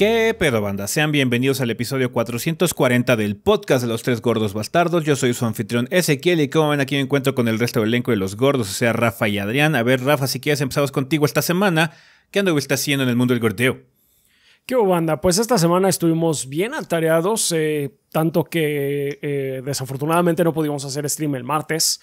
¿Qué pedo, banda? Sean bienvenidos al episodio 440 del podcast de los tres gordos bastardos. Yo soy su anfitrión Ezequiel y como ven aquí me encuentro con el resto del elenco de los gordos, o sea, Rafa y Adrián. A ver, Rafa, si quieres empezamos contigo esta semana. ¿Qué anduviste haciendo en el mundo del gordeo? ¿Qué banda? Pues esta semana estuvimos bien atareados, eh, tanto que eh, desafortunadamente no pudimos hacer stream el martes.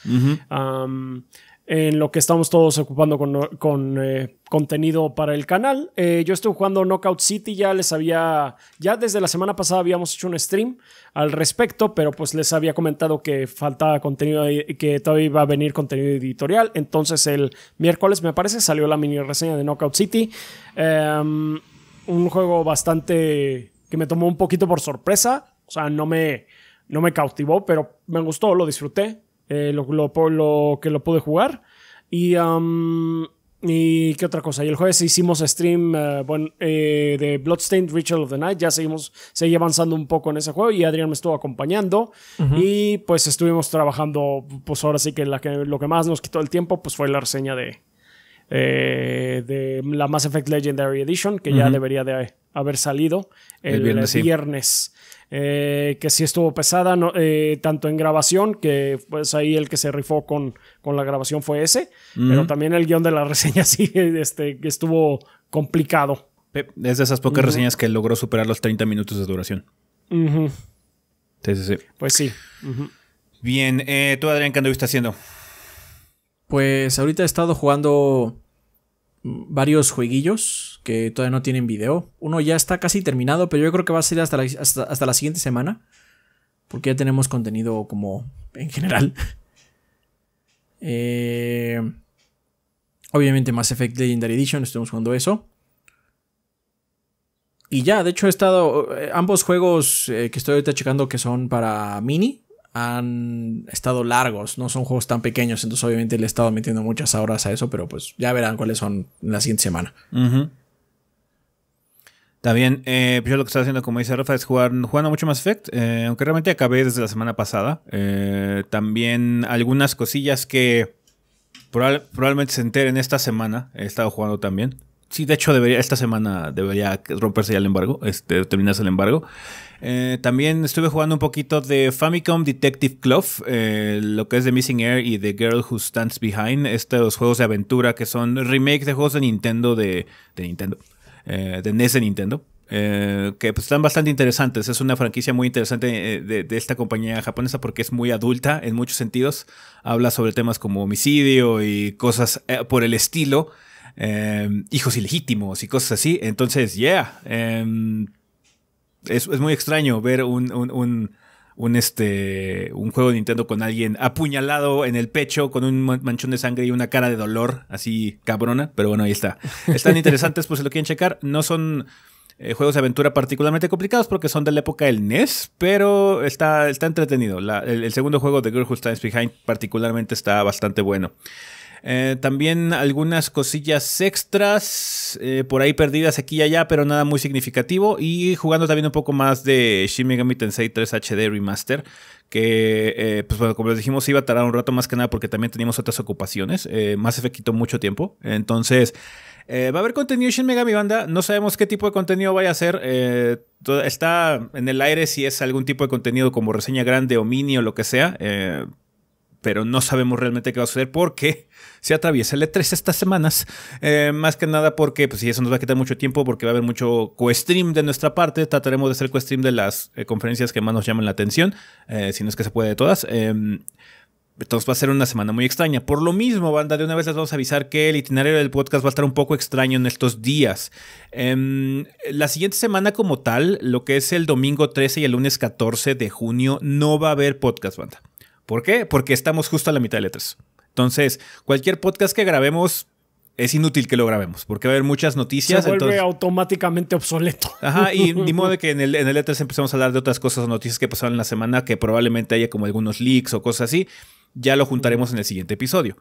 En lo que estamos todos ocupando con, con, eh, contenido para el canal. Eh, yo estuve jugando Knockout City, ya les había, ya desde la semana pasada habíamos hecho un stream al respecto, pero pues les había comentado que faltaba contenido que todavía iba a venir contenido editorial. Entonces el miércoles, me parece, salió la mini reseña de Knockout City. Um, un juego bastante que me tomó un poquito por sorpresa. O sea, no me, no me cautivó, pero me gustó, lo disfruté. Eh, lo, lo, lo, que lo pude jugar. Y, um, y qué otra cosa. Y el jueves hicimos stream uh, bueno, eh, de Bloodstained Ritual of the Night. Ya seguimos, seguí avanzando un poco en ese juego y Adrián me estuvo acompañando. Uh -huh. Y pues estuvimos trabajando, pues ahora sí que, la que lo que más nos quitó el tiempo pues fue la reseña de, eh, de la Mass Effect Legendary Edition, que uh -huh. ya debería de haber salido el, el viernes. El viernes. Eh, que sí estuvo pesada, no, eh, tanto en grabación, que pues ahí el que se rifó con, con la grabación fue ese, uh -huh. pero también el guion de la reseña sí este, estuvo complicado. Es de esas pocas uh -huh. reseñas que logró superar los 30 minutos de duración. Uh -huh. Sí, sí, sí. Pues sí. Bien, eh, ¿tú Adrián qué anduviste haciendo? Pues ahorita he estado jugando varios jueguillos que todavía no tienen video. Uno ya está casi terminado, pero yo creo que va a ser hasta la, hasta, hasta la siguiente semana. Porque ya tenemos contenido como en general. eh, obviamente Mass Effect Legendary Edition, estuvimos jugando eso. Y ya, de hecho he estado... Eh, ambos juegos eh, que estoy ahorita checando que son para mini han estado largos, no son juegos tan pequeños, entonces obviamente le he estado metiendo muchas horas a eso, pero pues ya verán cuáles son en la siguiente semana. Uh -huh. También, eh, yo lo que estoy haciendo, como dice Rafa, es jugar, jugando mucho más Effect, eh, aunque realmente acabé desde la semana pasada. Eh, también algunas cosillas que proba probablemente se enteren esta semana, he estado jugando también. Sí, de hecho, esta semana debería romperse ya el embargo, este, terminarse el embargo. Eh, también estuve jugando un poquito de Famicom Detective Club, eh, lo que es de Missing Air y The Girl Who Stands Behind, estos juegos de aventura que son remakes de juegos de Nintendo de, de Nintendo, eh, de NES de Nintendo. Que pues, están bastante interesantes. Es una franquicia muy interesante de, esta compañía japonesa porque es muy adulta en muchos sentidos. Habla sobre temas como homicidio y cosas por el estilo. Hijos ilegítimos y cosas así. Entonces, yeah. Es, es, muy extraño ver un, un, un, un, este, un juego de Nintendo con alguien apuñalado en el pecho, con un manchón de sangre y una cara de dolor, así cabrona. Pero bueno, ahí está. Están interesantes, pues si lo quieren checar. No son eh, juegos de aventura particularmente complicados porque son de la época del NES, pero está, está entretenido. La, el, el, segundo juego de Girl Who Stands Behind particularmente está bastante bueno. Eh, también algunas cosillas extras eh, por ahí perdidas aquí y allá, pero nada muy significativo. Y jugando también un poco más de Shin Megami Tensei 3 HD Remaster. Que, eh, pues bueno, como les dijimos, iba a tardar un rato más que nada porque también teníamos otras ocupaciones. más quitó mucho tiempo. Entonces, va a haber contenido Shin Megami Banda. No sabemos qué tipo de contenido vaya a ser. está en el aire si es algún tipo de contenido como reseña grande o mini o lo que sea pero no sabemos realmente qué va a suceder porque se atraviesa el E3 estas semanas. Eh, más que nada porque, pues sí, eso nos va a quitar mucho tiempo porque va a haber mucho co-stream de nuestra parte. Trataremos de hacer co-stream de las eh, conferencias que más nos llaman la atención, eh, si no es que se puede de todas. entonces va a ser una semana muy extraña. Por lo mismo, banda, de una vez les vamos a avisar que el itinerario del podcast va a estar un poco extraño en estos días. Eh, la siguiente semana como tal, lo que es el domingo 13 y el lunes 14 de junio, no va a haber podcast, banda. ¿Por qué? Porque estamos justo a la mitad de letras. Entonces, cualquier podcast que grabemos es inútil que lo grabemos, porque va a haber muchas noticias. Se vuelve entonces... automáticamente obsoleto. Ajá, y ni modo de que en el, en el E3 empezamos a hablar de otras cosas o noticias que pasaron en la semana, que probablemente haya como algunos leaks o cosas así. Ya lo juntaremos en el siguiente episodio.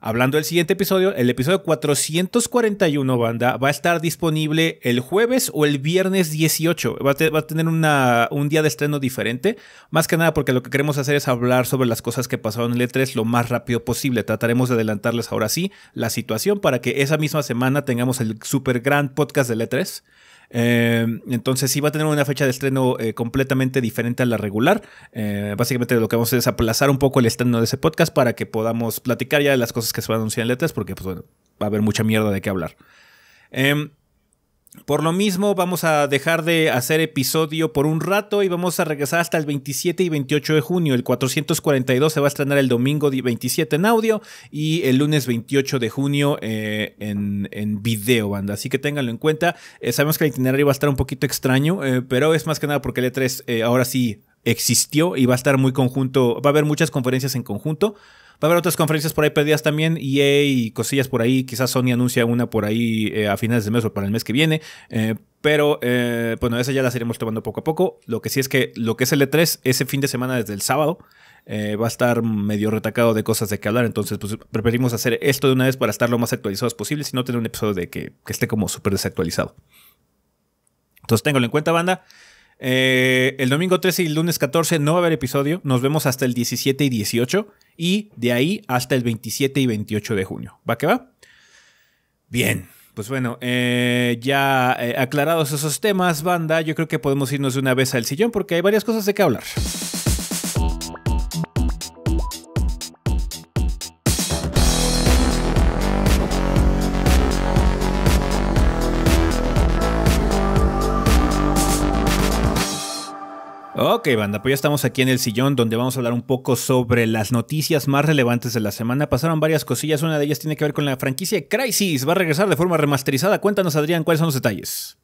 Hablando del siguiente episodio, el episodio 441, banda, va a estar disponible el jueves o el viernes 18. Va a, tener una, un día de estreno diferente. Más que nada porque lo que queremos hacer es hablar sobre las cosas que pasaron en el E3 lo más rápido posible. Trataremos de adelantarles ahora sí la situación para que esa misma semana tengamos el super gran podcast del E3. Eh, entonces sí va a tener una fecha de estreno eh, completamente diferente a la regular. Eh, básicamente lo que vamos a hacer es aplazar un poco el estreno de ese podcast para que podamos platicar ya de las cosas que se van a anunciar en letras, porque pues, bueno, va a haber mucha mierda de qué hablar. Em, por lo mismo, vamos a dejar de hacer episodio por un rato y vamos a regresar hasta el 27 y 28 de junio. El 442 se va a estrenar el domingo 27 en audio y el lunes 28 de junio eh, en, en, video, banda. Así que ténganlo en cuenta. Eh, sabemos que el itinerario va a estar un poquito extraño, eh, pero es más que nada porque el E3 ahora sí existió y va a estar muy conjunto. Va a haber muchas conferencias en conjunto. Va a haber otras conferencias por ahí perdidas también, EA y cosillas por ahí. Quizás Sony anuncia una por ahí eh, a finales de mes o para el mes que viene. Eh, pero eh, bueno, esa ya la iremos tomando poco a poco. Lo que sí es que lo que es el E3, ese fin de semana desde el sábado, va a estar medio retacado de cosas de que hablar. Entonces, pues preferimos hacer esto de una vez para estar lo más actualizados posible, y no tener un episodio de que, que esté como súper desactualizado. Entonces, ténganlo en cuenta, banda. Eh, el domingo 13 y el lunes 14 no va a haber episodio. Nos vemos hasta el 17 y 18. Y de ahí hasta el 27 y 28 de junio. ¿Va que va? Bien. Pues bueno, eh, ya eh, aclarados esos temas, banda, yo creo que podemos irnos de una vez al sillón porque hay varias cosas de qué hablar. Ok, banda, pues ya estamos aquí en el sillón donde vamos a hablar un poco sobre las noticias más relevantes de la semana. Pasaron varias cosillas, una de ellas tiene que ver con la franquicia Crisis. Va a regresar de forma remasterizada. Cuéntanos, Adrián, cuáles son los detalles.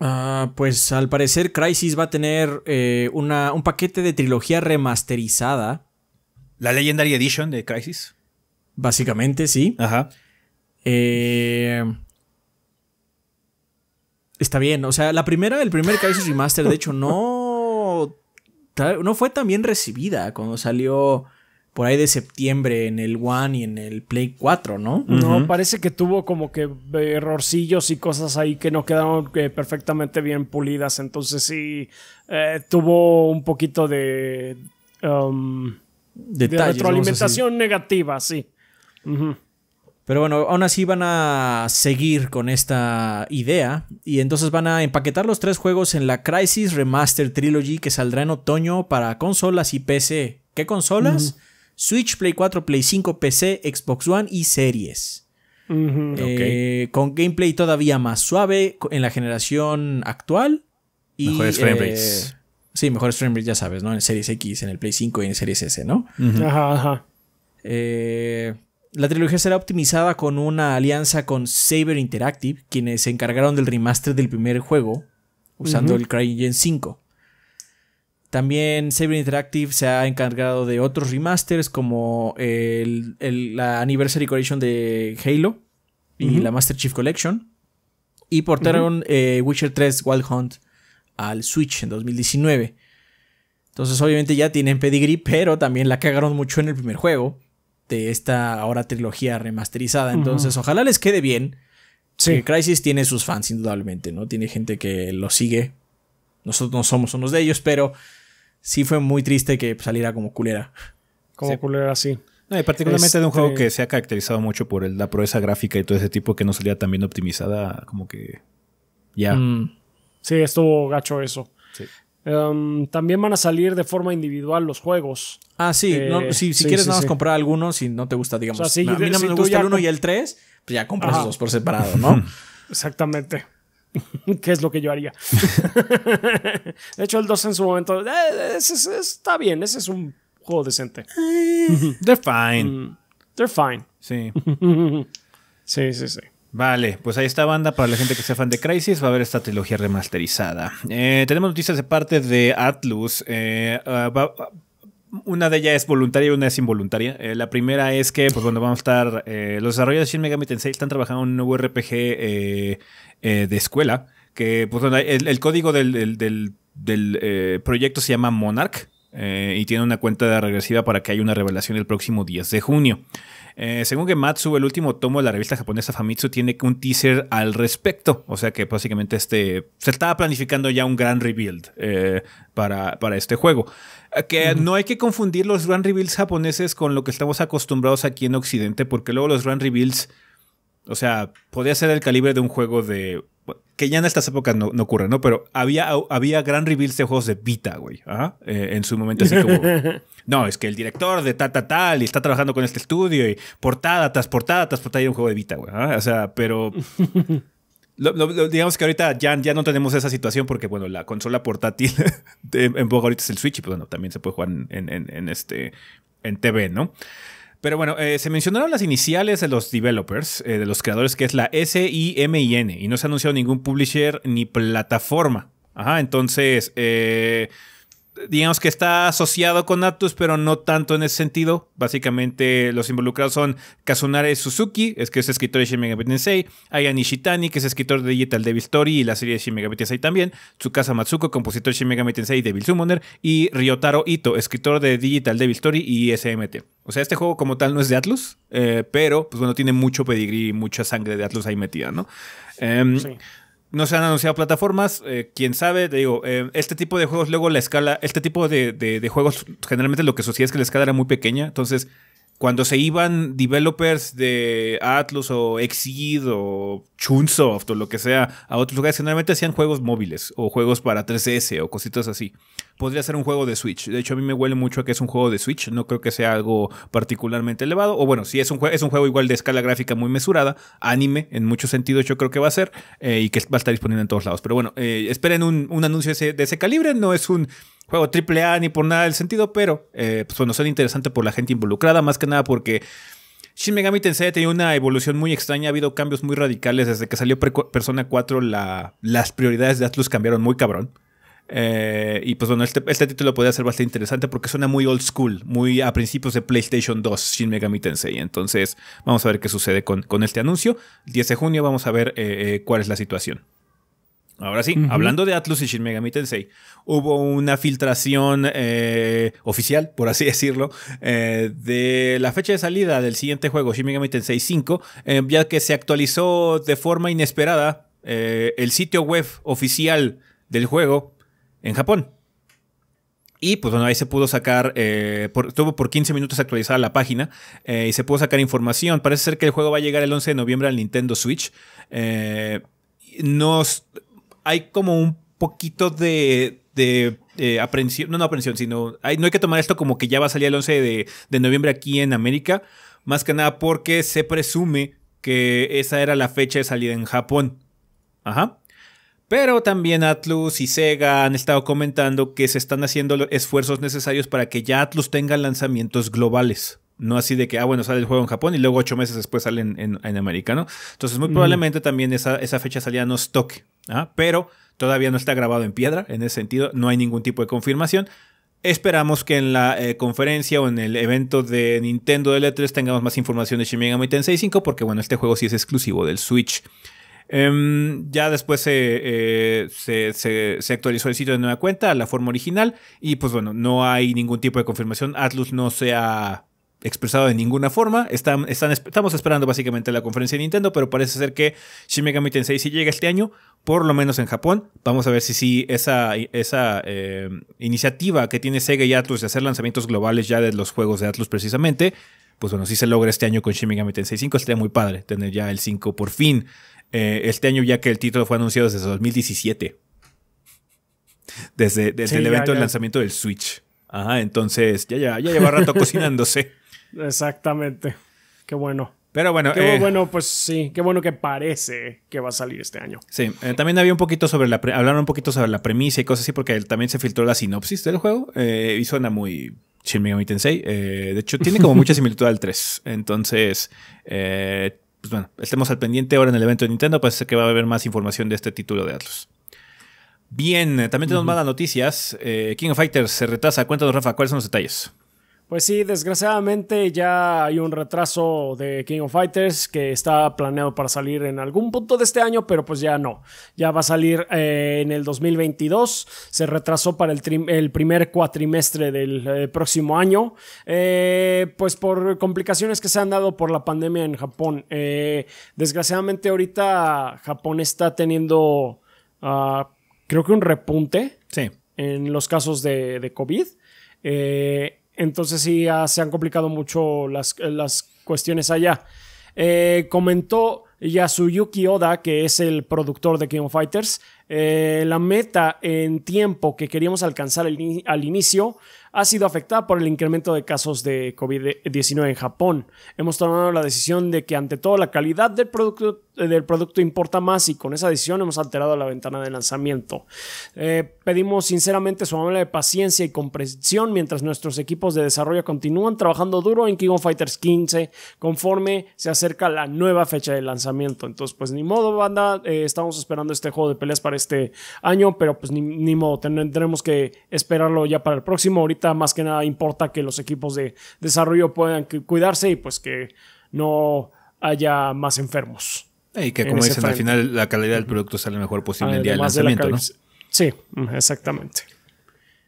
Uh, pues al parecer Crisis va a tener eh, una, un paquete de trilogía remasterizada. ¿La Legendary Edition de Crisis? Básicamente, sí. Ajá. Eh, está bien, o sea, la primera, el primer Crisis Remaster, de hecho, no no fue tan bien recibida cuando salió por ahí de septiembre en el One y en el Play 4, ¿no? No, parece que tuvo como que errorcillos y cosas ahí que no quedaron eh, perfectamente bien pulidas. Entonces sí, eh, tuvo un poquito de, um, de retroalimentación negativa, sí. Pero bueno, aún así van a seguir con esta idea y entonces van a empaquetar los tres juegos en la Crisis Remaster Trilogy que saldrá en otoño para consolas y PC. ¿Qué consolas? Switch, Play 4, Play 5, PC, Xbox One y series. Eh, con gameplay todavía más suave en la generación actual. Y, mejores frame eh, rates. sí, mejores frame rates, ya sabes, ¿no? En Series X, en el Play 5 y en Series S, ¿no? Ajá, ajá. Eh, la trilogía será optimizada con una alianza con Saber Interactive, quienes se encargaron del remaster del primer juego, usando el CryEngine 5. También Saber Interactive se ha encargado de otros remasters como el, la Anniversary Collection de Halo y la Master Chief Collection. Y portaron eh, Witcher 3 Wild Hunt al Switch en 2019. Entonces obviamente ya tienen pedigree, pero también la cagaron mucho en el primer juego de esta ahora trilogía remasterizada. Entonces, ojalá les quede bien. Sí. Crisis tiene sus fans, indudablemente, ¿no? Tiene gente que lo sigue. Nosotros no somos unos de ellos, pero sí fue muy triste que saliera como culera. Como culera, sí. No, y particularmente de un juego este que se ha caracterizado mucho por la proeza gráfica y todo ese tipo que no salía tan bien optimizada, como que ya. Mm. Sí, estuvo gacho eso. Sí. Em, también van a salir de forma individual los juegos. Ah, sí. Eh, si, quieres nada más comprar alguno, si no te gusta, digamos. a mí no me gusta el 1 y el 3, pues ya compras los dos por separado, ¿no? Exactamente. ¿Qué es lo que yo haría? de hecho, el 2 en su momento. Eh, está bien, ese es un juego decente. they're fine. Mm, they're fine. Sí. sí, sí, sí. Vale, pues ahí está banda para la gente que sea fan de Crisis, va a haber esta trilogía remasterizada. Eh, tenemos noticias de parte de Atlus. Eh, ah, una de ellas es voluntaria y una es involuntaria. Eh, la primera es que, pues bueno, vamos a estar. los desarrolladores de Shin Megami Tensei están trabajando en un nuevo RPG de escuela. Que, pues el, código del, del proyecto se llama Monarch. y tiene una cuenta regresiva para que haya una revelación el próximo 10 de junio. Eh, según Gematsu, el último tomo de la revista japonesa Famitsu tiene un teaser al respecto. O sea que básicamente este, se estaba planificando ya un gran rebuild eh, para, para, este juego. Eh, que no hay que confundir los grand rebuilds japoneses con lo que estamos acostumbrados aquí en Occidente, porque luego los grand rebuilds, o sea, podría ser el calibre de un juego de que ya en estas épocas no, ocurre, ¿no? Pero había, había gran reveals de juegos de Vita, güey. Eh, en su momento, así como. no, es que el director de tal, tal, tal, y está trabajando con este estudio, y portada tras portada tras portada, y un juego de Vita, güey. O sea, pero. digamos que ahorita ya, ya no tenemos esa situación porque, bueno, la consola portátil en poco ahorita es el Switch y, pues, bueno, también se puede jugar en, en este, en TV, ¿no? Pero bueno, eh, se mencionaron las iniciales de los developers, eh, de los creadores, que es la S-I-M-I-N, y no se ha anunciado ningún publisher ni plataforma. Ajá, entonces, eh, digamos que está asociado con Atlus, pero no tanto en ese sentido. Básicamente, los involucrados son Kazunare Suzuki, es que es escritor de Shin Megami Tensei, Aya Nishitani, que es escritor de Digital Devil Story y la serie de Shin Megami Tensei también, Tsukasa Matsuko, compositor de Shin Megami Tensei y Devil Summoner, y Ryotaro Ito, escritor de Digital Devil Story y SMT. O sea, este juego como tal no es de Atlus, eh, pero pues bueno, tiene mucho pedigrí y mucha sangre de Atlus ahí metida, ¿no? Em, sí. No se han anunciado plataformas, eh, quién sabe, te digo, eh, este tipo de juegos luego la escala, este tipo de, de, juegos generalmente lo que sucede es que la escala era muy pequeña, entonces cuando se iban developers de Atlus o Exceed o Chunsoft o lo que sea a otros lugares, generalmente hacían juegos móviles o juegos para 3DS o cositas así. Podría ser un juego de Switch. De hecho, a mí me huele mucho a que es un juego de Switch. No creo que sea algo particularmente elevado. O bueno, si es un, es un juego igual de escala gráfica muy mesurada, anime en muchos sentidos yo creo que va a ser eh, y que va a estar disponible en todos lados. Pero bueno, eh, esperen un, un anuncio de ese calibre. No es un juego triple A ni por nada del sentido, pero eh, pues bueno, son interesante por la gente involucrada, más que nada porque Shin Megami Tensei ha tenido una evolución muy extraña, ha habido cambios muy radicales desde que salió Persona 4, la, las prioridades de Atlus cambiaron muy cabrón. Eh, y pues bueno, este, este, título podría ser bastante interesante porque suena muy old school, muy a principios de PlayStation 2, Shin Megami Tensei. Entonces, vamos a ver qué sucede con, con este anuncio. El 10 de junio vamos a ver eh, cuál es la situación. Ahora sí, hablando de Atlus y Shin Megami Tensei, hubo una filtración eh, oficial, por así decirlo, eh, de la fecha de salida del siguiente juego, Shin Megami Tensei 5, eh, ya que se actualizó de forma inesperada el sitio web oficial del juego en Japón. Y pues bueno, ahí se pudo sacar, por, estuvo por 15 minutos actualizada la página y se pudo sacar información. Parece ser que el juego va a llegar el 11 de noviembre al Nintendo Switch. nos hay como un poquito de, de eh, aprensión, no, no aprensión, sino hay, no hay que tomar esto como que ya va a salir el 11 de, de noviembre aquí en América, más que nada porque se presume que esa era la fecha de salida en Japón. Ajá. Pero también Atlus y Sega han estado comentando que se están haciendo esfuerzos necesarios para que ya Atlus tenga lanzamientos globales. No así de que, ah, bueno, sale el juego en Japón y luego ocho meses después sale en, en, América, ¿no? Entonces, muy probablemente también esa, esa fecha de salida no toque. ¿ah? pero todavía no está grabado en piedra, en ese sentido no hay ningún tipo de confirmación. Esperamos que en la eh, conferencia o en el evento de Nintendo de E3 tengamos más información de Shin Megami Tensei 5 porque bueno, este juego sí es exclusivo del Switch. Em, ya después eh, se, se, actualizó el sitio de nueva cuenta a la forma original y pues bueno, no hay ningún tipo de confirmación. Atlus no se ha expresado de ninguna forma. Están, están, estamos esperando básicamente la conferencia de Nintendo, pero parece ser que Shin Megami Tensei sí llega este año, por lo menos en Japón. Vamos a ver si sí esa, esa eh, iniciativa que tiene Sega y Atlus de hacer lanzamientos globales ya de los juegos de Atlus precisamente, pues bueno, si se logra este año con Shin Megami Tensei 5, estaría muy padre tener ya el 5 por fin. Eh, este año ya que el título fue anunciado desde 2017. Desde, desde el evento de lanzamiento del Switch. Ajá, entonces ya, ya, ya lleva rato cocinándose. Exactamente. Qué bueno. Pero bueno. Qué eh, bueno, pues sí, qué bueno que parece que va a salir este año. Sí, eh, también había un poquito sobre la. Hablaron un poquito sobre la premisa y cosas así, porque también se filtró la sinopsis del juego. Eh, y suena muy Shin Megami Tensei. de hecho, tiene como mucha similitud al 3. Entonces, pues bueno, estemos al pendiente ahora en el evento de Nintendo. Parece que va a haber más información de este título de Atlus. Bien, también tenemos malas noticias. King of Fighters se retrasa. Cuéntanos, Rafa, ¿cuáles son los detalles? Pues sí, desgraciadamente ya hay un retraso de King of Fighters que está planeado para salir en algún punto de este año, pero pues ya no. Ya va a salir eh, en el 2022. Se retrasó para el, el primer cuatrimestre del eh, próximo año. Eh, pues por complicaciones que se han dado por la pandemia en Japón. desgraciadamente ahorita Japón está teniendo, ah, creo que un repunte sí. en los casos de, de COVID. Entonces sí se han complicado mucho las, las cuestiones allá. Eh, comentó Yasuyuki Oda, que es el productor de King of Fighters, eh, la meta en tiempo que queríamos alcanzar al inicio ha sido afectada por el incremento de casos de COVID-19 en Japón. Hemos tomado la decisión de que ante todo la calidad del producto, del producto importa más y con esa decisión hemos alterado la ventana de lanzamiento. Eh, pedimos sinceramente su amable paciencia y comprensión mientras nuestros equipos de desarrollo continúan trabajando duro en King of Fighters 15 conforme se acerca la nueva fecha de lanzamiento. Entonces, pues ni modo, banda, eh, estamos esperando este juego de peleas para este año, pero pues ni, modo, tendremos que esperarlo ya para el próximo. Ahorita más que nada importa que los equipos de desarrollo puedan cuidarse y pues que no haya más enfermos. Y que como dicen, al final la calidad del producto sale mejor posible el día del lanzamiento, ¿no? Sí, exactamente.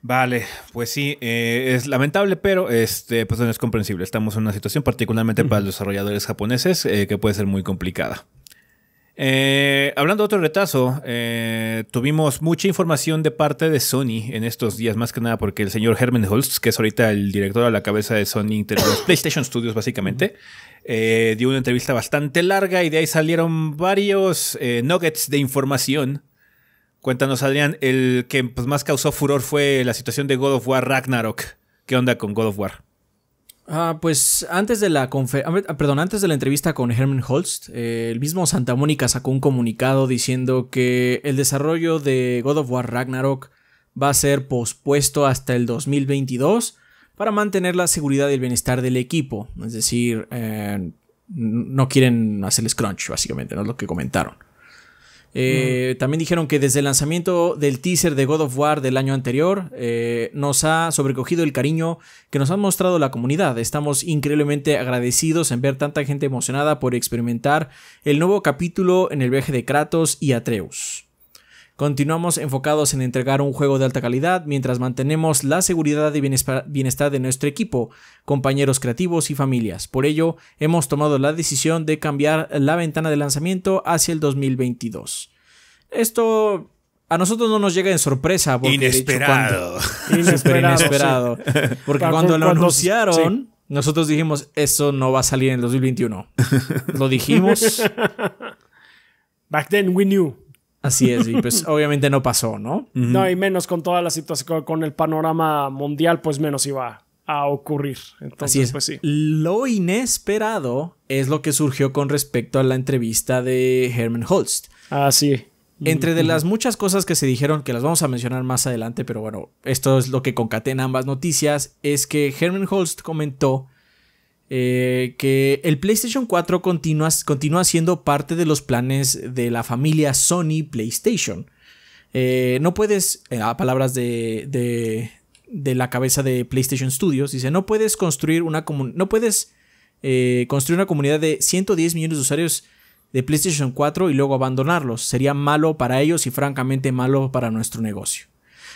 Vale, pues sí, eh, es lamentable, pero este, pues no es comprensible. Estamos en una situación, particularmente para los desarrolladores japoneses, eh, que puede ser muy complicada. Eh, hablando de otro retraso, eh, tuvimos mucha información de parte de Sony en estos días, más que nada porque el señor Herman Holst, que es ahorita el director a la cabeza de Sony PlayStation Studios básicamente, eh, dio una entrevista bastante larga y de ahí salieron varios nuggets de información. Cuéntanos, Adrián, el que pues, más causó furor fue la situación de God of War Ragnarok. ¿Qué onda con God of War? Ah, pues antes de la perdón, antes de la entrevista con Herman Holst, eh, el mismo Santa Mónica sacó un comunicado diciendo que el desarrollo de God of War Ragnarok va a ser pospuesto hasta el 2022 para mantener la seguridad y el bienestar del equipo. Es decir, eh, no quieren hacerles crunch, básicamente, no es lo que comentaron. Eh, también dijeron que desde el lanzamiento del teaser de God of War del año anterior eh, nos ha sobrecogido el cariño que nos ha mostrado la comunidad. Estamos increíblemente agradecidos en ver tanta gente emocionada por experimentar el nuevo capítulo en el viaje de Kratos y Atreus. Continuamos enfocados en entregar un juego de alta calidad mientras mantenemos la seguridad y bienestar de nuestro equipo, compañeros creativos y familias. Por ello, hemos tomado la decisión de cambiar la ventana de lanzamiento hacia el 2022. Esto a nosotros no nos llega en sorpresa. Porque, inesperado. inesperado. Porque cuando, lo anunciaron, nosotros dijimos, eso no va a salir en el 2021. lo dijimos. Back then we knew. Así es, y pues obviamente no pasó, ¿no? No, y menos con toda la situación, con el panorama mundial, pues menos iba a ocurrir. Entonces, Así es. pues sí. Lo inesperado es lo que surgió con respecto a la entrevista de Herman Holst. Ah, sí. Entre de las muchas cosas que se dijeron, que las vamos a mencionar más adelante, pero bueno, esto es lo que concatena ambas noticias, es que Herman Holst comentó eh, que el PlayStation 4 continúa, continúa, siendo parte de los planes de la familia Sony PlayStation. Eh, no puedes, eh, a palabras de, de, la cabeza de PlayStation Studios, dice, no puedes construir una, no puedes, construir una comunidad de 110 millones de usuarios de PlayStation 4 y luego abandonarlos. Sería malo para ellos y francamente malo para nuestro negocio.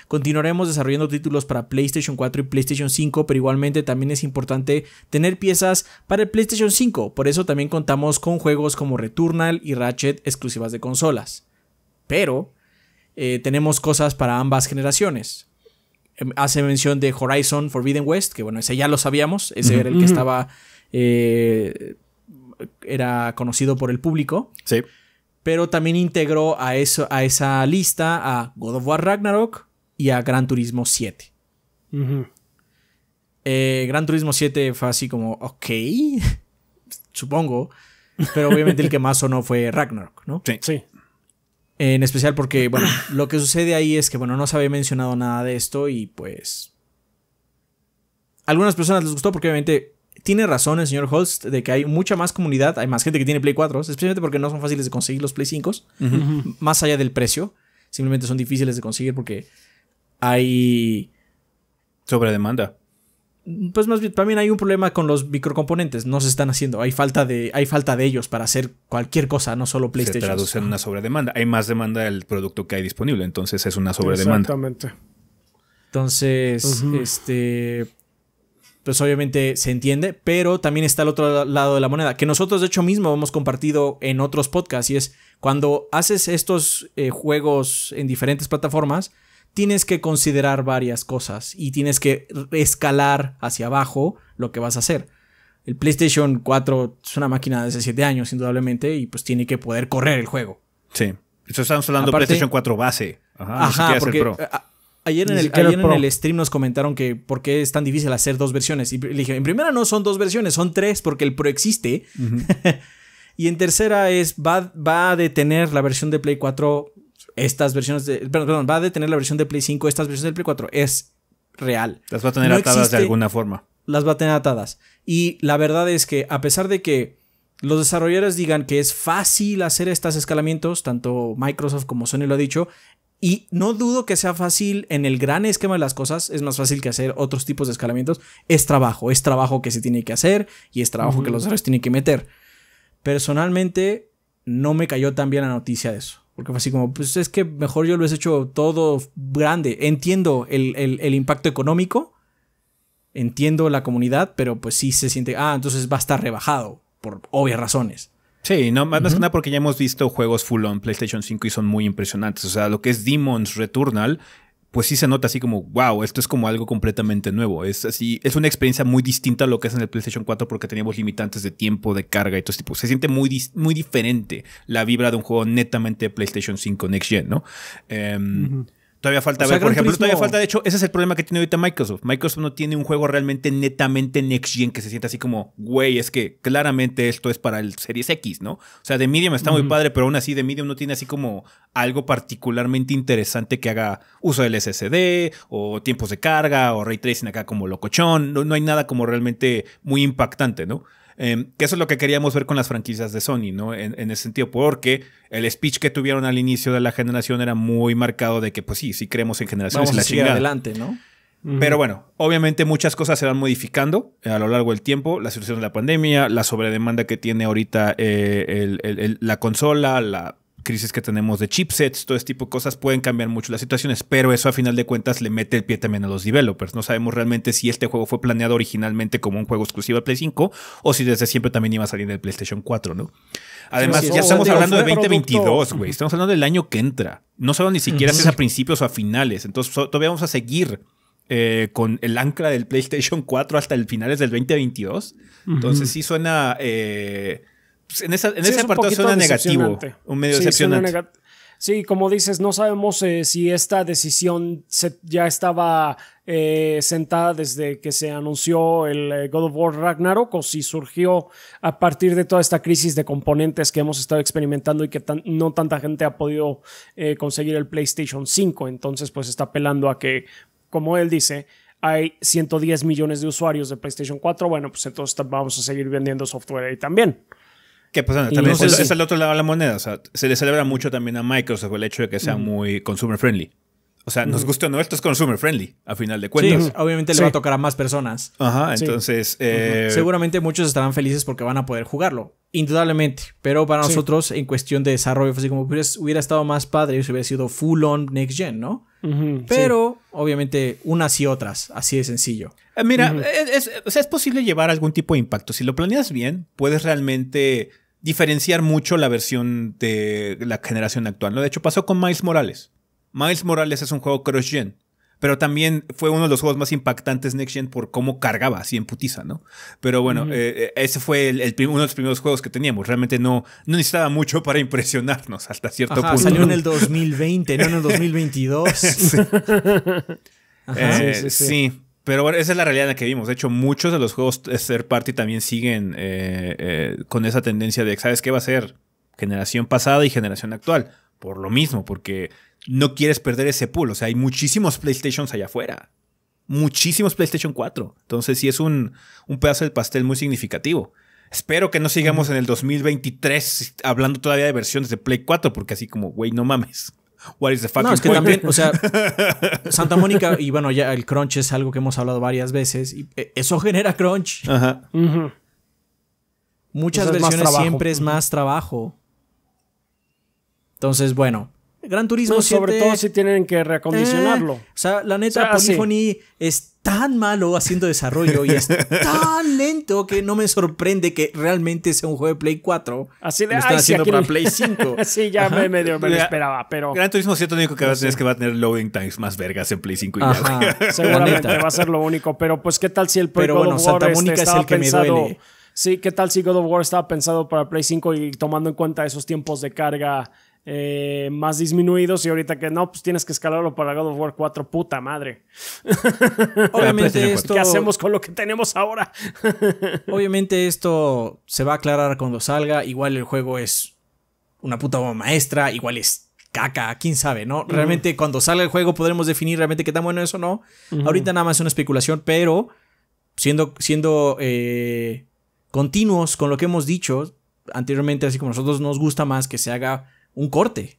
Continuaremos desarrollando títulos para PlayStation 4 y PlayStation 5, pero igualmente también es importante tener piezas para el PlayStation 5. Por eso también contamos con juegos como Returnal y Ratchet exclusivas de consolas. Pero eh, tenemos cosas para ambas generaciones. Em, hace mención de Horizon Forbidden West, que bueno, ese ya lo sabíamos, ese era el que estaba... Eh, era conocido por el público. Sí. Pero también integró a, eso, a esa lista a God of War Ragnarok, y a Gran Turismo 7. Eh, Gran Turismo 7 fue así como, ok, supongo, pero obviamente el que más sonó fue Ragnarok, ¿no? Sí. sí. En especial porque, bueno, lo que sucede ahí es que, bueno, no se había mencionado nada de esto y pues... algunas personas les gustó porque obviamente tiene razón el señor Holst de que hay mucha más comunidad, hay más gente que tiene Play 4, especialmente porque no son fáciles de conseguir los Play 5, más allá del precio, simplemente son difíciles de conseguir porque hay... Sobre demanda. Pues más bien, también hay un problema con los microcomponentes. No se están haciendo. Hay falta de, hay falta de ellos para hacer cualquier cosa, no solo PlayStation. Se traduce en una sobredemanda. Hay más demanda del producto que hay disponible. Entonces es una sobredemanda. Exactamente. Entonces, este. Pues obviamente se entiende, pero también está el otro lado de la moneda, que nosotros de hecho mismo hemos compartido en otros podcasts, y es cuando haces estos eh, juegos en diferentes plataformas, tienes que considerar varias cosas y tienes que escalar hacia abajo lo que vas a hacer. El PlayStation 4 es una máquina de hace 7 años, indudablemente, y pues tiene que poder correr el juego. Sí. Eso estamos hablando de PlayStation 4 base. Ajá, ajá porque ayer, en, el, ayer en el stream nos comentaron que por qué es tan difícil hacer dos versiones. Y le dije, en primera no son dos versiones, son tres porque el Pro existe. y en tercera es, va, va a detener la versión de Play 4 estas versiones de. Perdón, va a detener la versión de Play 5, estas versiones del Play 4. Es real. Las va a tener atadas de alguna forma. Las va a tener atadas. Y la verdad es que, a pesar de que los desarrolladores digan que es fácil hacer estos escalamientos, tanto Microsoft como Sony lo ha dicho, y no dudo que sea fácil en el gran esquema de las cosas, es más fácil que hacer otros tipos de escalamientos, es trabajo, es trabajo que se tiene que hacer y es trabajo que los desarrolladores tienen que meter. Personalmente, no me cayó tan bien la noticia de eso. Porque fue así como, pues es que mejor yo lo he hecho todo grande. Entiendo el, impacto económico, entiendo la comunidad, pero pues sí se siente, ah, entonces va a estar rebajado, por obvias razones. Sí, no, más, que nada porque ya hemos visto juegos full on PlayStation 5 y son muy impresionantes. O sea, lo que es Demon's Returnal pues sí se nota así como, wow, esto es como algo completamente nuevo. Es así, es una experiencia muy distinta a lo que es en el PlayStation 4 porque teníamos limitantes de tiempo, de carga y todo este tipo. Se siente muy, muy diferente la vibra de un juego netamente PlayStation 5 Next Gen, ¿no? Em, Todavía falta ver, por ejemplo, todavía falta, de hecho, ese es el problema que tiene ahorita Microsoft. Microsoft no tiene un juego realmente netamente next gen que se sienta así como, güey, es que claramente esto es para el Series X, ¿no? O sea, de Medium está muy padre, pero aún así de Medium no tiene así como algo particularmente interesante que haga uso del SSD o tiempos de carga o ray tracing acá como locochón. No, no hay nada como realmente muy impactante, ¿no? Em, que eso es lo que queríamos ver con las franquicias de Sony, ¿no? En, ese sentido, porque el speech que tuvieron al inicio de la generación era muy marcado de que, pues sí, sí creemos en generaciones Vamos a adelante, ¿no? Pero bueno, obviamente muchas cosas se van modificando a lo largo del tiempo. La situación de la pandemia, la sobredemanda que tiene ahorita eh, la consola, la crisis que tenemos de chipsets, todo este tipo de cosas pueden cambiar mucho las situaciones, pero eso a final de cuentas le mete el pie también a los developers. No sabemos realmente si este juego fue planeado originalmente como un juego exclusivo de Play 5 o si desde siempre también iba a salir del PlayStation 4, ¿no? Además, ya estamos hablando de 2022, güey. Estamos hablando del año que entra. No sabemos ni siquiera si es a principios o a finales. Entonces, todavía vamos a seguir eh, con el ancla del PlayStation 4 hasta el finales del 2022. Entonces, sí suena. Eh, en, esa, en ese apartado suena negativo, un medio sí, decepcionante. Sí, como dices, no sabemos eh, si esta decisión ya estaba eh, sentada desde que se anunció el eh, God of War Ragnarok o si surgió a partir de toda esta crisis de componentes que hemos estado experimentando y que no tanta gente ha podido conseguir el PlayStation 5. Entonces, pues está apelando a que, como él dice, hay 110 millones de usuarios de PlayStation 4. Bueno, pues entonces vamos a seguir vendiendo software ahí también. Que pues también es, el otro lado de la moneda. O sea, se le celebra mucho también a Microsoft el hecho de que sea muy consumer friendly. O sea, nos gusta o no, esto es consumer friendly, a final de cuentas. Sí, obviamente le va a tocar a más personas. Ajá, entonces. Eh, Seguramente muchos estarán felices porque van a poder jugarlo. Indudablemente. Pero para nosotros, en cuestión de desarrollo, fue así como hubiera estado más padre si hubiera sido full on next gen, ¿no? Pero, obviamente, unas y otras. Así de sencillo. Eh, mira, es, es posible llevar algún tipo de impacto. Si lo planeas bien, puedes realmente diferenciar mucho la versión de la generación actual. ¿no? De hecho, pasó con Miles Morales. Miles Morales es un juego cross-gen, pero también fue uno de los juegos más impactantes Next Gen por cómo cargaba así en putiza, ¿no? Pero bueno, eh, eh, ese fue el, uno de los primeros juegos que teníamos. Realmente no, no necesitaba mucho para impresionarnos hasta cierto punto. Salió en el 2020, no en el 2022. Eh, sí. sí, pero bueno, esa es la realidad en la que vimos. De hecho, muchos de los juegos de third party también siguen eh, eh, con esa tendencia de, ¿sabes qué va a ser? Generación pasada y generación actual. Por lo mismo, porque no quieres perder ese pool. O sea, hay muchísimos PlayStations allá afuera. Muchísimos PlayStation 4. Entonces sí es un, un pedazo del pastel muy significativo. Espero que no sigamos en el 2023 hablando todavía de versiones de Play 4, porque así como, güey, no mames. What is the fucking no, es que también, o sea, Santa Mónica, y bueno, ya el crunch es algo que hemos hablado varias veces, y eh, eso genera crunch. Ajá. Muchas versiones siempre es más trabajo. Entonces, bueno, Gran Turismo Sobre todo si tienen que reacondicionarlo. Eh, o sea, la neta, Polyphony es tan malo haciendo desarrollo y es tan lento que no me sorprende que realmente sea un juego de Play 4. Así de, lo están ay, sí, haciendo aquí para Play 5. sí, ya me medio me lo esperaba, pero Gran Turismo 7 lo único que va a tener es que va a tener loading times más vergas en Play 5 y ya, Ajá, la seguramente va a ser lo único. Pero pues, ¿qué tal si el Pero bueno, Santa este, Mónica es estaba el que me pensado- duele. Sí, ¿qué tal si God of War estaba pensado para Play 5 y tomando en cuenta esos tiempos de carga eh, más disminuidos y ahorita que no, pues tienes que escalarlo para God of War 4, puta madre. Obviamente esto, ¿Qué hacemos con lo que tenemos ahora? obviamente esto se va a aclarar cuando salga. Igual el juego es una puta obra maestra, igual es caca, quién sabe, ¿no? Realmente cuando salga el juego podremos definir realmente qué tan bueno es o no. Ahorita nada más es una especulación, pero siendo, siendo eh, continuos con lo que hemos dicho anteriormente, así como a nosotros nos gusta más que se haga un corte.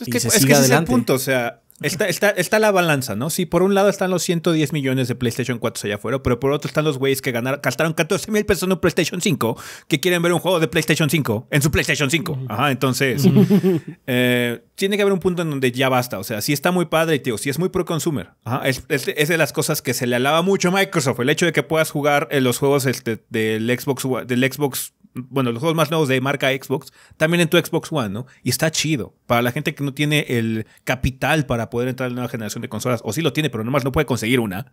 Es Y que, se es que siga ese es el punto, o sea, está, está, está la balanza, ¿no? Sí, por un lado están los 110 millones de PlayStation 4 allá afuera, pero por otro están los güeyes que ganaron, gastaron 14 mil pesos en un PlayStation 5, que quieren ver un juego de PlayStation 5 en su PlayStation 5. Ajá, entonces, eh, tiene que haber un punto en donde ya basta, o sea, si está muy padre, tío, si es muy pro consumer, ajá, es, es- es de las cosas que se le alaba mucho a Microsoft, el hecho de que puedas jugar en los juegos este, del Xbox, One- del Xbox bueno, los juegos más nuevos de marca Xbox, también en tu Xbox One, ¿no? Y está chido. Para la gente que no tiene el capital para poder entrar en la nueva generación de consolas, o sí lo tiene, pero nomás no puede conseguir una,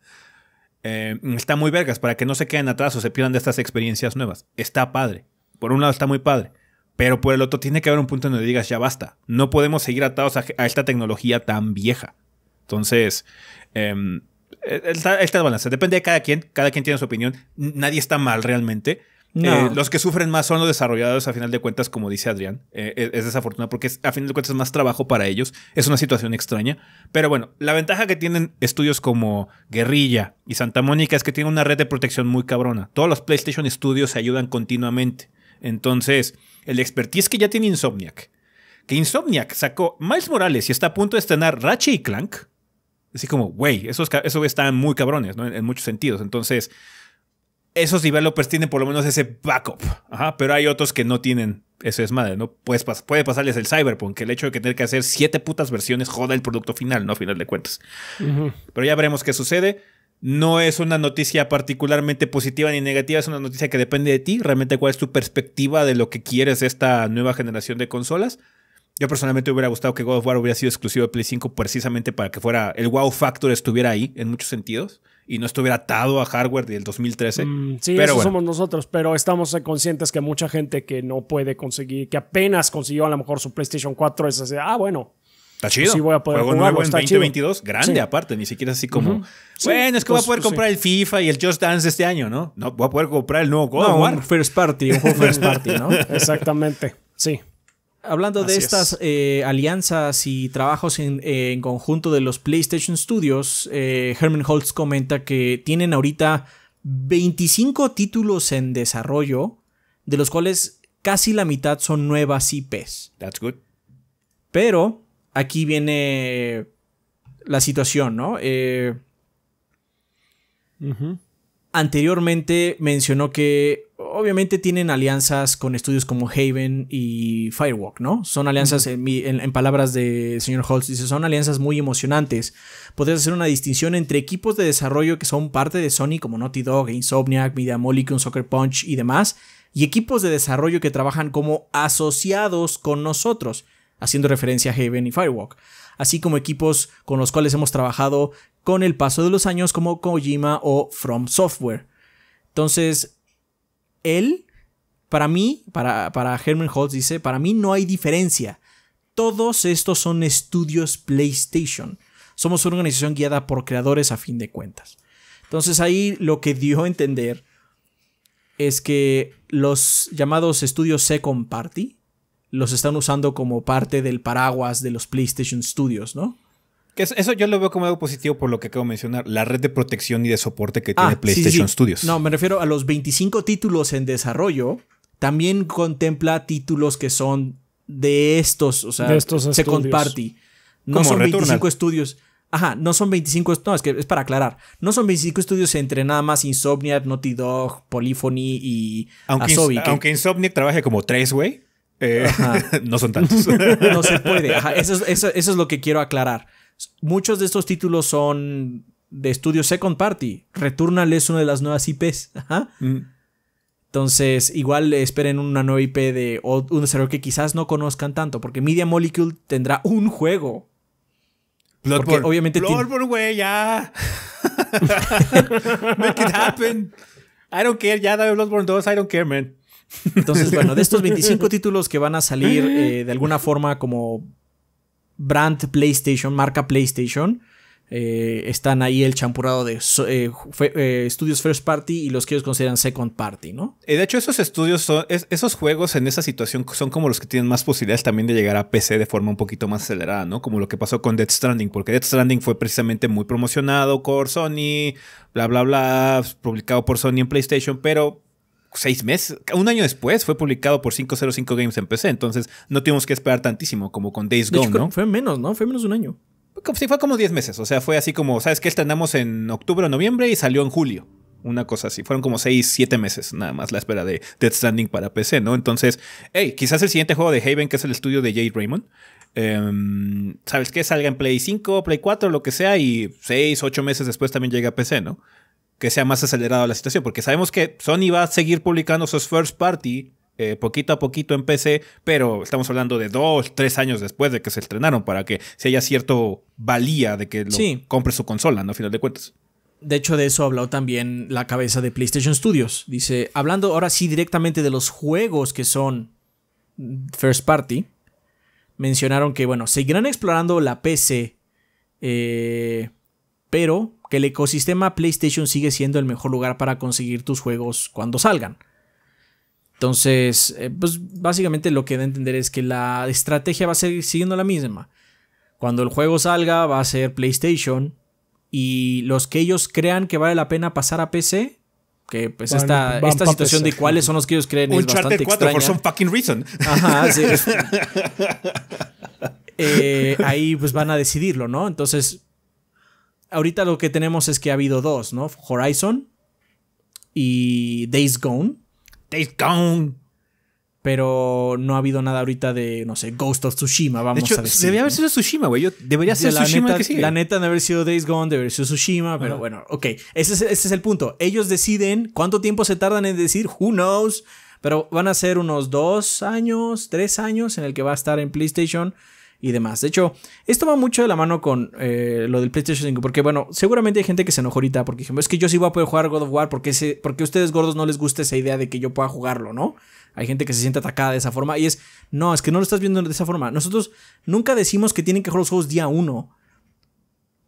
eh, está muy vergas para que no se queden atrás o se pierdan de estas experiencias nuevas. Está padre. Por un lado está muy padre. Pero por el otro tiene que haber un punto en donde digas, ya basta. No podemos seguir atados a, a esta tecnología tan vieja. Entonces, em, eh, está el balance. Depende de cada quien. Cada quien tiene su opinión. Nadie está mal realmente. No. Eh, los que sufren más son los desarrolladores, a final de cuentas, como dice Adrián. Eh, es, es desafortunado porque es- a final de cuentas es más trabajo para ellos. Es una situación extraña. Pero bueno, la ventaja que tienen estudios como Guerrilla y Santa Mónica es que tienen una red de protección muy cabrona. Todos los PlayStation Studios se ayudan continuamente. Entonces, el expertise que ya tiene Insomniac, que Insomniac sacó Miles Morales y está a punto de estrenar Ratchet y Clank. Así como, güey, esos, esos están muy cabrones, ¿no? En, en muchos sentidos. Entonces, esos developers tienen por lo menos ese backup. Ajá, pero hay otros que no tienen ese desmadre, ¿no? Puedes pas- puede pasarles el Cyberpunk, el hecho de que tener que hacer siete putas versiones joda el producto final, ¿no? A final de cuentas. Pero ya veremos qué sucede. No es una noticia particularmente positiva ni negativa, es una noticia que depende de ti, realmente cuál es tu perspectiva de lo que quieres de esta nueva generación de consolas. Yo personalmente hubiera gustado que God of War hubiera sido exclusivo de Play 5 precisamente para que fuera el wow factor estuviera ahí en muchos sentidos y no estuviera atado a hardware del 2013. Mm, sí, Pero eso bueno. somos nosotros, pero estamos conscientes que mucha gente que no puede conseguir, que apenas consiguió a lo mejor su PlayStation 4 es así, ah, bueno, Está chido. sí voy a poder Juego nuevo en está 2022, grande Sí. aparte, ni siquiera así como, Sí, bueno, es que voy a pues, poder sí. comprar el FIFA y el Just Dance este año, ¿no? No, voy a poder comprar el nuevo God No, of War. un first party, un juego first party, ¿no? exactamente, sí. Hablando de estas es. eh, alianzas y trabajos en, eh, en conjunto de los PlayStation Studios, eh, Herman Holtz comenta que tienen ahorita 25 títulos en desarrollo, de los cuales casi la mitad son nuevas IPs. That's good. Pero aquí viene la situación, ¿no? Eh, anteriormente mencionó que obviamente tienen alianzas con estudios como Haven y Firewalk, ¿no? Son alianzas, en, mi- en- en palabras del señor Holtz, dice, son alianzas muy emocionantes. Podrías hacer una distinción entre equipos de desarrollo que son parte de Sony como Naughty Dog, Insomniac, Media Molecule, Soccer Punch y demás, y equipos de desarrollo que trabajan como asociados con nosotros, haciendo referencia a Haven y Firewalk, así como equipos con los cuales hemos trabajado con el paso de los años como Kojima o From Software. Entonces, él, para mí, para, para Herman Holtz dice, para mí no hay diferencia. Todos estos son estudios PlayStation. Somos una organización guiada por creadores a fin de cuentas. Entonces ahí lo que dio a entender es que los llamados estudios Second Party los están usando como parte del paraguas de los PlayStation Studios, ¿no? Que eso yo lo veo como algo positivo por lo que acabo de mencionar, la red de protección y de soporte que tiene Ah, sí, PlayStation sí, sí. Studios. No, me refiero a los 25 títulos en desarrollo. También contempla títulos que son de estos, o sea, De estos Second estudios. Party. No Como son Returnal. 25 estudios. Ajá, no son 25, est- no, es que es para aclarar. No son 25 estudios entre nada más Insomniac, Naughty Dog, Polyphony y aunque, Asobi. Ins- que aunque Insomniac trabaje como tres, güey, eh, no son tantos. no se puede. Ajá, eso, es, eso- eso es lo que quiero aclarar. Muchos de estos títulos son de estudios second party. Returnal es una de las nuevas IPs. Ajá. Mm. Entonces, igual esperen una nueva IP de un desarrollo que quizás no conozcan tanto, porque Media Molecule tendrá un juego. Bloodborne. obviamente tiene- Bloodborne, güey, ya. Make it happen. I don't care, ya dame Bloodborne 2, I don't care, man. Entonces, bueno, de estos 25 títulos que van a salir eh, de alguna forma como brand PlayStation, marca PlayStation, eh, están ahí el champurrado de eh, eh, estudios first party y los que ellos consideran second party, ¿no? De hecho, esos estudios, son, es- esos juegos en esa situación son como los que tienen más posibilidades también de llegar a PC de forma un poquito más acelerada, ¿no? Como lo que pasó con Death Stranding, porque Death Stranding fue precisamente muy promocionado por Sony, bla, bla, bla, publicado por Sony en PlayStation, pero seis meses, un año después fue publicado por 505 Games en PC, entonces no tuvimos que esperar tantísimo como con Days Gone, hecho, ¿no? Fue menos, ¿no? Fue menos de un año. Sí, fue como 10 meses. O sea, fue así como, ¿sabes qué? Estrenamos en octubre o noviembre y salió en julio. Una cosa así. Fueron como 6, 7 meses nada más la espera de Death Stranding para PC, ¿no? Entonces, hey, quizás el siguiente juego de Haven, que es el estudio de Jade Raymond, em, ¿sabes qué? Salga en Play 5, Play 4, lo que sea, y 6, 8 meses después también llega a PC, ¿no? Que sea más acelerado la situación, porque sabemos que Sony va a seguir publicando sus first party eh, poquito a poquito en PC, pero estamos hablando de dos, tres años después de que se estrenaron para que se haya cierto valía de que lo Sí. compre su consola, ¿no? A final de cuentas. De hecho, de eso habló también la cabeza de PlayStation Studios. Dice, hablando ahora sí directamente de los juegos que son first party, mencionaron que, bueno, seguirán explorando la PC, eh, pero que el ecosistema PlayStation sigue siendo el mejor lugar para conseguir tus juegos cuando salgan. Entonces, eh, pues básicamente lo que da a entender es que la estrategia va a seguir siguiendo la misma. Cuando el juego salga va a ser PlayStation y los que ellos crean que vale la pena pasar a PC, que pues Van- esta, van esta situación PC. de cuáles son los que ellos creen es Uncharted bastante 4 for some extraña. fucking reason. Ajá, sí. Eh, ahí pues van a decidirlo, ¿no? Entonces, ahorita lo que tenemos es que ha habido dos, ¿no? Horizon y Days Gone. Days Gone. Pero no ha habido nada ahorita de, no sé, Ghost of Tsushima, De vamos hecho, a decir. debía haber sido Tsushima, güey. Debería ser la Tsushima neta, que sigue. la neta de haber sido Days Gone, de haber sido Tsushima, pero bueno, ok. Ese es, ese es el punto. Ellos deciden cuánto tiempo se tardan en decir, who knows. Pero van a ser unos dos años, tres años en el que va a estar en PlayStation y demás. De hecho, esto va mucho de la mano con eh, lo del PlayStation 5, porque bueno, seguramente hay gente que se enojó ahorita porque dijeron, es que yo sí voy a poder jugar God of War porque, ese, porque a ustedes gordos no les gusta esa idea de que yo pueda jugarlo, ¿no? Hay gente que se siente atacada de esa forma y es, no, es que no lo estás viendo de esa forma. Nosotros nunca decimos que tienen que jugar los juegos día uno.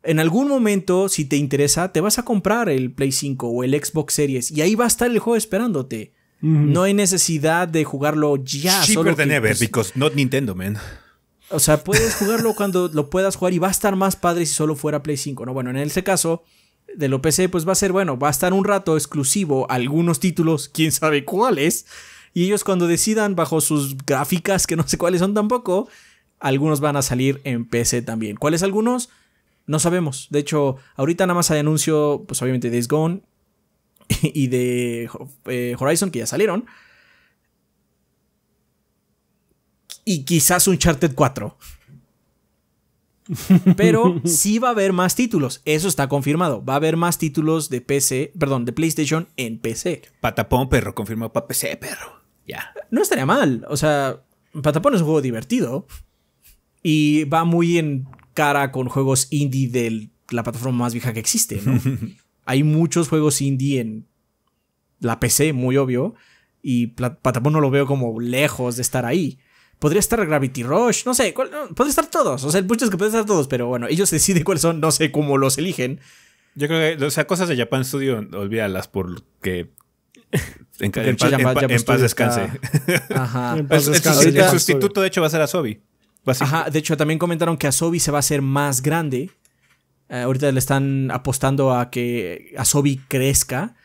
En algún momento, si te interesa, te vas a comprar el Play 5 o el Xbox Series y ahí va a estar el juego esperándote. No hay necesidad de jugarlo ya. Cheaper solo than que, ever, pues, because not Nintendo, man. O sea, puedes jugarlo cuando lo puedas jugar y va a estar más padre si solo fuera Play 5. No, bueno, en este caso de lo PC, pues va a ser bueno, va a estar un rato exclusivo algunos títulos, quién sabe cuáles. Y ellos cuando decidan bajo sus gráficas, que no sé cuáles son tampoco, algunos van a salir en PC también. ¿Cuáles algunos? No sabemos. De hecho, ahorita nada más hay anuncio, pues obviamente Days Gone y de eh, Horizon, que ya salieron. Y quizás Uncharted 4. Pero sí va a haber más títulos. Eso está confirmado. Va a haber más títulos de PC, perdón, de PlayStation en PC. Patapón, perro, confirmado para PC, perro. Ya. No estaría mal. O sea, Patapón es un juego divertido. Y va muy en cara con juegos indie de la plataforma más vieja que existe, ¿no? Hay muchos juegos indie en la PC, muy obvio. Y Patapón no lo veo como lejos de estar ahí. Podría estar Gravity Rush, no sé, cuál- no, puede estar todos. O sea, el punto es que puede estar todos, pero bueno, ellos deciden cuáles son, no sé cómo los eligen. Yo creo que, o sea, cosas de Japan Studio, olvídalas porque. En, en paz, Japan- en pa- Japan en paz descanse. está- Ajá. En paz El, sustituto, de hecho, va a ser Asobi. Ajá, de hecho también comentaron que Asobi se va a hacer más grande. Eh, ahorita le están apostando a que Asobi crezca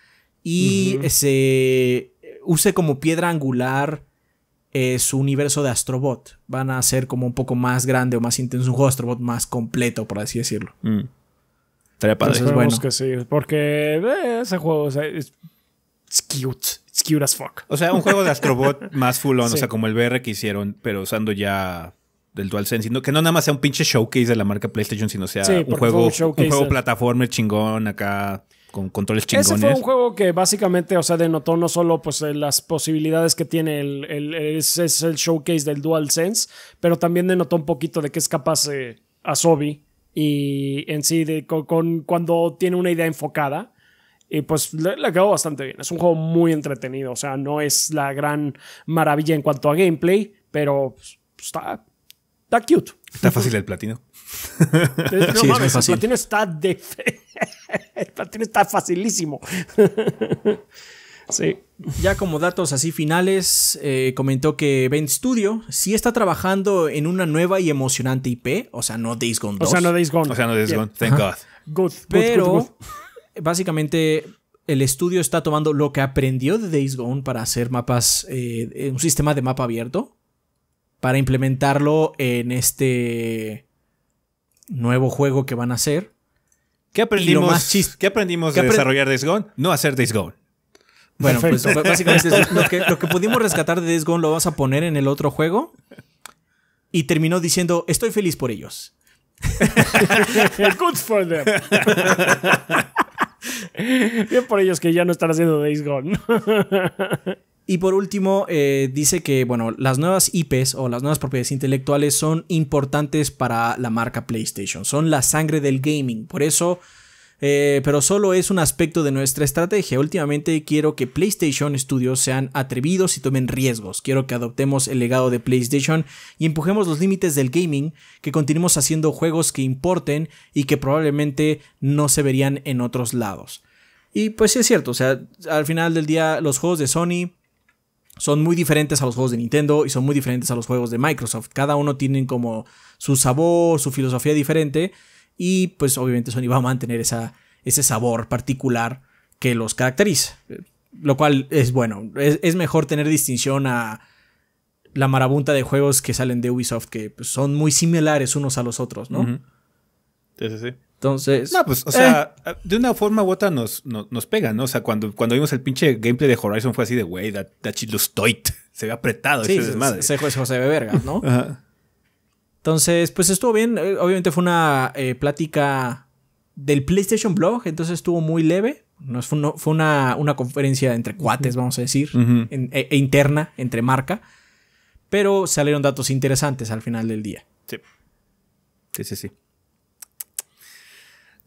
y se use como piedra angular eh, su universo de Astrobot. Van a ser como un poco más grande o más intenso, un juego de Astrobot más completo, por así decirlo. Mm. Estaría padre. Entonces, bueno. que sí, porque eh, ese juego o sea, es it's cute. It's cute as fuck. O sea, un juego de Astrobot más full on, Sí. o sea, como el VR que hicieron, pero usando ya del DualSense, sino que no nada más sea un pinche showcase de la marca PlayStation, sino sea Sí, un juego, un juego de- plataforma chingón acá con controles Ese chingones. fue un juego que básicamente, o sea, denotó no solo pues eh, las posibilidades que tiene el, el- es, es el showcase del DualSense, pero también denotó un poquito de qué es capaz eh, Asobi y en sí de, con, con- cuando tiene una idea enfocada. Y pues le, le quedó bastante bien. Es un juego muy entretenido. O sea, no es la gran maravilla en cuanto a gameplay, pero pues, está, está cute. Está fácil el platino. No muy mames, el fácil. platino está de. el platino está facilísimo. sí. Ya como datos así finales, eh, comentó que Ben Studio sí está trabajando en una nueva y emocionante IP, o sea, no Days Gone 2. O sea, no Days Gone. O sea, no Days. Gone. Thank God. Good, good, pero good, good. básicamente el estudio está tomando lo que aprendió de Days Gone para hacer mapas, eh, un sistema de mapa abierto, para implementarlo en este nuevo juego que van a hacer. ¿Qué aprendimos, más chis- ¿qué aprendimos ¿Qué de desarrollar Days Gone? No hacer Days Gone. Bueno, pues Perfecto. básicamente es lo que, lo que pudimos rescatar de Days Gone lo vas a poner en el otro juego. Y terminó diciendo, estoy feliz por ellos. Good for them. Bien por ellos que ya no están haciendo Days Gone. Y por último, eh, dice que, bueno, las nuevas IPs o las nuevas propiedades intelectuales son importantes para la marca PlayStation. Son la sangre del gaming. Por eso, eh, pero solo es un aspecto de nuestra estrategia. Últimamente quiero que PlayStation Studios sean atrevidos y tomen riesgos. Quiero que adoptemos el legado de PlayStation y empujemos los límites del gaming, que continuemos haciendo juegos que importen y que probablemente no se verían en otros lados. Y pues sí es cierto, o sea, al final del día los juegos de Sony son muy diferentes a los juegos de Nintendo y son muy diferentes a los juegos de Microsoft. Cada uno tiene como su sabor, su filosofía diferente y pues obviamente Sony va a mantener esa, ese sabor particular que los caracteriza. Lo cual es bueno. Es, mejor tener distinción a la marabunta de juegos que salen de Ubisoft que pues, son muy similares unos a los otros, ¿no? Sí, sí, sí. Entonces... No, pues, o sea, de una forma u otra nos, no- nos pega, ¿no? O sea, cuando, cuando vimos el pinche gameplay de Horizon fue así de, güey, that, that shit looks tight. Se ve apretado sí, ese desmadre. ese se ve verga, ¿no? Ajá. Entonces, pues estuvo bien. Eh, Obviamente fue una eh, plática del PlayStation Blog, entonces estuvo muy leve. No, fue, no- fue una, una conferencia entre cuates, vamos a decir, en- e, e interna, entre marca. Pero salieron datos interesantes al final del día. Sí. Sí, sí, sí.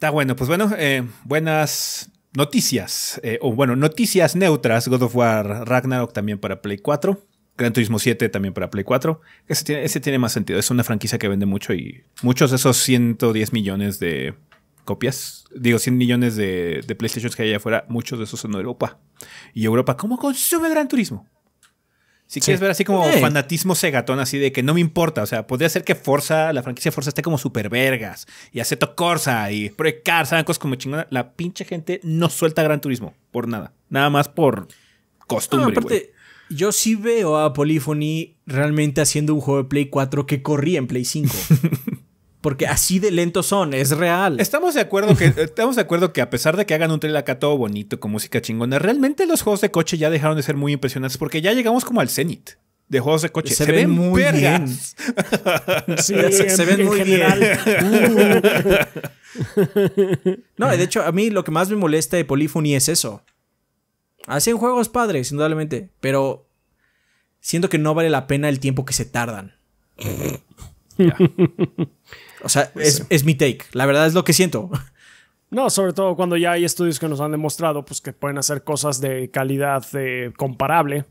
Está bueno, pues bueno, eh, buenas noticias. eh, o bueno, noticias neutras. God of War Ragnarok también para Play 4. Gran Turismo 7 también para Play 4. Ese tiene, más sentido. Es una franquicia que vende mucho y muchos de esos 110 millones de copias, digo 100 millones de, de PlayStation que hay allá afuera, muchos de esos son Europa. Y Europa, ¿cómo consume Gran Turismo? Si quieres ver así como Eh. fanatismo segatón, así de que no me importa. O sea, podría ser que Forza, la franquicia Forza esté como super vergas. Y Aceto Corsa y Project Cars, hagan cosas como chingona. La pinche gente no suelta Gran Turismo por nada. Nada más por costumbre. aparte, yo sí veo a Polyphony realmente haciendo un juego de Play 4 que corría en Play 5. Porque así de lentos son, es real. Estamos de acuerdo que estamos de acuerdo que a pesar de que hagan un trailer acá todo bonito con música chingona, realmente los juegos de coche ya dejaron de ser muy impresionantes porque ya llegamos como al cenit de juegos de coche. Se ven muy vergas. Sí, Se- se en- ven en muy general. No, de hecho, a mí lo que más me molesta de Polyphony es eso. Hacen juegos padres, indudablemente, pero siento que no vale la pena el tiempo que se tardan. Ya. O sea, es, es mi take. La verdad es lo que siento. No, sobre todo cuando ya hay estudios que nos han demostrado pues, que pueden hacer cosas de calidad eh, comparable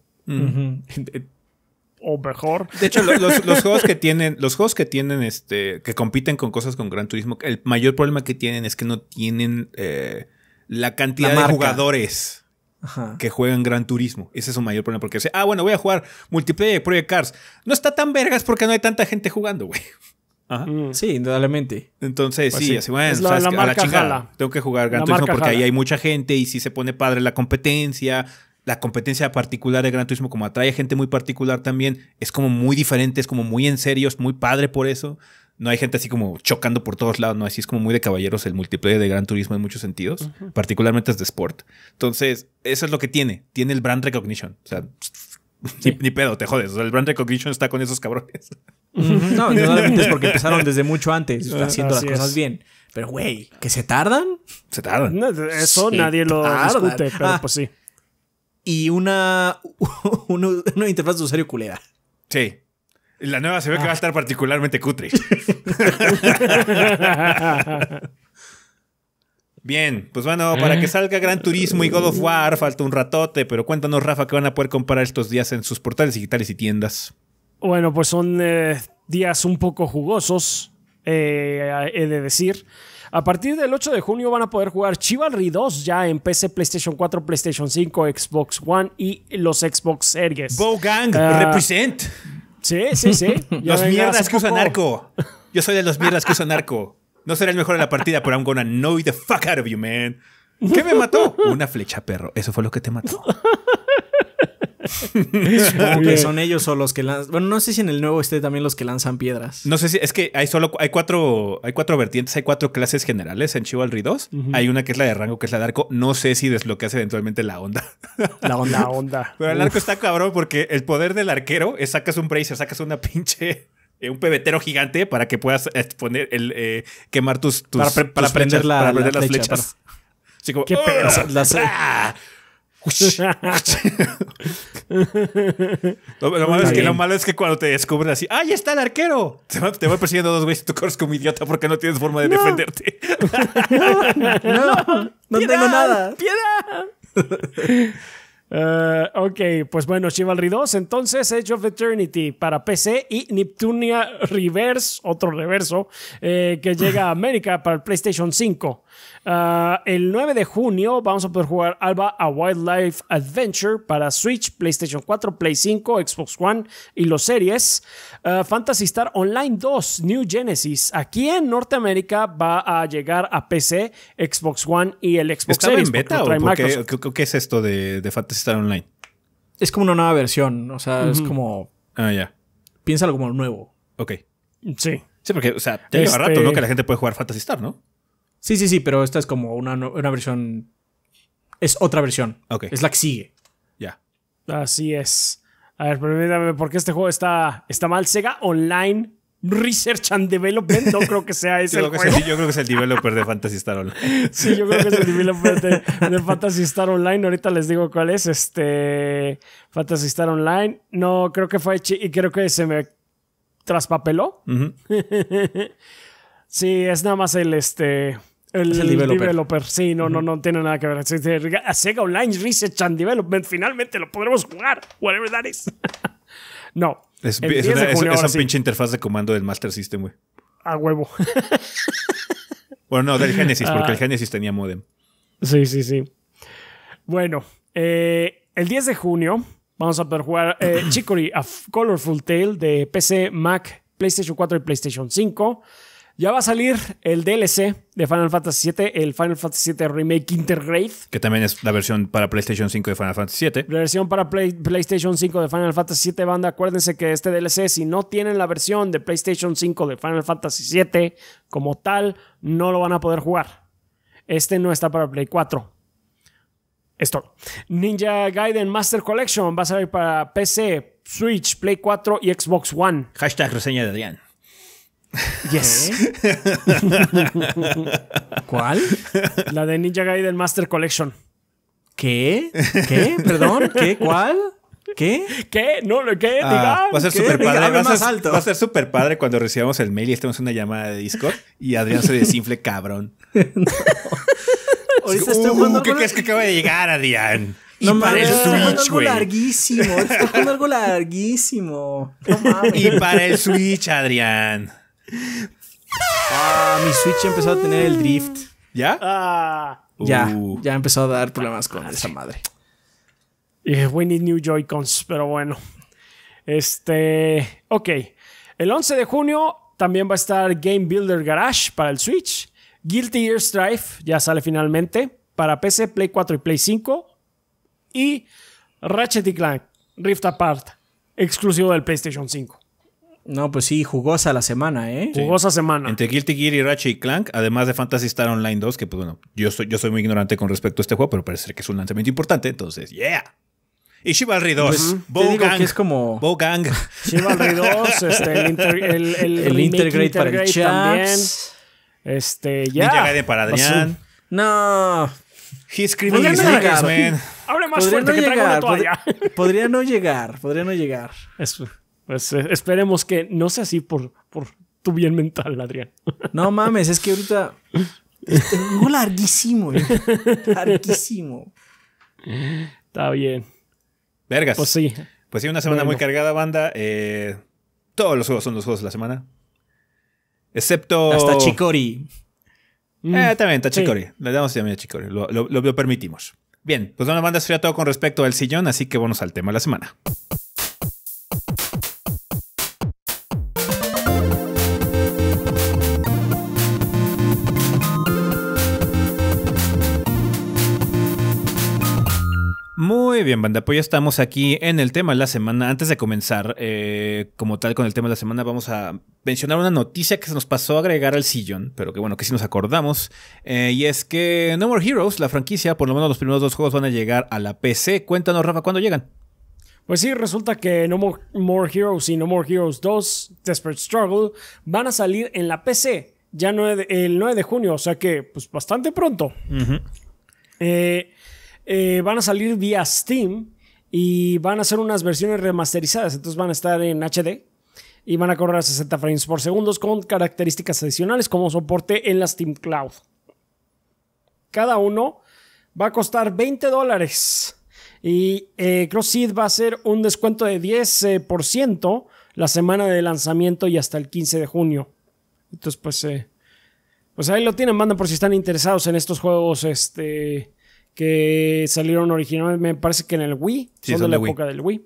o mejor. De hecho, lo- los, los juegos que tienen, los juegos que tienen, este, que compiten con cosas con Gran Turismo, el mayor problema que tienen es que no tienen eh, la cantidad La de jugadores Ajá. que juegan Gran Turismo. Ese es su mayor problema. Porque, ah, bueno, voy a jugar multiplayer de Project Cars. No está tan vergas porque no hay tanta gente jugando, güey. Ajá. Mm. Sí, indudablemente. Entonces, Pues sí, sí. así, bueno, Es la- ¿sabes la qué? a la chingada. jala. Tengo que jugar Gran La Turismo porque ahí hay mucha gente y sí se pone padre la competencia. La competencia particular de Gran Turismo, como atrae gente muy particular también, es como muy diferente, es como muy en serio, es muy padre por eso. No hay gente así como chocando por todos lados, no, así es como muy de caballeros el multiplayer de Gran Turismo en muchos sentidos, particularmente es de sport. Entonces, eso es lo que tiene, tiene el brand recognition. O sea, ni, ni pedo, te jodes. O sea, el brand recognition está con esos cabrones. No, indudablemente es porque empezaron desde mucho antes haciendo Así las cosas es. bien. Pero, güey, ¿que se tardan? Se tardan. No, Eso nadie lo tardan. discute, pero Ah. pues sí. Y una, una, una interfaz de usuario culera. Sí. Y La nueva se ve que va a estar particularmente cutre. Bien, pues bueno, para que salga Gran Turismo y God of War falta un ratote, pero cuéntanos, Rafa, que van a poder comprar estos días en sus portales digitales y tiendas. Bueno, pues son eh, días un poco jugosos, eh, he de decir. A partir del 8 de junio van a poder jugar Chivalry 2 ya en PC, PlayStation 4, PlayStation 5, Xbox One y los Xbox Series. Bow Gang, Ah, represent. Sí, sí, sí. Ya Los mierdas que usan arco. Yo soy de los mierdas que usan arco. No seré el mejor en la partida, pero I'm gonna know the fuck out of you, man. ¿Qué me mató? Una flecha, perro. Eso fue lo que te mató. Supongo que son ellos o los que lanzan. Bueno, no sé si en el nuevo esté también los que lanzan piedras. No sé si es que hay solo hay cuatro hay cuatro vertientes, hay cuatro clases generales en Chivalry 2. Hay una que es la de rango, que es la de arco. No sé si desbloqueas eventualmente la onda. La onda. Onda. Pero el arco está cabrón porque el poder del arquero es sacas un bracer, sacas una pinche eh, un pebetero gigante para que puedas poner el eh, quemar tus, tus- Para pre- tus prender flechas, la- para la prender las flecha, flechas. Así como Qué pedo. ¡ah! Las- ¡Ah! lo, lo malo es que, lo malo es que cuando te descubren así, ¡ay, está el arquero! Te va, te va persiguiendo dos güeyes y tú corres como idiota porque no tienes forma de defenderte. No, no tengo nada. Eh, ok, pues bueno, Chivalry 2, entonces Age of Eternity para PC y Neptunia Reverse, otro reverso, eh, que llega a América para el PlayStation 5. Ah, el 9 de junio vamos a poder jugar Alba a Wildlife Adventure para Switch, PlayStation 4, Play 5, Xbox One y los series. Ah, Fantasy Star Online 2, New Genesis. Aquí en Norteamérica va a llegar a PC, Xbox One y el Xbox ¿Estaba Series. en beta o qué, Microsoft. qué- qué es esto de, de Fantasy Star Online? Es como una nueva versión. O sea, es como. Ah, ya. Piénsalo como nuevo. Ok. Sí. Sí, porque, o sea, ya lleva Este- rato, ¿no? Que la gente puede jugar Fantasy Star, ¿no? Sí, sí, sí, pero esta es como una, una versión. Es otra versión. Ok. Es la que sigue. Ya. Así es. A ver, permítame, porque este juego está, está mal. Sega Online Research and Development. No creo que sea ese Yo el creo, que es juego. el, yo creo que es el developer de Fantasy Star Online. Sí, yo creo que es el developer de, de Fantasy Star Online. Ahorita les digo cuál es. Este. Fantasy Star Online. No, creo que fue. Y creo que se me traspapeló. Ujú. Sí, es nada más el este. El, Es el developer. developer. Sí, no, no, no tiene nada que ver. A Sega Online Research and Development. Finalmente lo podremos jugar. Whatever that is. no. Es, El es 10 de una, junio, es sí. pinche interfaz de comando del Master System, güey. A huevo. Bueno, no, del Genesis, porque Ah. el Genesis tenía modem. Sí, sí, sí. Bueno, eh, el 10 de junio vamos a poder jugar eh, Chicory, a Colorful Tale de PC, Mac, PlayStation 4 y PlayStation 5. Ya va a salir el DLC de Final Fantasy VII, el Final Fantasy VII Remake Intergrade. Que también es la versión para PlayStation 5 de Final Fantasy VII. Versión para Play- PlayStation 5 de Final Fantasy VII banda. Acuérdense que este DLC, si no tienen la versión de PlayStation 5 de Final Fantasy VII como tal, no lo van a poder jugar. Este no está para Play 4. Es todo. Ninja Gaiden Master Collection va a salir para PC, Switch, Play 4 y Xbox One. Hashtag reseña de Adrián. Yes. ¿Cuál? la de Ninja Gaiden Master Collection. ¿Qué? ¿Qué? ¿Perdón? ¿Qué? ¿Cuál? ¿Qué? ¿Qué? No, ¿qué? Ah, va a ser súper padre. Va a más ser, alto. va a ser súper padre cuando recibamos el mail y estemos en una llamada de Discord y Adrián se desinfle cabrón. Ahorita Uh, estoy jugando ¿Qué algo- crees que acaba de llegar, Adrián? Y No para mames, el Switch, algo güey. larguísimo. Estoy jugando algo larguísimo. No mames. Y para el Switch, Adrián. Ah, mi Switch empezó a tener el drift. ¿Ya? Ah. Ya, Uh. ya empezó a dar problemas con esa madre. Eh, we need new Joy-Cons, pero bueno. Este. Ok. El 11 de junio también va a estar Game Builder Garage para el Switch. Guilty Gear Strife ya sale finalmente para PC, Play 4 y Play 5. Y Ratchet y Clank Rift Apart, exclusivo del PlayStation 5. No, pues sí, jugosa la semana, ¿eh? Jugosa semana. Entre Guilty Gear y Ratchet y Clank, además de Fantasy Star Online 2, que pues bueno, yo soy, yo soy muy ignorante con respecto a este juego, pero parece que es un lanzamiento importante, entonces, yeah. Y Chivalry 2. Pues, te Bow digo Gang. que es como- Bow Gang. Chivalry 2, este, el, inter- el, el, El Intergrade para el también. Chaps. Este, ya. Ninja Gaiden para Adrián. No. He's screaming his no niggas, man. Hable más Podría fuerte no que traigo una llegar. toalla. pod- Podría no llegar. Podría no llegar. Es- pues eh, esperemos que no sea así por, por tu bien mental, Adrián. No mames, es que ahorita. Este juego larguísimo, eh. Larguísimo. Está bien. Vergas. Pues sí. Pues sí, una semana Bueno. muy cargada, banda. Eh, todos los juegos son los juegos de la semana. Excepto. Hasta Chicori. Eh, también, está Sí. Chicori. Le damos también a Chicori. Lo, lo- lo- permitimos. Bien, pues una banda sería todo con respecto al sillón, así que vamos al tema de la semana. Muy bien, banda. Pues ya estamos aquí en el tema de la semana. Antes de comenzar, eh, como tal, con el tema de la semana, vamos a mencionar una noticia que se nos pasó a agregar al sillón, pero que bueno, que sí nos acordamos. Eh, y es que No More Heroes, la franquicia, por lo menos los primeros dos juegos van a llegar a la PC. Cuéntanos, Rafa, ¿cuándo llegan? Pues sí, resulta que No More, More Heroes y No More Heroes 2, Desperate Struggle, van a salir en la PC ya de- el 9 de junio, o sea que pues bastante pronto. Eh, eh, van a salir vía Steam y van a ser unas versiones remasterizadas, entonces van a estar en HD y van a correr a 60 frames por segundo con características adicionales como soporte en la Steam Cloud. Cada uno va a costar 20 dólares. Y eh, CrossFit va a ser un descuento de 10% por ciento la semana de lanzamiento y hasta el 15 de junio. Entonces, pues, eh, pues ahí lo tienen, banda, por si están interesados en estos juegos este, que salieron originalmente. Me parece que en el Wii, Sí, son, son de la Wii. época del Wii.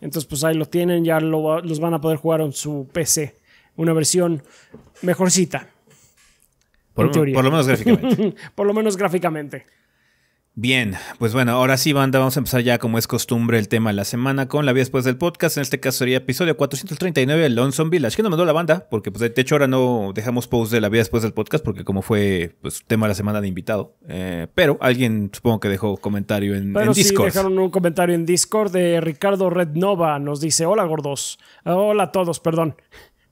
Entonces, pues ahí lo tienen, ya lo va- los van a poder jugar en su PC. Una versión mejorcita, Por, En teoría. por lo menos gráficamente. por lo menos gráficamente. Bien, pues bueno, ahora sí, banda, vamos a empezar ya como es costumbre el tema de la semana con la vida después del podcast. En este caso sería episodio 439 de Lonesome Village. ¿Qué nos mandó la banda? Porque pues de hecho ahora no dejamos post de la vida después del podcast porque como fue pues tema de la semana de invitado. Eh, pero alguien supongo que dejó comentario en, Pero en sí Discord. dejaron un comentario en Discord de Ricardo Rednova. Nos dice: Hola gordos. Hola a todos, perdón.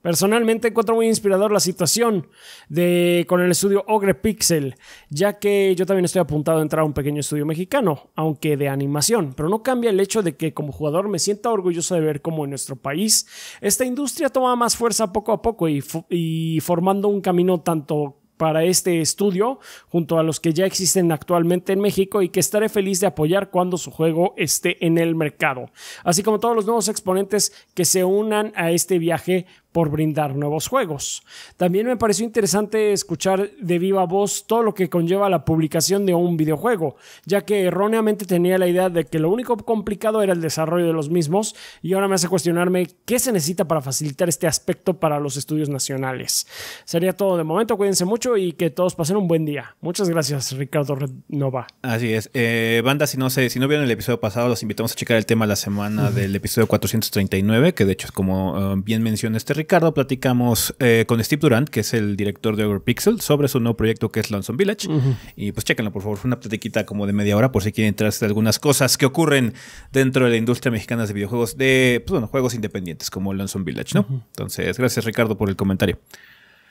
Personalmente encuentro muy inspirador la situación de, con el estudio Ogre Pixel, ya que yo también estoy apuntado a entrar a un pequeño estudio mexicano, aunque de animación, pero no cambia el hecho de que como jugador me sienta orgulloso de ver cómo en nuestro país esta industria toma más fuerza poco a poco y, y formando un camino tanto para este estudio junto a los que ya existen actualmente en México y que estaré feliz de apoyar cuando su juego esté en el mercado, así como todos los nuevos exponentes que se unan a este viaje por brindar nuevos juegos. También me pareció interesante escuchar de viva voz todo lo que conlleva la publicación de un videojuego, ya que erróneamente tenía la idea de que lo único complicado era el desarrollo de los mismos y ahora me hace cuestionarme qué se necesita para facilitar este aspecto para los estudios nacionales. Sería todo de momento, cuídense mucho y que todos pasen un buen día. Muchas gracias, Ricardo Nova. Así es. Eh, banda, si no, sé, si no vieron el episodio pasado, los invitamos a checar el tema la semana del episodio 439, que de hecho es como eh, bien menciona este Ricardo, platicamos eh, con Steve Durant, que es el director de Overpixel, sobre su nuevo proyecto que es Lonesome Village. Y pues chéquenlo, por favor, fue una platiquita como de media hora por si quieren enterarse de algunas cosas que ocurren dentro de la industria mexicana de videojuegos, de, pues bueno, juegos independientes como Lonesome Village, ¿no? Entonces, gracias Ricardo por el comentario.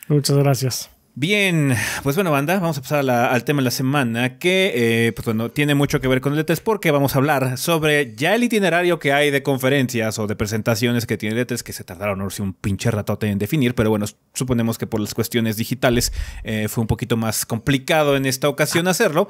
Muchas gracias. Bien, pues bueno, banda, vamos a pasar a la- al tema de la semana que, eh, pues bueno, tiene mucho que ver con el E3 porque vamos a hablar sobre ya el itinerario que hay de conferencias o de presentaciones que tiene el E3 que se tardaron, no sé, un pinche ratote en definir, pero bueno, suponemos que por las cuestiones digitales eh, fue un poquito más complicado en esta ocasión hacerlo.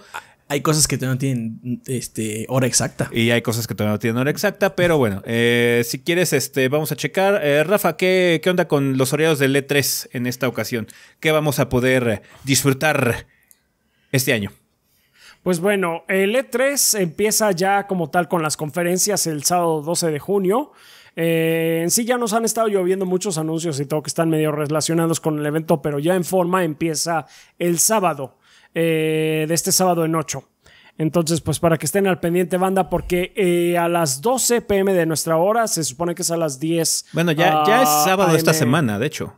Hay cosas que todavía no tienen este, hora exacta. Y hay cosas que todavía no tienen hora exacta, pero bueno, eh, si quieres, este, vamos a checar. Eh, Rafa, ¿qué, ¿qué onda con los horarios del E3 en esta ocasión? ¿Qué vamos a poder disfrutar este año? Pues bueno, el E3 empieza ya como tal con las conferencias el sábado 12 de junio. Eh, en sí ya nos han estado lloviendo muchos anuncios y todo que están medio relacionados con el evento, pero ya en forma empieza el sábado, eh, de este sábado en 8. Entonces, pues para que estén al pendiente, banda, porque eh, a las 12 pm de nuestra hora, se supone que es a las 10. Bueno, ya, ya es ah, sábado esta AM. semana, de hecho.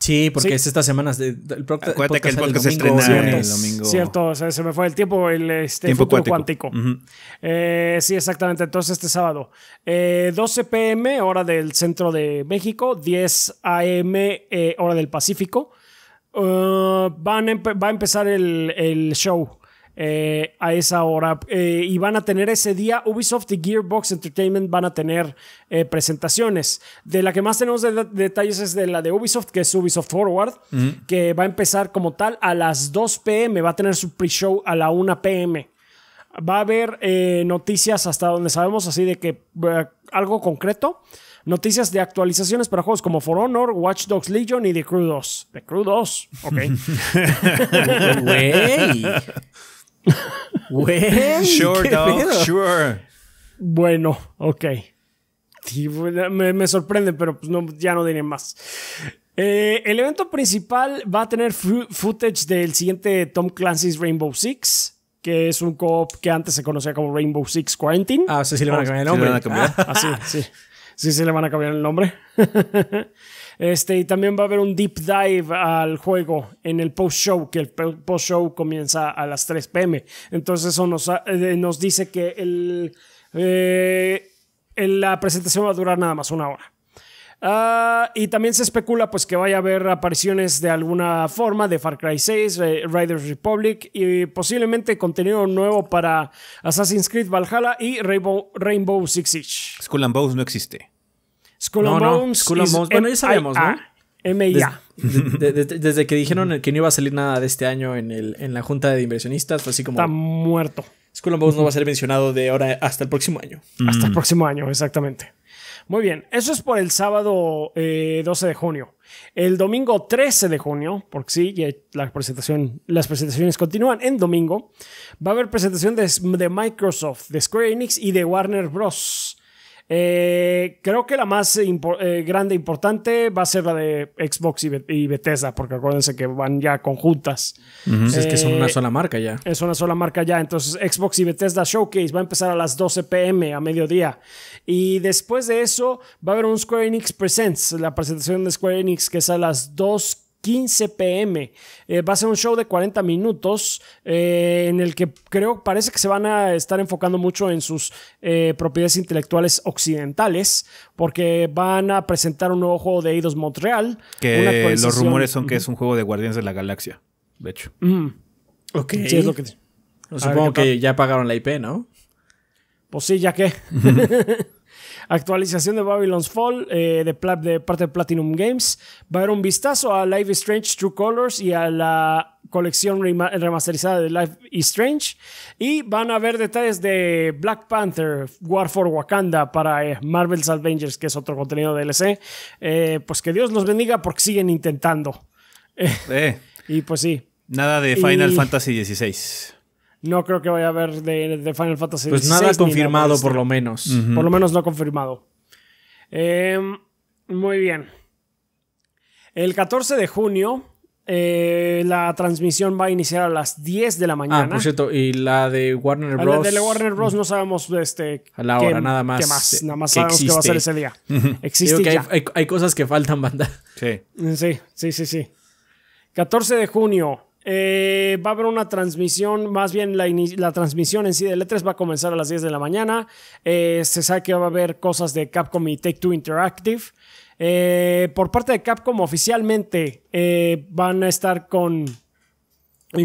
Sí, porque Sí. es estas semanas. De, el Acuérdate que el podcast se domingo. estrena Cierto. el domingo. Cierto, o sea, se me fue el tiempo, el este, Tiempo futuro cuántico. cuántico. Ujú. Eh, sí, exactamente. Entonces, este sábado, eh, 12 pm, hora del centro de México, 10 am, eh, hora del Pacífico. Uh, van va a empezar el, el show eh, a esa hora eh, y van a tener ese día Ubisoft y Gearbox Entertainment van a tener eh, presentaciones. De la que más tenemos de- de- detalles es de la de Ubisoft, que es Ubisoft Forward, que va a empezar como tal a las 2 pm, va a tener su pre-show a la 1 pm va a haber noticias hasta donde sabemos, así de que algo concreto. Noticias de actualizaciones para juegos como For Honor, Watch Dogs Legion y The Crew 2. The Crew 2, ok. Güey. Güey. Sure, ¿qué dog, pedo? sure. bueno, ok. Sí, me, me sorprende, pero pues no, ya no diré más. Eh, el evento principal va a tener footage del siguiente Tom Clancy's Rainbow Six, que es un co-op que antes se conocía como Rainbow Six Quarantine. Ah, o sea, sí le van a cambiar el Sí le nombre. van a cambiar. Ah, Así, sí. Sí, sí le van a cambiar el nombre. este, y también va a haber un deep dive al juego en el post-show, que el po- post-show comienza a las 3 pm. Entonces eso nos, eh, dice que eh, la presentación va a durar nada más una hora. Ah, y también se especula pues que vaya a haber apariciones de alguna forma de Far Cry 6, eh, Riders Republic y posiblemente contenido nuevo para Assassin's Creed Valhalla y Rainbow, Rainbow Six Siege. Skull and Bones no existe. Skull No, and no, Bones. Skull and is Bones. Bueno, ya sabemos, ¿no? M-I-A. De- de- de- desde que dijeron que no iba a salir nada de este año en, el, en la junta de inversionistas, fue así como Está muerto. Skull and Bones no va a ser mencionado de ahora hasta el próximo año. Hasta el próximo año, exactamente. Muy bien, eso es por el sábado eh, 12 de junio. El domingo 13 de junio, porque sí, la presentación, las presentaciones continúan en domingo, va a haber presentación de Microsoft, de Square Enix y de Warner Bros. Eh, creo que la más eh, grande e importante va a ser la de Xbox y, Be- y Bethesda, porque acuérdense que van ya conjuntas. Pues es que son Eh, una sola marca ya. es una sola marca ya. Entonces, Xbox y Bethesda Showcase va a empezar a las 12 pm a mediodía. Y después de eso, va a haber un Square Enix Presents, la presentación de Square Enix, que es a las 2.15 pm. Eh, va a ser un show de 40 minutos eh, en el que creo, parece que se van a estar enfocando mucho en sus eh, propiedades intelectuales occidentales, porque van a presentar un nuevo juego de Eidos Montreal. una Que los rumores son que es un juego de Guardianes de la Galaxia. De hecho. Ok. Sí, es lo que... Supongo ¿qué que ya pagaron la IP, ¿no? Pues sí, ya que. Actualización de Babylon's Fall eh, de, parte de Platinum Games. Va a haber un vistazo a Life is Strange True Colors y a la colección rema- remasterizada de Life is Strange. Y van a ver detalles de Black Panther, War for Wakanda para eh, Marvel's Avengers, que es otro contenido de DLC. Eh, pues que Dios los bendiga porque siguen intentando. Y pues sí, nada de Final Y- Fantasy XVI. No creo que vaya a haber de, de Final Fantasy Pues nada confirmado por lo menos. Por lo menos no confirmado. Em, muy bien. El 14 de junio, eh, la transmisión va a iniciar a las 10 de la Ah, mañana. por cierto, y la de Warner A la Bros. de la Warner Bros. no sabemos este, A la qué- hora, nada más, qué más. Nada más que sabemos que va a ser ese existe. día. Existe Digo que hay, hay- hay cosas que faltan, banda. Sí. Sí, sí, sí, sí. 14 de junio. Eh, va a haber una transmisión, más bien la, transmisión en sí de E3 va a comenzar a las 10 de la mañana. Eh, se sabe que va a haber cosas de Capcom y Take Two Interactive. Eh, por parte de Capcom, oficialmente van a estar con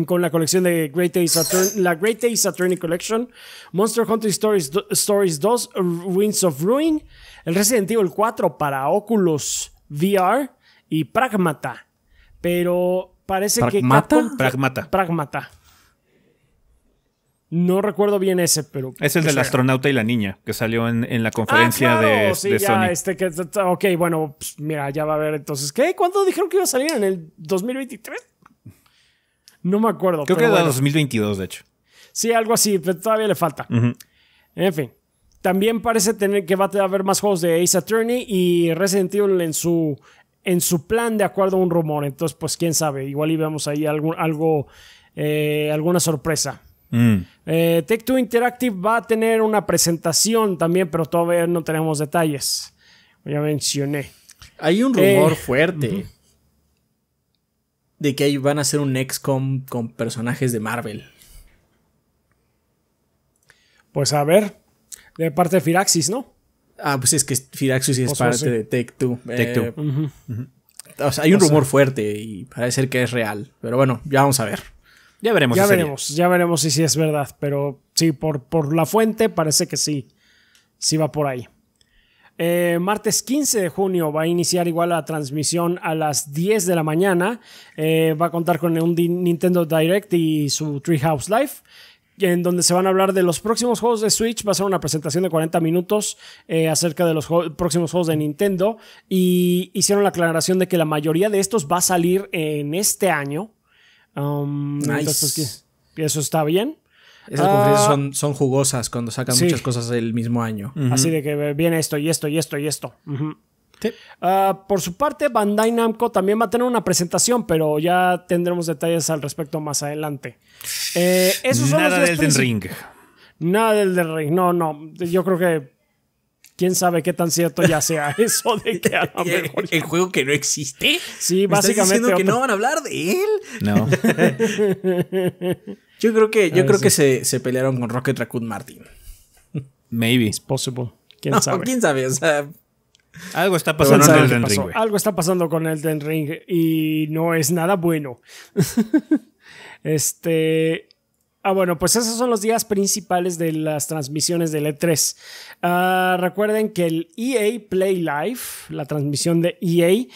con la colección de Great Ace Attorney, la Great Ace Attorney Collection, Monster Hunter Stories, Stories 2, Winds of Ruin, el Resident Evil 4 para Oculus VR y Pragmata. Pero parece ¿Pragmata? que Capcom... Pragmata. Pragmata. No recuerdo bien ese, pero... Es el del astronauta y la niña que salió en, en la conferencia Ah, claro, de, sí, de ya, Sony. este, que, ok, bueno, pues, mira, ya va a haber entonces. ¿Qué? ¿Cuándo dijeron que iba a salir? ¿En el 2023? No me acuerdo. Creo que era bueno. 2022, de hecho. Sí, algo así, pero todavía le falta. En fin. También parece tener que va a haber más juegos de Ace Attorney y Resident Evil en su, en su plan, de acuerdo a un rumor. Entonces, pues quién sabe. Igual y vemos ahí algún, algo, eh, alguna sorpresa. Mm. Eh, Take Two Interactive va a tener una presentación también, pero todavía no tenemos detalles. Ya mencioné. Hay un rumor Eh, fuerte de que ahí van a hacer un XCOM con personajes de Marvel. Pues a ver, de parte de Firaxis, ¿no? Ah, pues es que Firaxis es O sea, parte sí. de Take Two. Take-Two. Eh, O sea, hay un O sea- rumor fuerte y parece ser que es real. Pero bueno, ya vamos a ver. Ya veremos. ya veremos, ya veremos si sí es verdad. Pero sí, por, por la fuente parece que sí. Sí va por ahí. Eh, martes 15 de junio va a iniciar igual la transmisión a las 10 de la mañana. Eh, va a contar con un Nintendo Direct y su Treehouse Live. En donde se van a hablar de los próximos juegos de Switch. Va a ser una presentación de 40 minutos eh, acerca de los próximos juegos de Nintendo. Y hicieron la aclaración de que la mayoría de estos va a salir en este año. Um, Nice. entonces, pues, que- eso está bien. Esas Ah. conferencias son, son jugosas cuando sacan Sí. muchas cosas el mismo año. Así de que viene esto y esto y esto y esto. Ujú. Sí. Ah, por su parte, Bandai Namco también va a tener una presentación, pero ya tendremos detalles al respecto más adelante. Eh, esos son Nada los del Den Ring. Nada del del Ring. No, no. Yo creo que. Quién sabe qué tan cierto ya sea eso de que a lo mejor. ¿El juego que no existe? Sí, ¿Me estás básicamente. diciendo que no van a hablar de él? No. Yo creo que, yo Ah, creo sí. que se, se pelearon con Rocket Raccoon Martin. Maybe. Possible. Quién No, sabe. quién sabe, o sea, Algo está ¿Quién pasando en sabe el qué Den pasó? Ring. Algo está pasando con el Den Ring y no es nada bueno. este. Ah, bueno, pues esos son los días principales de las transmisiones del E3. Ah, recuerden que el EA Play Live, la transmisión de EA,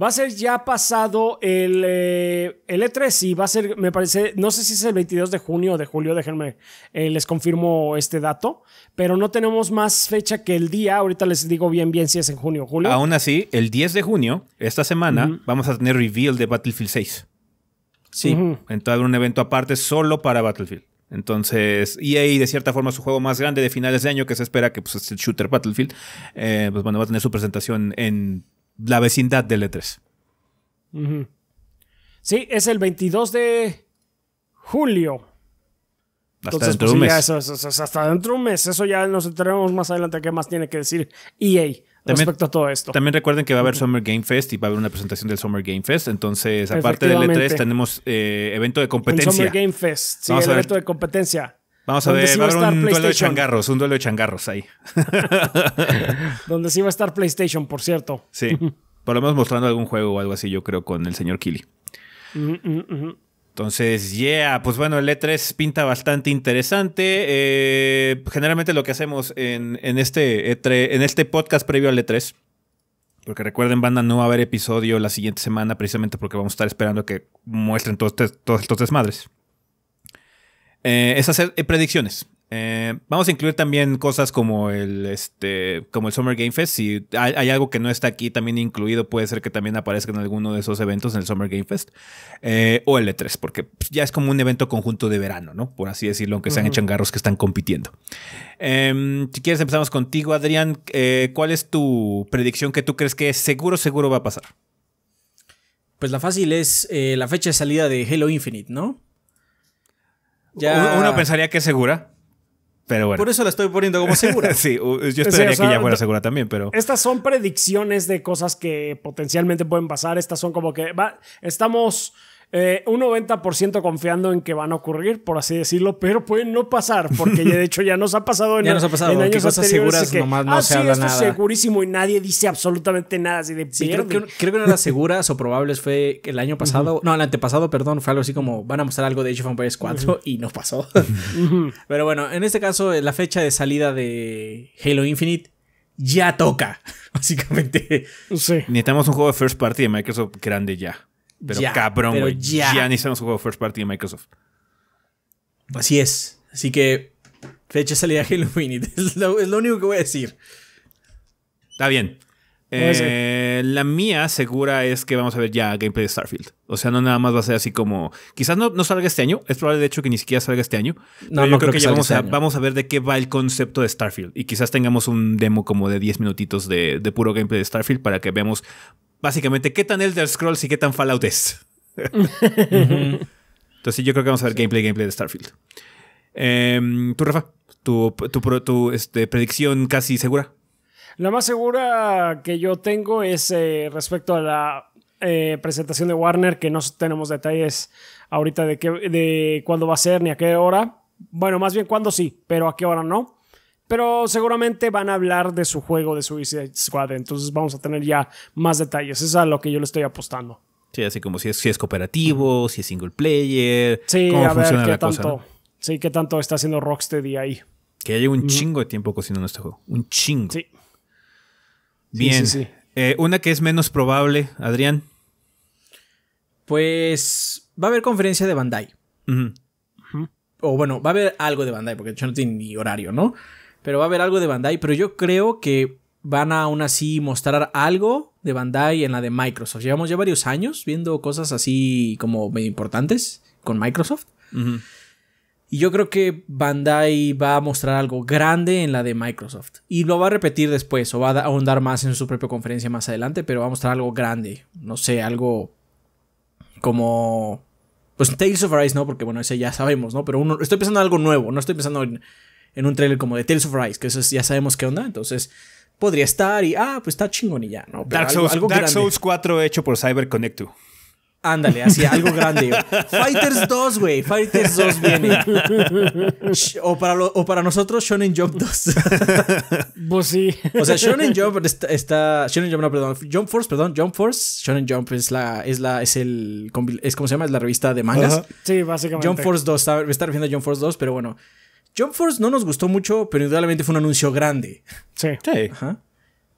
va a ser ya pasado el, eh, el E3 y va a ser, me parece, no sé si es el 22 de junio o de julio, déjenme, eh, les confirmo este dato, pero no tenemos más fecha que el día, ahorita les digo bien bien si es en junio o julio. Aún así, el 10 de junio, esta semana, vamos a tener reveal de Battlefield 6. sí. Entonces, habrá un evento aparte solo para Battlefield. Entonces, EA, de cierta forma, su juego más grande de finales de año, que se espera que pues, es el shooter Battlefield, eh, pues bueno, va a tener su presentación en la vecindad del E E3. Ujú. Sí, es el 22 de julio. Hasta Entonces, dentro pues, de un ya mes. eso, eso- eso es hasta dentro de un mes. Eso ya nos enteraremos más adelante qué más tiene que decir EA También- respecto a todo esto. También recuerden que va a haber Summer Game Fest y va a haber una presentación del Summer Game Fest. Entonces, aparte del Efectivamente. E3, tenemos eh, evento de El competencia. Summer Game Fest. Sí, Vamos el evento de competencia. Vamos a ver, sí va a haber un duelo de changarros, un duelo de changarros ahí. Donde sí va a estar PlayStation, por cierto. Sí. Por lo menos mostrando algún juego o algo así, yo creo, con el señor Kili. Ujú, ujú, ujú. Entonces, yeah, pues bueno, el E3 pinta bastante interesante. Eh, generalmente lo que hacemos en, en este E3, en este podcast previo al E3, porque recuerden, banda, no va a haber episodio la siguiente semana, precisamente porque vamos a estar esperando que muestren todos, todos estos desmadres. Eh, es hacer eh, predicciones. Eh, vamos a incluir también cosas como el, este, como el Summer Game Fest. Si hay, hay algo que no está aquí también incluido, puede ser que también aparezca en alguno de esos eventos en el Summer Game Fest. Eh, o el E3, porque ya es como un evento conjunto de verano, ¿no? Por así decirlo, aunque sean changarros que están compitiendo. Em, si quieres, empezamos contigo, Adrián. ¿Cuál es tu predicción que tú crees que seguro, seguro va a pasar? Pues la fácil es la fecha de salida de Halo Infinite, ¿no? Uno, uno pensaría que es segura, pero bueno. Por eso la estoy poniendo como segura. sí, yo Sí, esperaría o sea, que ya fuera segura también, pero. Estas son predicciones de cosas que potencialmente pueden pasar. Estas son como que va, estamos eh, un 90% confiando en que van a ocurrir, por así decirlo, pero pueden no pasar, porque ya, de hecho ya nos ha pasado en, Ya nos ha pasado, en años cosas anteriores seguras que, nomás no ah, se sí, habla esto nada". es segurísimo y nadie dice absolutamente nada así de Sí, creo que, creo que una de las seguras o probables fue que el año pasado, no, el antepasado, perdón, fue algo así como van a mostrar algo de Age of Empires 4 y no pasó. Pero bueno, en este caso, la fecha de salida de Halo Infinite ya toca, básicamente. Sí. Necesitamos un juego de first party de Microsoft grande ya. Pero Ya, cabrón, güey. ya. Ya. necesitamos un juego de first party de Microsoft. Así es. Así que, fecha de salida Halo Infinite. Es lo, es lo único que voy a decir. Está bien. Eh, la mía segura es que vamos a ver ya gameplay de Starfield. O sea, no nada más va a ser así como. Quizás no, no salga este año. Es probable, de hecho, que ni siquiera salga este año. No, Pero yo no creo creo que, que ya vamos, este a, año. vamos a ver de qué va el concepto de Starfield. Y quizás tengamos un demo como de 10 minutitos de, de puro gameplay de Starfield para que veamos básicamente qué tan Elder Scrolls y qué tan Fallout es. Entonces yo creo que vamos a ver gameplay, gameplay de Starfield. Em, ¿Tú, Rafa? ¿Tu, tu, este, predicción casi segura? La más segura que yo tengo es eh, respecto a la eh, presentación de Warner que no tenemos detalles ahorita de, qué, de cuándo va a ser ni a qué hora. Bueno, más bien cuándo sí, pero a qué hora no. Pero seguramente van a hablar de su juego de Suicide Squad, entonces vamos a tener ya más detalles. Es a lo que yo le estoy apostando. Sí, así como si es, si es cooperativo, si es single player. Sí, cómo a ver funciona qué la tanto, cosa. ¿no? sí, qué tanto está haciendo Rocksteady ahí. Que ya lleva un chingo de tiempo cocinando este juego. Un chingo. Sí. Bien. sí, sí. Eh, una que es menos probable, Adrián. Pues va a haber conferencia de Bandai. O bueno, va a haber algo de Bandai, porque de hecho no tiene ni horario, ¿no? Pero va a haber algo de Bandai, pero yo creo que van a aún así mostrar algo de Bandai en la de Microsoft. Llevamos ya varios años viendo cosas así como medio importantes con Microsoft. Y yo creo que Bandai va a mostrar algo grande en la de Microsoft. Y lo va a repetir después, o va a ahondar más en su propia conferencia más adelante, pero va a mostrar algo grande. No sé, algo como... Pues Tales of Arise, ¿no? Porque bueno, ese ya sabemos, ¿no? Pero uno, estoy pensando en algo nuevo, no estoy pensando en, en un trailer como de Tales of Arise, que eso es- ya sabemos qué onda. Entonces, podría estar y, ah, pues está chingón y ya, ¿no? Pero Dark, Souls, algo Dark grande. Souls 4 hecho por Cyber Connect 2. Ándale, así, algo grande. Fighters 2, güey. Fighters 2 viene. O para, lo- o para nosotros, Shonen Jump 2. Pues sí. o sea, Shonen Jump está, está- Shonen Jump, no, perdón. Jump Force, perdón. Jump Force. Shonen Jump es la. Es la. Es el. Es como se llama, es la revista de mangas. Sí, básicamente. Jump Force 2. está- Me está refiriendo a Jump Force 2, pero bueno. Jump Force no nos gustó mucho, pero indudablemente fue un anuncio grande. Sí. Sí. Ajá.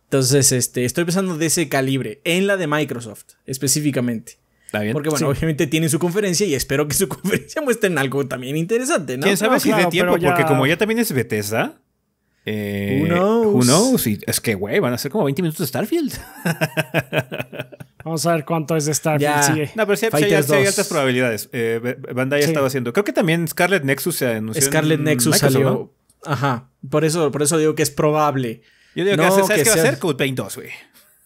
Entonces, este, estoy pensando de ese calibre. En la de Microsoft, específicamente. Está bien. Porque bueno, Sí. obviamente tienen su conferencia y espero que su conferencia muestren algo también interesante, ¿no? ¿Quién sabe No, si claro, de tiempo? ya- Porque como ya también es Bethesda. Eh, Who knows? who knows? Y es que, güey, van a ser como 20 minutos de Starfield. Vamos a ver cuánto es de Starfield. Ya. sigue. No, pero sí, sí hay, Fighters sí hay 2. altas probabilidades. Eh, Bandai ha Sí. estado haciendo. Creo que también Scarlet Nexus se anunció. en Scarlet Nexus Microsoft, salió. ¿no? Ajá. Por eso, por eso digo que es probable. Yo digo No, que hace- ¿sabes que qué va a ser? Code Paint 2, güey.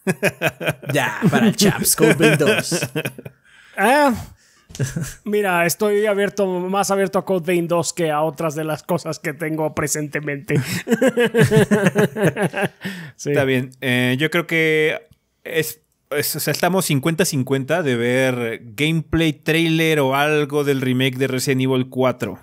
Ya, para el Chaps, Code Vein 2. Ah, mira, estoy abierto, más abierto a Code Vein 2 que a otras de las cosas que tengo presentemente. sí. Está bien. Eh, yo creo que es, es- o sea, estamos 50-50 de ver gameplay trailer o algo del remake de Resident Evil 4.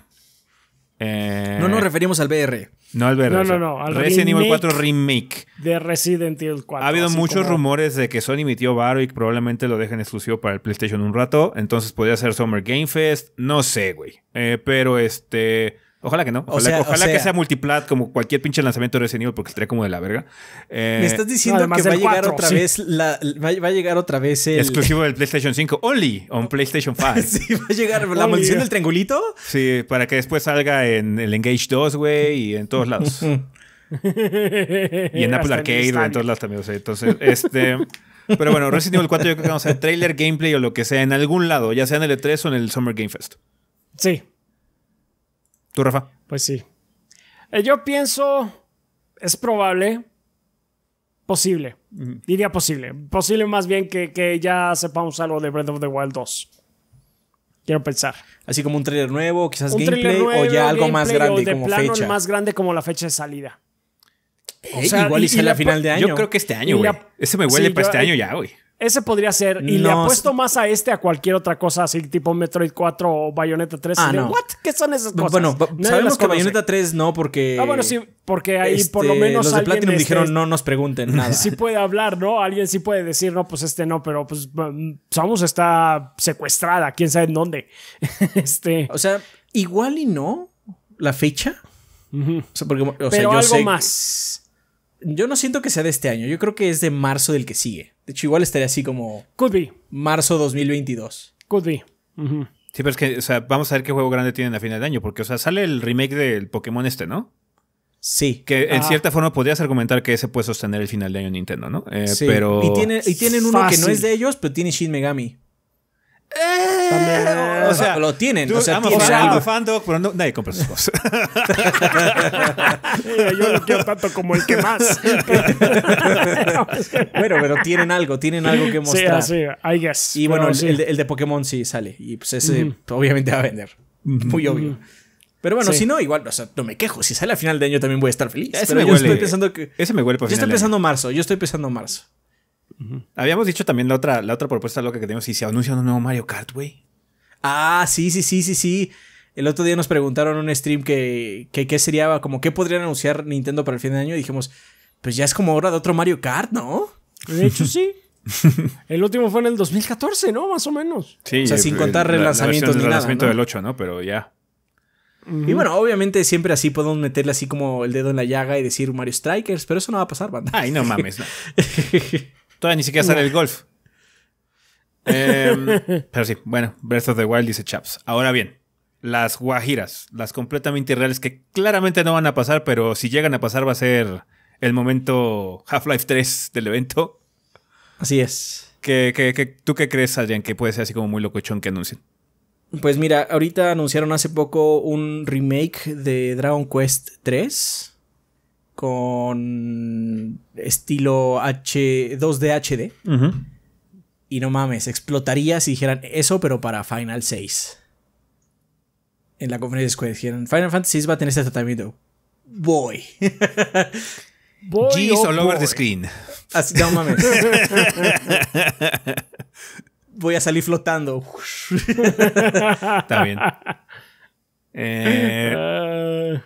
Eh, No nos referimos al VR. no al VR. No, o sea, no, no, al Resident Evil remake. 4 remake. De Resident Evil 4. Ha habido muchos como- rumores de que Sony emitió Varo y probablemente lo dejen exclusivo para el PlayStation un rato. Entonces podría ser Summer Game Fest. No sé, güey. Eh, pero este. Ojalá que no. O Ojalá, o que sea- multiplat como cualquier pinche lanzamiento de Resident Evil porque estaría como de la verga. Eh, Me estás diciendo además que va a llegar 4, otra sí. vez la, va, va a llegar otra vez el Exclusivo del PlayStation 5. Only on PlayStation 5. Sí, va a llegar la Only. maldición del triangulito. Sí, para que después salga en el Engage 2, güey, y en todos lados. y en Apple Arcade, en estadio. todos lados también. o sea, entonces, este. Pero bueno, Resident Evil 4 yo creo que vamos a ver trailer, gameplay o lo que sea en algún lado, ya sea en el E3 o en el Summer Game Fest. Sí, ¿Tú, Rafa? pues sí. Eh, yo pienso, es probable, posible. Diría posible. Posible más bien que, que ya sepamos algo de Breath of the Wild 2. Quiero pensar. Así como un trailer nuevo, quizás Un gameplay nuevo, o ya algo más grande o de como plano fecha. más grande como la fecha de salida. Ey, sea, igual y, y- sale a final de año. Yo creo que este año, güey. Ese me huele Sí, para yo- este año ya, güey. Ese podría ser. Y le No, apuesto s- más a este a cualquier otra cosa, así tipo Metroid 4 o Bayonetta 3. Ah, de, no. ¿What? ¿Qué son esas cosas? Bueno, Nadie sabemos que. Bayonetta 3 no porque Ah, bueno, sí, porque ahí por lo este, menos los de alguien, Platinum este, dijeron no nos pregunten nada. sí puede hablar, ¿no? Alguien sí puede decir, no, pues este no, pero pues Samus está secuestrada, quién sabe en dónde. este, O sea, igual y no la fecha. O sea, porque, o sea, pero yo algo sé- más. Yo no siento que sea de este año. Yo creo que es de marzo del que sigue. De hecho, igual estaría así como Could be, marzo 2022. could be. Sí, pero es que, o sea, vamos a ver qué juego grande tienen a final de año, porque, o sea, sale el remake del Pokémon este, ¿no? Sí. Que en Ah. cierta forma podrías argumentar que ese puede sostener el final de año en Nintendo, ¿no? Eh, sí. Pero. Y, tiene- y tienen uno que no es de ellos, pero tiene Shin Megami. También, O sea, lo tienen. Dude, o sea, tienen fan, algo. a fan dog, pero no- nadie compra sus cosas. eh, yo lo quiero tanto como el que más. Bueno, pero tienen algo, tienen algo que sí, mostrar. así, I guess. Y bueno, el, sí. el de, el de Pokémon sí sale. Y pues ese obviamente va a vender. Muy obvio. Pero bueno, Sí. si no, igual, o sea, no me quejo. Si sale a final de año también voy a estar feliz. Ese Pero me yo huele- estoy pensando que. Ese me huele para Yo estoy final año. pensando marzo. Yo estoy pensando marzo. Habíamos dicho también la otra, la otra propuesta loca que tenemos y se anuncia un nuevo Mario Kart, güey. Ah, sí, sí, sí, sí, sí. El otro día nos preguntaron en un stream que, que qué sería, como qué podrían anunciar Nintendo para el fin de año y dijimos, pues ya es como hora de otro Mario Kart, ¿no? De hecho, sí. el último fue en el 2014, ¿no? Más o menos. Sí, O sea, sin contar la- la relanzamientos versión de ni nada, relanzamiento ¿no? del 8, ¿no? Pero ya. Y bueno, obviamente siempre así podemos meterle así como el dedo en la llaga y decir Mario Strikers, pero eso no va a pasar, banda. Ay, no mames. no. Todavía ni siquiera sale el golf. Em, pero sí, bueno, Breath of the Wild dice Chaps. Ahora bien, las guajiras, las completamente irreales que claramente no van a pasar, pero si llegan a pasar va a ser el momento Half-Life 3 del evento. Así es. ¿Qué, qué- qué- tú qué crees, Adrián, que puede ser así como muy locochón que anuncien? Pues mira, ahorita anunciaron hace poco un remake de Dragon Quest 3 con estilo H 2D HD. Y no mames, explotaría si dijeran eso, pero para Final 6. En la conferencia de Square dijeron, Final Fantasy VI va a tener este tratamiento. Voy. Boy, G's oh all over the screen. Así, no mames. Voy a salir flotando. Está bien. Eh, Ah,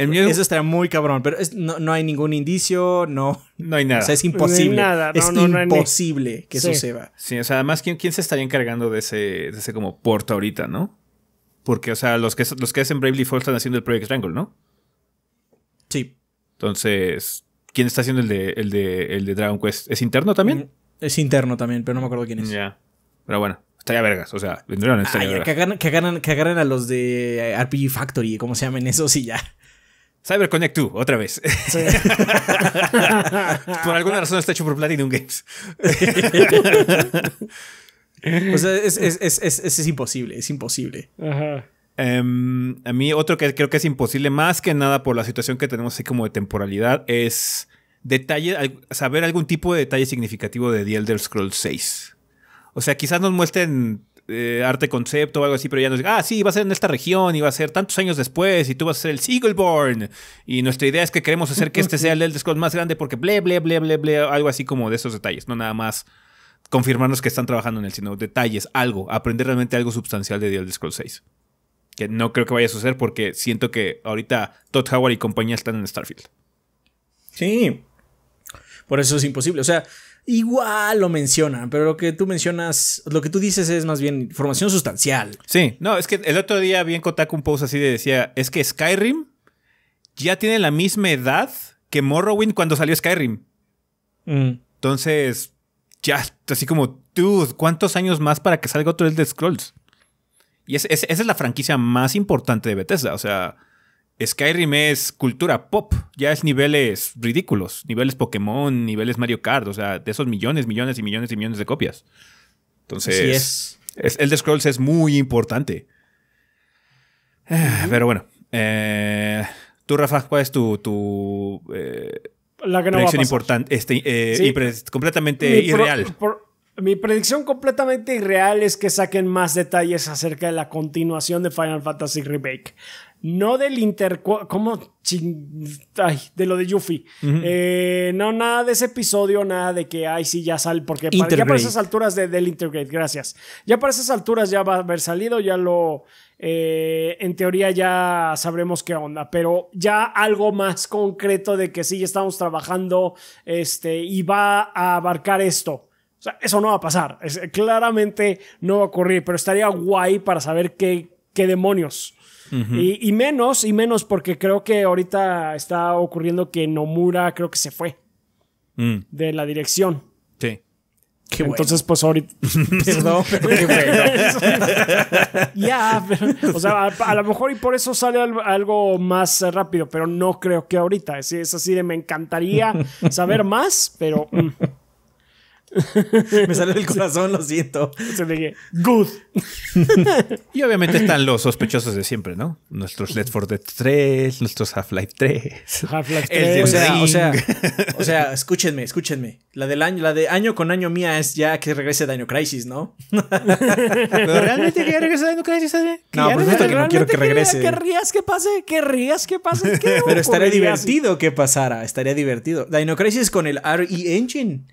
el Eso estaría muy cabrón, pero es- no, no hay ningún indicio, no. no hay nada. O sea, es imposible. nada, no, es no, no hay ni- imposible que Sí. suceda. Sí, o sea, además, ¿quién, quién se estaría encargando de ese, de ese como porto ahorita, no? Porque, o sea, los que, los que hacen Bravely Default están haciendo el Project Triangle, ¿no? Sí. Entonces, ¿quién está haciendo el de, el de, el de Dragon Quest? ¿Es interno también? Es interno también, pero no me acuerdo quién es. Ya. Pero bueno, estaría vergas, o sea, vendrían Ah, estaría ya, vergas. que, agarren, que, agarren, que agarren a los de eh, RPG Factory, como se llamen esos y ya. CyberConnect 2, otra vez. por alguna razón está hecho por Platinum Games. O sea, es, es, es, es, es- es imposible, es imposible. Ajá. Em, a mí otro que creo que es imposible, más que nada por la situación que tenemos así como de temporalidad, es detalle, al- saber algún tipo de detalle significativo de The Elder Scrolls 6. O sea, quizás nos muestren eh, arte concepto o algo así, pero ya nos ah, sí, va a ser en esta región y va a ser tantos años después y tú vas a ser el Seagullborn. Y nuestra idea es que queremos hacer que este sea el Elder Scrolls más grande porque ble, ble, ble, ble, ble, algo así como de esos detalles, no nada más confirmarnos que están trabajando en él, sino detalles, algo, aprender realmente algo sustancial de The Elder Scrolls 6. Que no creo que vaya a suceder porque siento que ahorita Todd Howard y compañía están en Starfield. Sí. Por eso es imposible. O sea, igual lo mencionan, pero lo que tú mencionas, lo que tú dices es más bien información sustancial. Sí, no, es que el otro día vi en Kotaku un post así de decía, es que Skyrim ya tiene la misma edad que Morrowind cuando salió Skyrim. Entonces, ya, así como, dude, ¿cuántos años más para que salga otro Elder Scrolls? Y es- es- esa es la franquicia más importante de Bethesda. O sea, Skyrim es cultura pop. Ya es niveles ridículos. Niveles Pokémon, niveles Mario Kart. O sea, de esos millones, millones y millones y millones de copias. Entonces, Así es. es- Elder Scrolls es muy importante. Pero bueno. eh, tú, Rafa, ¿cuál es tu, tu eh, La que no va a predicción importante? Este, eh, Sí. completamente Mi pro- irreal. mi predicción completamente irreal es que saquen más detalles acerca de la continuación de Final Fantasy Remake. No del inter... ¿Cómo? Ay, de lo de Yuffie. Eh, no, nada de ese episodio, nada de que, ay, sí, ya sale, porque ya para esas alturas de, del Intergrade, gracias. Ya para esas alturas ya va a haber salido, ya lo... eh, en teoría ya sabremos qué onda, pero ya algo más concreto de que sí, ya estamos trabajando este, y va a abarcar esto. O sea, eso no va a pasar. Es- claramente no va a ocurrir, pero estaría guay para saber qué, qué demonios. Y, y menos, y menos porque creo que ahorita está ocurriendo que Nomura creo que se fue Mm, de la dirección. sí. Qué bueno. Entonces, pues ahorita... Perdón, pero qué bueno. Ya, pero, o sea, a, a lo mejor y por eso sale al- algo más rápido, pero no creo que ahorita. Es, es así de me encantaría saber más, pero mm, Me salió del corazón, lo siento. se le dije, good. Y obviamente están los sospechosos de siempre, ¿no? Nuestros Let's For Dead 3, nuestros Half-Life 3. Half-Life El de O 3. sea, Ring. o sea, o sea, escúchenme, escúchenme. La del año, la de año con año mía es ya que regrese Dino Crisis, ¿no? Pero realmente que ya regresa Dino Crisis, ¿eh? Que No, por supuesto que no quiero que ¿Realmente regrese. ¿Querrías que pase? ¿Querrías que pase? ¿Qué Pero estaría divertido que pasara, estaría divertido. Dino Crisis con el RE Engine.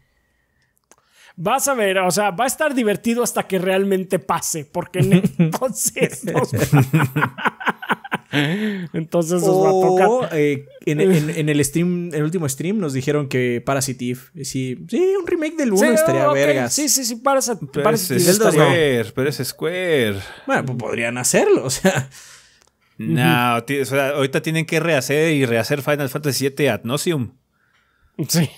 Vas a ver, o sea, va a estar divertido hasta que realmente pase, porque entonces nos Entonces nos va a tocar. Eh, en, en, el stream, el último stream, nos dijeron que Parasite sí, sí, un remake del 1 estaría vergas. Sí, sí, sí, Parasite, pero es Square, pero es Square. Bueno, pues podrían hacerlo, o sea. No, o sea, ahorita tienen que rehacer y rehacer Final Fantasy VII Ad Sí.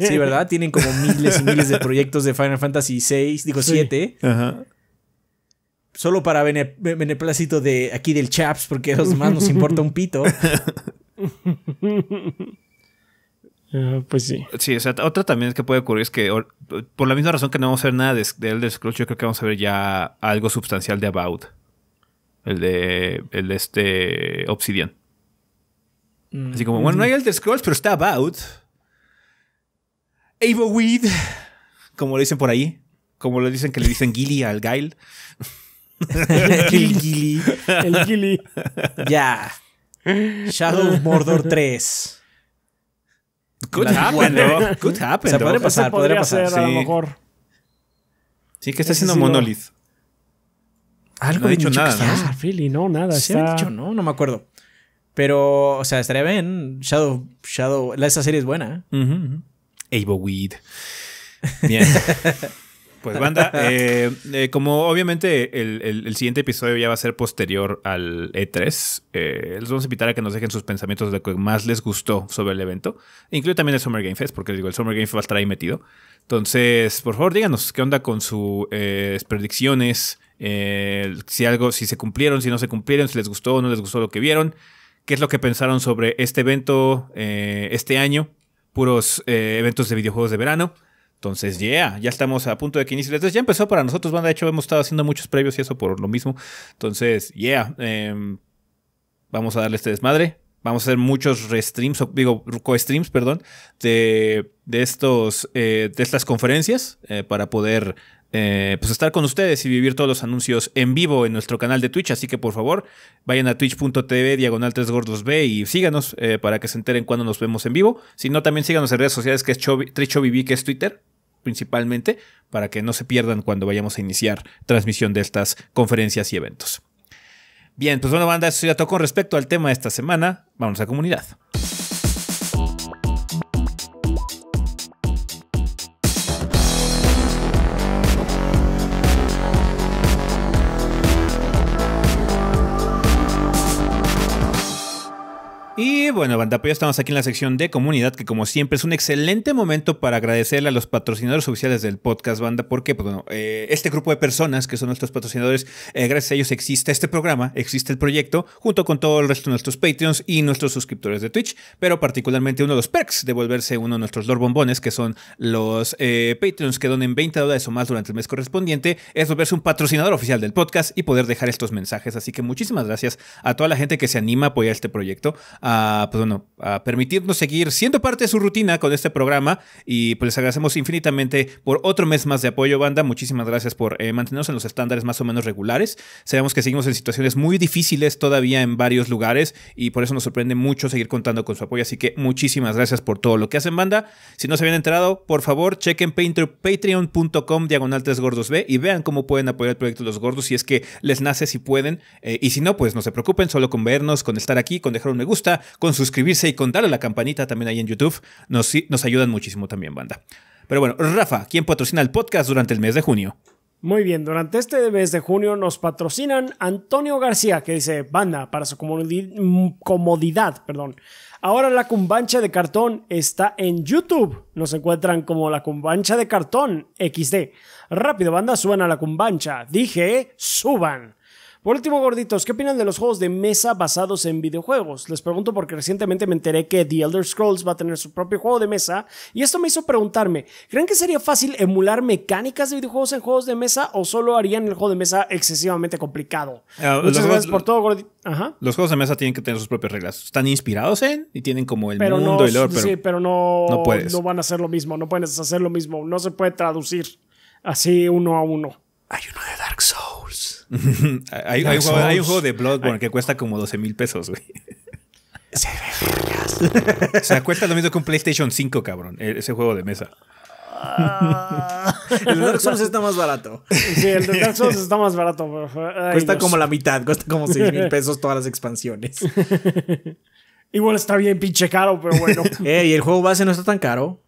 sí, ¿verdad? Tienen como miles y miles de proyectos de Final Fantasy VI, digo 7. Ajá solo para beneplácito de aquí del Chaps, porque a los demás nos importa un pito. Ah, pues sí. Sí, o sea, otra también que puede ocurrir es que por la misma razón que no vamos a ver nada de, Elder Scrolls, yo creo que vamos a ver ya algo sustancial de About. El de, el de este Obsidian. Mm. Así como, bueno, no hay Elder Scrolls, pero está About. Weed, como le dicen por ahí. Como le dicen que le dicen Gilly al Guile. el Gilly. El Gilly. Ya. Shadow of Mordor 3. Could happen, ¿no? Could happen. Se puede pasar, podría pasar. Ser, a lo mejor. Sí, que está haciendo Monolith. Algo no ha dicho nada, ¿no? Really, no, nada. Sí, está... ha dicho, no, no me acuerdo. Pero, o sea, estaría bien. Shadow, Shadow, esa serie es buena. Uh Weed. Bien. Pues banda, eh, eh, como obviamente el, siguiente episodio ya va a ser posterior al E3, eh, les vamos a invitar a que nos dejen sus pensamientos de lo que más les gustó sobre el evento. Incluye también el Summer Game Fest, porque digo, el Summer Game Fest va a estar ahí metido. Entonces, por favor, díganos qué onda con sus predicciones, si algo, si se cumplieron, si no se cumplieron, si les gustó o no les gustó lo que vieron, qué es lo que pensaron sobre este evento este año, puros eventos de videojuegos de verano. Entonces, yeah, ya estamos a punto de que inicie. Entonces, ya empezó para nosotros, banda. De hecho, hemos estado haciendo muchos previos y eso por lo mismo. Entonces, yeah, em, vamos a darle este desmadre. Vamos a hacer muchos restreams, digo, co-streams, perdón, de, de, estos, eh, de estas conferencias eh, para poder eh, pues estar con ustedes y vivir todos los anuncios en vivo en nuestro canal de Twitch. Así que por favor, vayan a twitch.tv diagonal 3 gordos B y síganos para que se enteren cuando nos vemos en vivo. Si no, también síganos en redes sociales que es TrichoBB, que es Twitter principalmente, para que no se pierdan cuando vayamos a iniciar transmisión de estas conferencias y eventos. Bien, pues bueno, banda, eso ya todo con respecto al tema de esta semana. Vamos a comunidad. Bueno, banda, pues ya estamos aquí en la sección de comunidad, que como siempre es un excelente momento para agradecerle a los patrocinadores oficiales del podcast, banda, porque pues, bueno, eh, este grupo de personas que son nuestros patrocinadores, eh, gracias a ellos existe este programa, existe el proyecto, junto con todo el resto de nuestros Patreons y nuestros suscriptores de Twitch, pero particularmente uno de los perks de volverse uno de nuestros Lord Bombones, que son los eh, Patreons que donen 20 dólares o más durante el mes correspondiente, es volverse un patrocinador oficial del podcast y poder dejar estos mensajes. Así que muchísimas gracias a toda la gente que se anima a apoyar este proyecto pues bueno, a permitirnos seguir siendo parte de su rutina con este programa y pues les agradecemos infinitamente por otro mes más de apoyo, banda. Muchísimas gracias por eh, mantenernos en los estándares más o menos regulares. Sabemos que seguimos en situaciones muy difíciles todavía en varios lugares y por eso nos sorprende mucho seguir contando con su apoyo. Así que muchísimas gracias por todo lo que hacen, banda. Si no se habían enterado, por favor, chequen patreon.com diagonal 3 gordos B y vean cómo pueden apoyar el proyecto de los gordos si es que les nace, si pueden. Eh, y si no, pues no se preocupen, solo con vernos, con estar aquí, con dejar un me gusta, con suscribirse y con darle a la campanita también ahí en YouTube, nos, nos ayudan muchísimo también, banda. Pero bueno, Rafa, ¿quién patrocina el podcast durante el mes de junio? Muy bien, durante este mes de junio nos patrocinan Antonio García, que dice, banda, para su comodidad, perdón. Ahora la cumbancha de cartón está en YouTube. Nos encuentran como la cumbancha de cartón XD. Rápido, banda, suban a la cumbancha. Dije, suban. Por último, gorditos, ¿qué opinan de los juegos de mesa basados en videojuegos? Les pregunto porque recientemente me enteré que The Elder Scrolls va a tener su propio juego de mesa y esto me hizo preguntarme, ¿creen que sería fácil emular mecánicas de videojuegos en juegos de mesa o solo harían el juego de mesa excesivamente complicado? Ah, Muchas gracias por todo, gordito. Los juegos de mesa tienen que tener sus propias reglas. Están inspirados en y tienen como el mundo y lore, pero, sí, pero no, no van a hacer lo mismo, no pueden hacer lo mismo, no se puede traducir así uno a uno. Hay uno de Dark Souls. hay, un juego, de Bloodborne que cuesta como 12 mil pesos, güey. Se ve vergas. o sea, cuesta lo mismo que un PlayStation 5, cabrón. E, ese juego de mesa. el Dark Souls está más barato. Sí, el de Dark Souls está más barato. pero- ay, cuesta Dios. como la mitad, cuesta como 6 mil pesos todas las expansiones. Igual está bien pinche caro, pero bueno. Eh, y el juego base no está tan caro.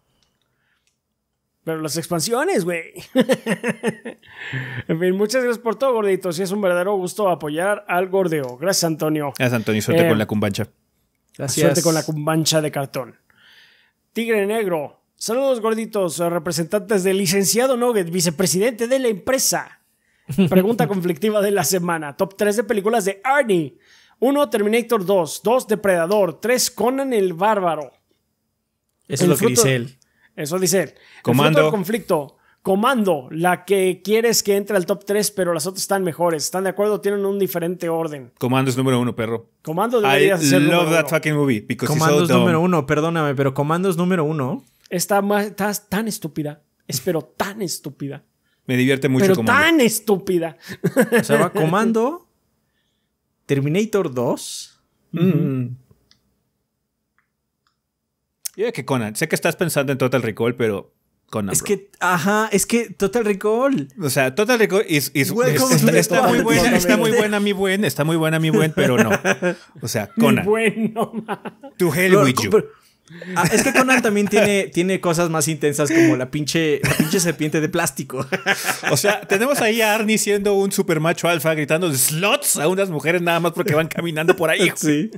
Pero las expansiones, güey. en fin, muchas gracias por todo, gorditos. Y es un verdadero gusto apoyar al gordeo. Gracias, Antonio. Gracias, Antonio. Suerte Eh, con la cumbancha. Gracias. Suerte con la cumbancha de cartón. Tigre Negro. Saludos gorditos, representantes del licenciado Nugget, vicepresidente de la empresa. Pregunta conflictiva de la semana. Top 3 de películas de Arnie. 1. Terminator 2. 2. Depredador. 3. Conan el Bárbaro. Eso es lo que dice él. Eso dice él. El Comando. del conflicto. Comando, la que quieres que entre al top 3, pero las otras están mejores. ¿Están de acuerdo? Tienen un diferente orden. Comando es número uno, perro. Comando I debería ser love número that uno. fucking movie. Because so Comandos dumb. número uno, perdóname, pero Comandos número uno. Está, más, está tan estúpida. Espero tan estúpida. Me divierte mucho pero Comando. tan estúpida. O sea, va Comando, Terminator 2. Mm. Yo digo que Conan. Sé que estás pensando en Total Recall, pero Conan. Es bro. que, ajá, es que Total Recall. O sea, Total Recall is- is- es- está, muy buena, está muy buena mi buen, está muy buena mi buen, pero no. O sea, Conan. Bueno. To hell with you. pero- Ah, es que Conan también tiene, tiene cosas más intensas como la pinche, la pinche serpiente de plástico. O sea, tenemos ahí a Arnie siendo un super macho alfa gritando slots a unas mujeres nada más porque van caminando por ahí. Sí.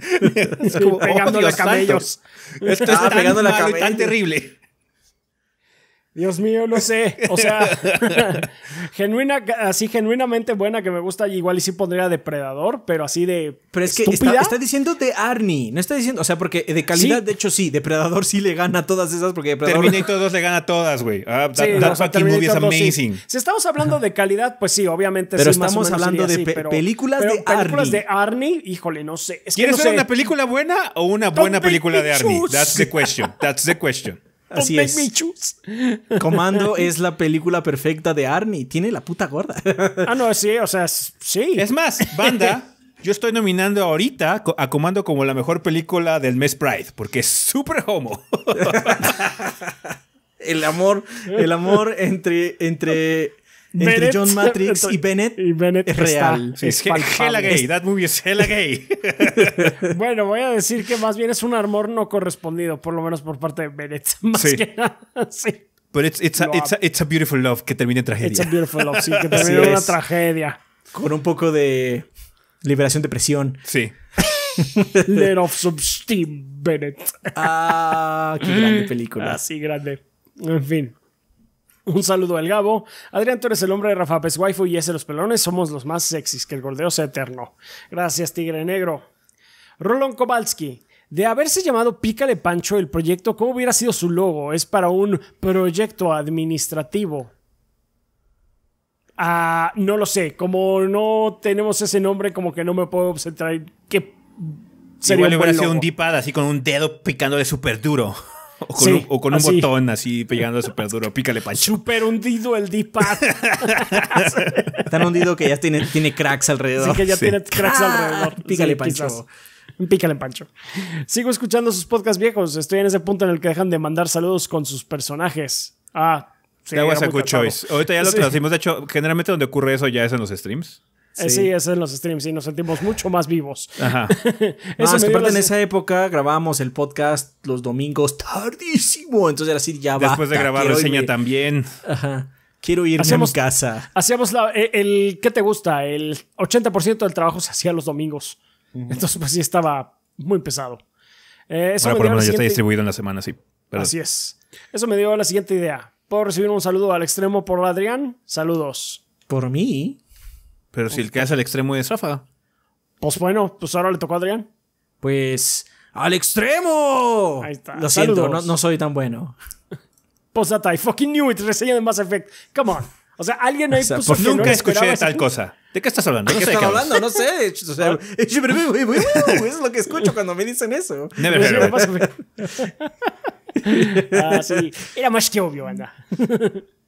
Es como, pegándole oh, santo. Esto es Ah, tan pegándole a malo y tan terrible. Dios mío, no sé. O sea, genuina, así genuinamente buena que me gusta. Igual y sí pondría depredador, pero así de. Pero es que está, está diciendo de Arnie, no está diciendo, o sea, porque de calidad, Sí. de hecho sí, Depredador sí le gana a todas esas porque Depredador Terminator 2 le gana a todas, güey. Ah, that Sí, that o sea, fucking movie is Terminator 2, sí. amazing. Si estamos hablando de calidad, pues sí, obviamente Pero sí, más o estamos menos hablando de así, pe- pero- películas pero de películas Arnie. de Arnie, híjole, no sé. Es que ¿Quieres no ver sé. una película buena o una buena película de Arnie? That's the question. That's the question. Así es. Comando es la película perfecta de Arnie, tiene la puta gorda. Ah, no, sí, o sea, sí. Es más, banda, yo estoy nominando ahorita a Comando como la mejor película del mes Pride, porque es súper homo. El amor, el amor entre, entre, entre John Matrix y Bennett y Bennett es está- real. Es es hella gay. That movie is hella gay. Bueno, voy a decir que más bien es un amor no correspondido, por lo menos por parte de Bennett. Más Sí. que nada, sí. But it's, it's, a, it's, a, it's a beautiful love que termina en It's a tragedia. beautiful love, sí, que Así terminó en una es. tragedia. Con un poco de liberación de presión. Sí. Let off some steam, Bennett. Ah, qué grande película. Así grande. En fin. Un saludo al Gabo. Adrián, tú eres el hombre de Rafa Pes Waifu y ese los pelones somos los más sexys, que el gordeo sea eterno. Gracias, Tigre Negro. Rolón Kowalski. De haberse llamado Pícale Pancho el proyecto, ¿cómo hubiera sido su logo? Es para un proyecto administrativo. Ah, no lo sé. Como no tenemos ese nombre, como que no me puedo centrar en qué sería Igual un hubiera buen sido un logo. d así con un dedo picándole súper duro. O con, Sí, un, o con un así. botón así pegándole súper duro. Pícale pancho. Súper hundido el D-pad. Tan hundido que ya tiene, tiene cracks alrededor. Así que ya Sí. tiene cracks Ah, alrededor. pícale, Sí, Pancho. quizás. Pícale, Pancho. Sigo escuchando sus podcasts viejos. Estoy en ese punto en el que dejan de mandar saludos con sus personajes. Ah, sí. Was era a good choice. Ahorita ya lo Sí. traducimos. De hecho, generalmente donde ocurre eso ya es en los streams. Eh, Sí, es en los streams y nos sentimos mucho más vivos. Ajá. No, Eso es que aparte en esa época grabábamos el podcast los domingos tardísimo. Entonces era así, ya va. Después de grabar reseña también. Ajá. Quiero irme a mi casa. Hacíamos la- eh, el, ¿qué te gusta? El 80% del trabajo se hacía los domingos. Entonces, pues sí estaba muy pesado. Eh, eso Ahora me por lo menos ya está distribuido en la semana, sí. Perdón. Así es. Eso me dio la siguiente idea. ¿Puedo recibir un saludo al extremo por Adrián? Saludos. Por mí. Pero si el que hace el extremo es Rafa. Pues bueno, pues ahora le tocó a Adrián. Pues. ¡Al extremo! Ahí está. Lo siento, Saludos. no, no soy tan bueno. Postdata, I fucking knew it. Reseña de Mass Effect. Come on. O sea, alguien ahí O sea, puso que Nunca no escuché de tal cosa. ¿De qué estás hablando? ¿De No qué hablas. hablando? No sé. O sea, es lo que escucho cuando me dicen eso. Never de heard ah, sí. Era más que obvio, anda.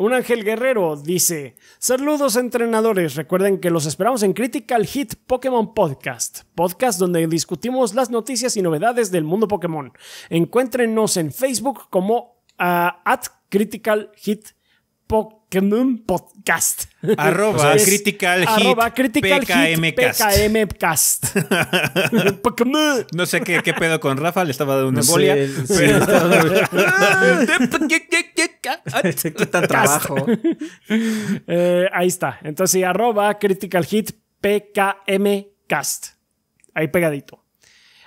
Un ángel guerrero dice: Saludos entrenadores. Recuerden que los esperamos en Critical Hit Pokémon Podcast, podcast donde discutimos las noticias y novedades del mundo Pokémon. Encuéntrenos en Facebook como ah, at Critical Hit Pokémon Podcast. Arroba Critical Hit arroba Critical PKM Hit Cast. PKM Cast. Pokémon. No sé qué, qué pedo con Rafa, le estaba dando una No sé, embolia. el- sí, Se quitan trabajo. Eh, ahí está. Entonces, arroba Critical Hit PKM Cast. Ahí pegadito.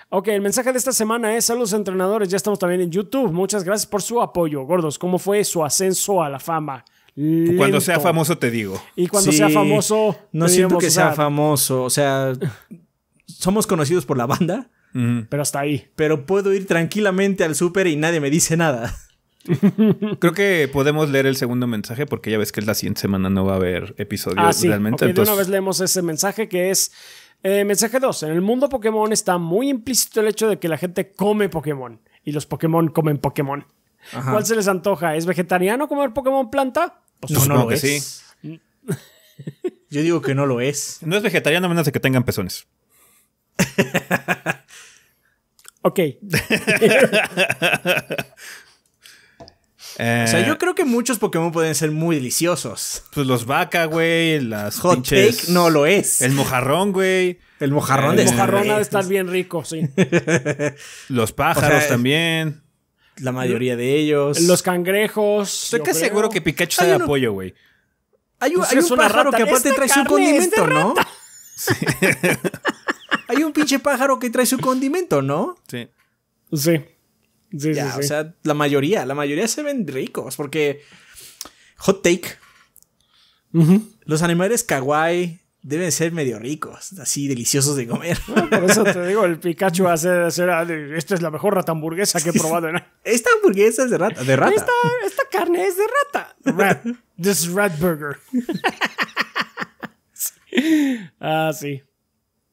Ok, el mensaje de esta semana es: Saludos entrenadores, ya estamos también en YouTube. Muchas gracias por su apoyo, gordos. ¿Cómo fue su ascenso a la fama? Cuando sea famoso te digo. Y cuando Sí, sea famoso. No siento que o sea sea, famoso. O sea, somos conocidos por la banda. Pero hasta ahí. pero puedo ir tranquilamente al súper y nadie me dice nada. Creo que podemos leer el segundo mensaje porque ya ves que la siguiente semana no va a haber episodio Ah, sí. realmente. Ok, de entonces- una vez leemos ese mensaje que es. eh, mensaje 2. En el mundo Pokémon está muy implícito el hecho de que la gente come Pokémon. Y los Pokémon comen Pokémon. Ajá. ¿Cuál se les antoja? ¿Es vegetariano comer Pokémon planta? Pues No, no lo que es. Yo digo que no lo es. No es vegetariano a menos de que tengan pezones. Ok. Eh, O sea, yo creo que muchos Pokémon pueden ser muy deliciosos. Pues los vaca, güey, las Hot pinches- Take no lo es. El mojarrón, güey. El mojarrón el de El mojarrón ha de estar bien rico, sí. Los pájaros O sea, también. La mayoría de ellos. Los cangrejos. Estoy casi seguro que Pikachu Hay sabe uno- a pollo, güey. Hay un, Pues hay es un una pájaro rata. que aparte Esta trae su condimento, ¿no? hay un pinche pájaro que trae su condimento, ¿no? Sí. Sí. Sí, sí, Ya, sí. o sea, la mayoría, la mayoría se ven ricos porque hot take, los animales kawaii deben ser medio ricos, así deliciosos de comer. Por eso te digo, el Pikachu hace hacer. Esta es la mejor rata hamburguesa que he probado en Esta hamburguesa es de rata, de rata. Esta, esta carne es de rata. Rat. This is rat burger. ah, sí.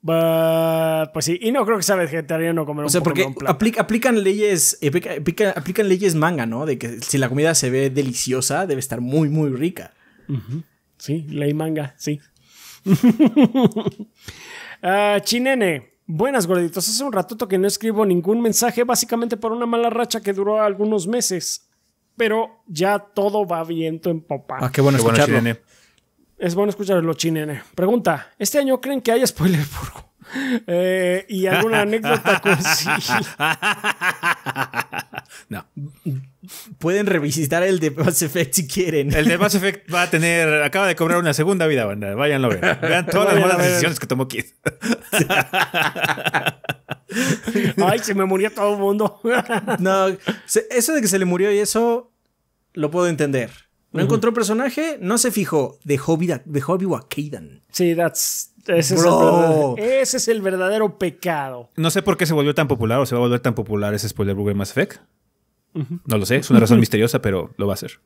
But, pues sí, y no creo que sea vegetariano comer O un sea, porque Pokémon planta. aplica- aplican leyes, aplica- aplica- aplican leyes manga, ¿no? De que si la comida se ve deliciosa, debe estar muy, muy rica. Sí, ley manga, sí. Ah, Chinene. Buenas, gorditos. Hace un ratoto que no escribo ningún mensaje, básicamente por una mala racha que duró algunos meses. Pero ya todo va viento en popa. Ah, qué bueno Qué bueno, escucharlo. Es bueno escucharlo, Chinene. Pregunta: ¿Este año creen que haya spoiler? Eh, ¿Y alguna anécdota con sí. No. Pueden revisitar el de Mass Effect si quieren. El de Mass Effect va a tener. Acaba de cobrar una segunda vida, banda. Váyanlo a ver. Vean todas las malas decisiones que tomó Kid. Ay, se me murió todo el mundo. No, eso de que se le murió y eso lo puedo entender. No encontró personaje, no se fijó. Dejó vida, dejó vivo a Kaidan. sí, that's, ese, es el ese es el verdadero pecado. No sé por qué se volvió tan popular o se va a volver tan popular ese spoiler de Mass Effect. No lo sé, es una razón misteriosa, pero lo va a hacer.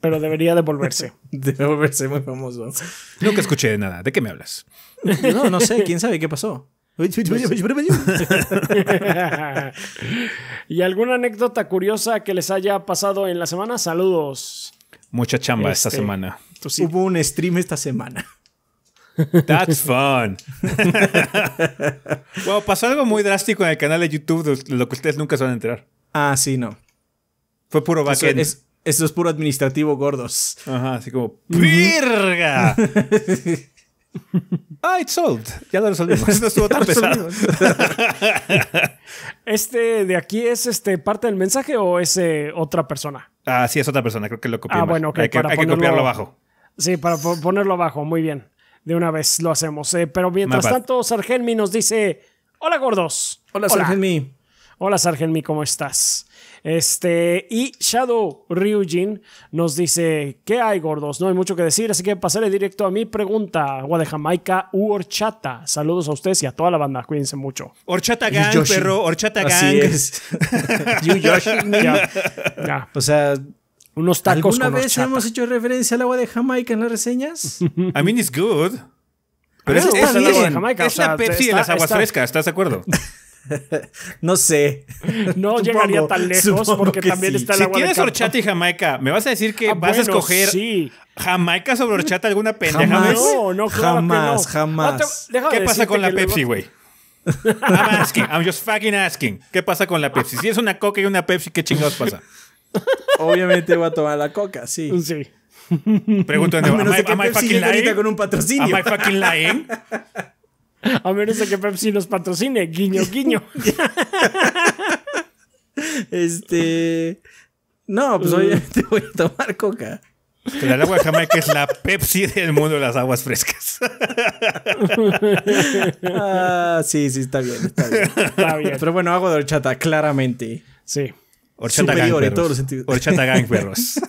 Pero debería devolverse. Debe volverse muy famoso. Nunca escuché nada. ¿De qué me hablas? No, no sé, quién sabe qué pasó. ¿Y alguna anécdota curiosa que les haya pasado en la semana? Saludos. Mucha chamba esta Este- semana. Sí. Hubo un stream esta semana. That's fun. wow, pasó algo muy drástico en el canal de YouTube de lo que ustedes nunca se van a enterar. Ah, sí, no. Fue puro Eso backend. es, eso es puro administrativo gordos. Ajá, así como ¡Virga! ah, it's solved. Ya lo resolvimos. No estuvo tan pesado. ¿Este de aquí es este parte del mensaje o es eh, otra persona? Ah, sí, es otra persona. Creo que lo copié Ah, mal. bueno, ok, Hay que, para hay que ponerlo- copiarlo abajo. Sí, para po- ponerlo abajo, muy bien. De una vez lo hacemos. Eh, pero mientras tanto, Sargelmi nos dice: Hola, gordos. Hola, Sargenmi. Hola, Sargelmi, ¿cómo estás? Este, y Shadow Ryujin nos dice: ¿Qué hay, gordos? No hay mucho que decir, así que pasaré directo a mi pregunta. Agua de Jamaica u horchata. Saludos a ustedes y a toda la banda. Cuídense mucho. Horchata Gang, Yoshi. perro. Horchata Gang. Así es. you Yoshi. Ya, ya. O sea, Unos tacos ¿alguna con vez horchata. hemos hecho referencia al agua de Jamaica en las reseñas? I mean, it's good. Pero A es, es, gusta el agua de es- Jamaica, es o sea, la Pepsi de está- las aguas está- frescas, ¿estás de acuerdo? No sé. No Supongo- llegaría tan lejos porque que también sí. está el si agua de tienes cartón. horchata y Jamaica, ¿me vas a decir que Ah, vas a escoger sí. Jamaica sobre horchata alguna pendeja? Jamás. No, no, claro Jamás, que no. jamás. Ah, te- déjame ¿Qué pasa con la Pepsi, güey? I'm asking. I'm just fucking asking. ¿Qué pasa con la Pepsi? Si es una Coca y una Pepsi, ¿qué chingados pasa? Obviamente voy a tomar la coca, sí. Sí. Pregunto, A ¿am menos I, de que am I Pepsi fucking lying? con un patrocinio. Am I fucking lying? A menos de que Pepsi nos patrocine, guiño, guiño. Este. No, pues obviamente voy a tomar coca. Pero el agua de Jamaica es la Pepsi del mundo de las aguas frescas. Ah, sí, sí, está bien, está bien. Está bien. Pero bueno, agua de horchata, claramente. Sí. Horchata Superior gang, en todos perros. los sentidos. Horchata gang, perros.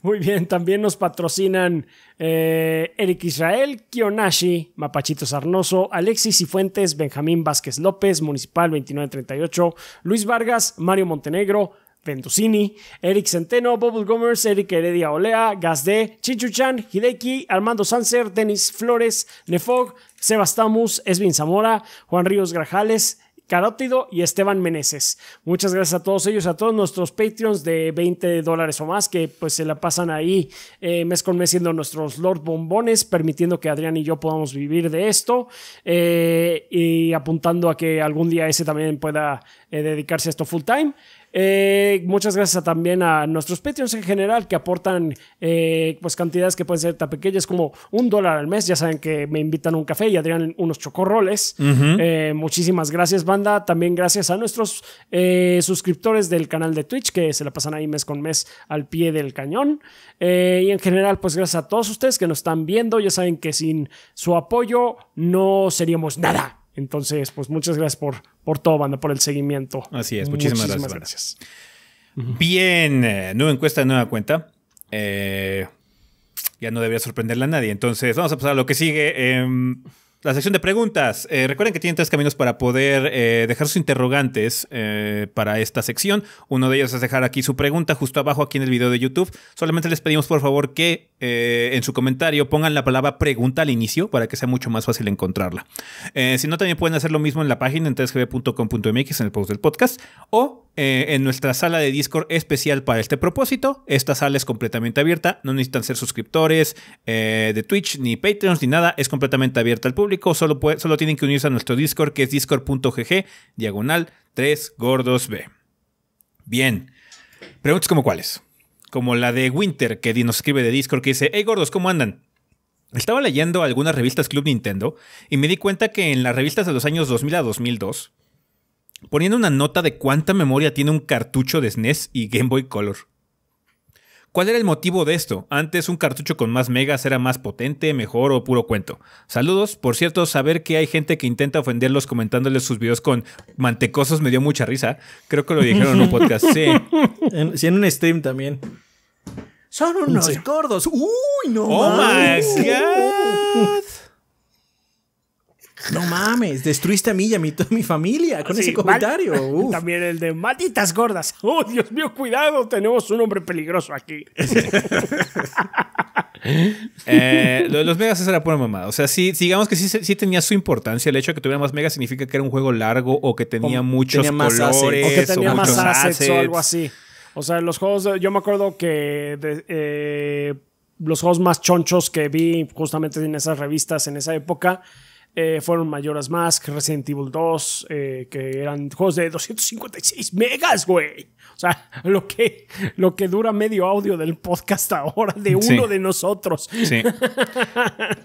Muy bien, también nos patrocinan eh, Eric Israel, Kionashi, Mapachito Sarnoso, Alexis Cifuentes, Benjamín Vázquez López, Municipal 2938, Luis Vargas, Mario Montenegro, Ventusini, Eric Centeno, Bubble Gomers, Eric Heredia Olea, Gazde, Chichuchan, Hideki, Armando Sanser, Denis Flores, Nefog, Sebastamus, Esvin Zamora, Juan Ríos Grajales, Carótido y Esteban Meneses. Muchas gracias a todos ellos, a todos nuestros Patreons de 20 dólares o más que pues se la pasan ahí eh, mes con mes siendo nuestros Lord Bombones, permitiendo que Adrián y yo podamos vivir de esto eh, y apuntando a que algún día ese también pueda eh, dedicarse a esto full time. Eh, muchas gracias también a nuestros Patreons en general que aportan eh, pues cantidades que pueden ser tan pequeñas como un dólar al mes. Ya saben que me invitan a un café y Adrián unos chocorroles. Eh, muchísimas gracias, banda. También gracias a nuestros suscriptores del canal de Twitch que se la pasan ahí mes con mes al pie del cañón. Y en general, pues gracias a todos ustedes que nos están viendo. Ya saben que sin su apoyo no seríamos nada. Entonces, pues muchas gracias por, por todo, banda, por el seguimiento. Así es, muchísimas gracias. Bien, eh, nueva encuesta, nueva cuenta. Eh, ya no debería sorprenderle a nadie. Entonces, vamos a pasar a lo que sigue. Em, la sección de preguntas. Eh, recuerden que tienen tres caminos para poder eh, dejar sus interrogantes eh, para esta sección. Uno de ellos es dejar aquí su pregunta justo abajo aquí en el video de YouTube. Solamente les pedimos por favor que en su comentario pongan la palabra pregunta al inicio para que sea mucho más fácil encontrarla. Si no, también pueden hacer lo mismo en la página en 3gb.com.mx en el post del podcast o eh, en nuestra sala de Discord especial para este propósito. Esta sala es completamente abierta, no necesitan ser suscriptores eh, de Twitch ni Patreons ni nada, es completamente abierta al público. Solo, solo tienen que unirse a nuestro Discord que es discord.gg diagonal 3 gordos B. Bien, preguntas como cuáles. Como la de Winter que nos escribe de Discord que dice: Hey gordos, ¿cómo andan? Estaba leyendo algunas revistas Club Nintendo y me di cuenta que en las revistas de los años 2000 a 2002 ponían una nota de cuánta memoria tiene un cartucho de SNES y Game Boy Color. ¿Cuál era el motivo de esto? Antes un cartucho con más megas era más potente, mejor o puro cuento. Saludos, por cierto, saber que hay gente que intenta ofenderlos comentándoles sus videos con mantecosos me dio mucha risa. Creo que lo dijeron en un podcast. Sí. En, sí, en un stream también. Son unos Sí. gordos. Uy, no Oh my god. No mames, destruiste a mí y a mi, toda mi familia con Sí, ese comentario. mal-. También el de malditas gordas. Oh, Dios mío, cuidado, tenemos un hombre peligroso aquí. Eh, lo de los megas esa era pura mamada. O sea, sí, digamos que sí, sí tenía su importancia. El hecho de que tuviera más megas significa que era un juego largo o que tenía O muchos tenía más assets. colores. O que tenía más muchos assets, o algo así. O sea, los juegos, de- yo me acuerdo que de- eh, los juegos más chonchos que vi justamente en esas revistas en esa época eh, fueron Majora's Mask, Resident Evil 2, eh, que eran juegos de 256 megas, güey. O sea, lo que, lo que dura medio audio del podcast ahora de uno Sí. de nosotros. Sí.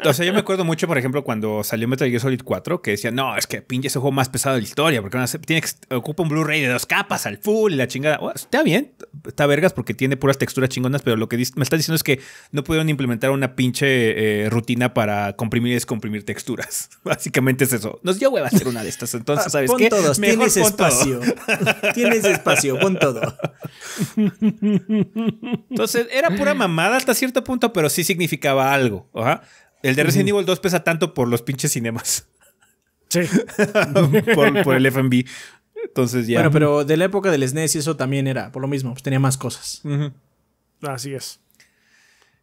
O sea, yo me acuerdo mucho, por ejemplo, cuando salió Metal Gear Solid 4, que decían, no, es que pinche ese juego más pesado de la historia, porque tiene ocupa un Blu-ray de dos capas al full y la chingada. Oh, está bien, está vergas porque tiene puras texturas chingonas, pero lo que me estás diciendo es que no pudieron implementar una pinche eh, rutina para comprimir y descomprimir texturas. Básicamente es eso. Nos dio hueva hacer una de estas, entonces, ¿sabes pon qué? todos, Mejor tienes pon todo. espacio. tienes espacio, pon todo. Entonces, era pura mamada hasta cierto punto, pero sí significaba algo. Ajá. El de Resident Evil 2 pesa tanto por los pinches cinemas. Sí. por, por el FMV. Entonces ya. Bueno, pero de la época del SNES y eso también era por lo mismo, pues tenía más cosas. Así es.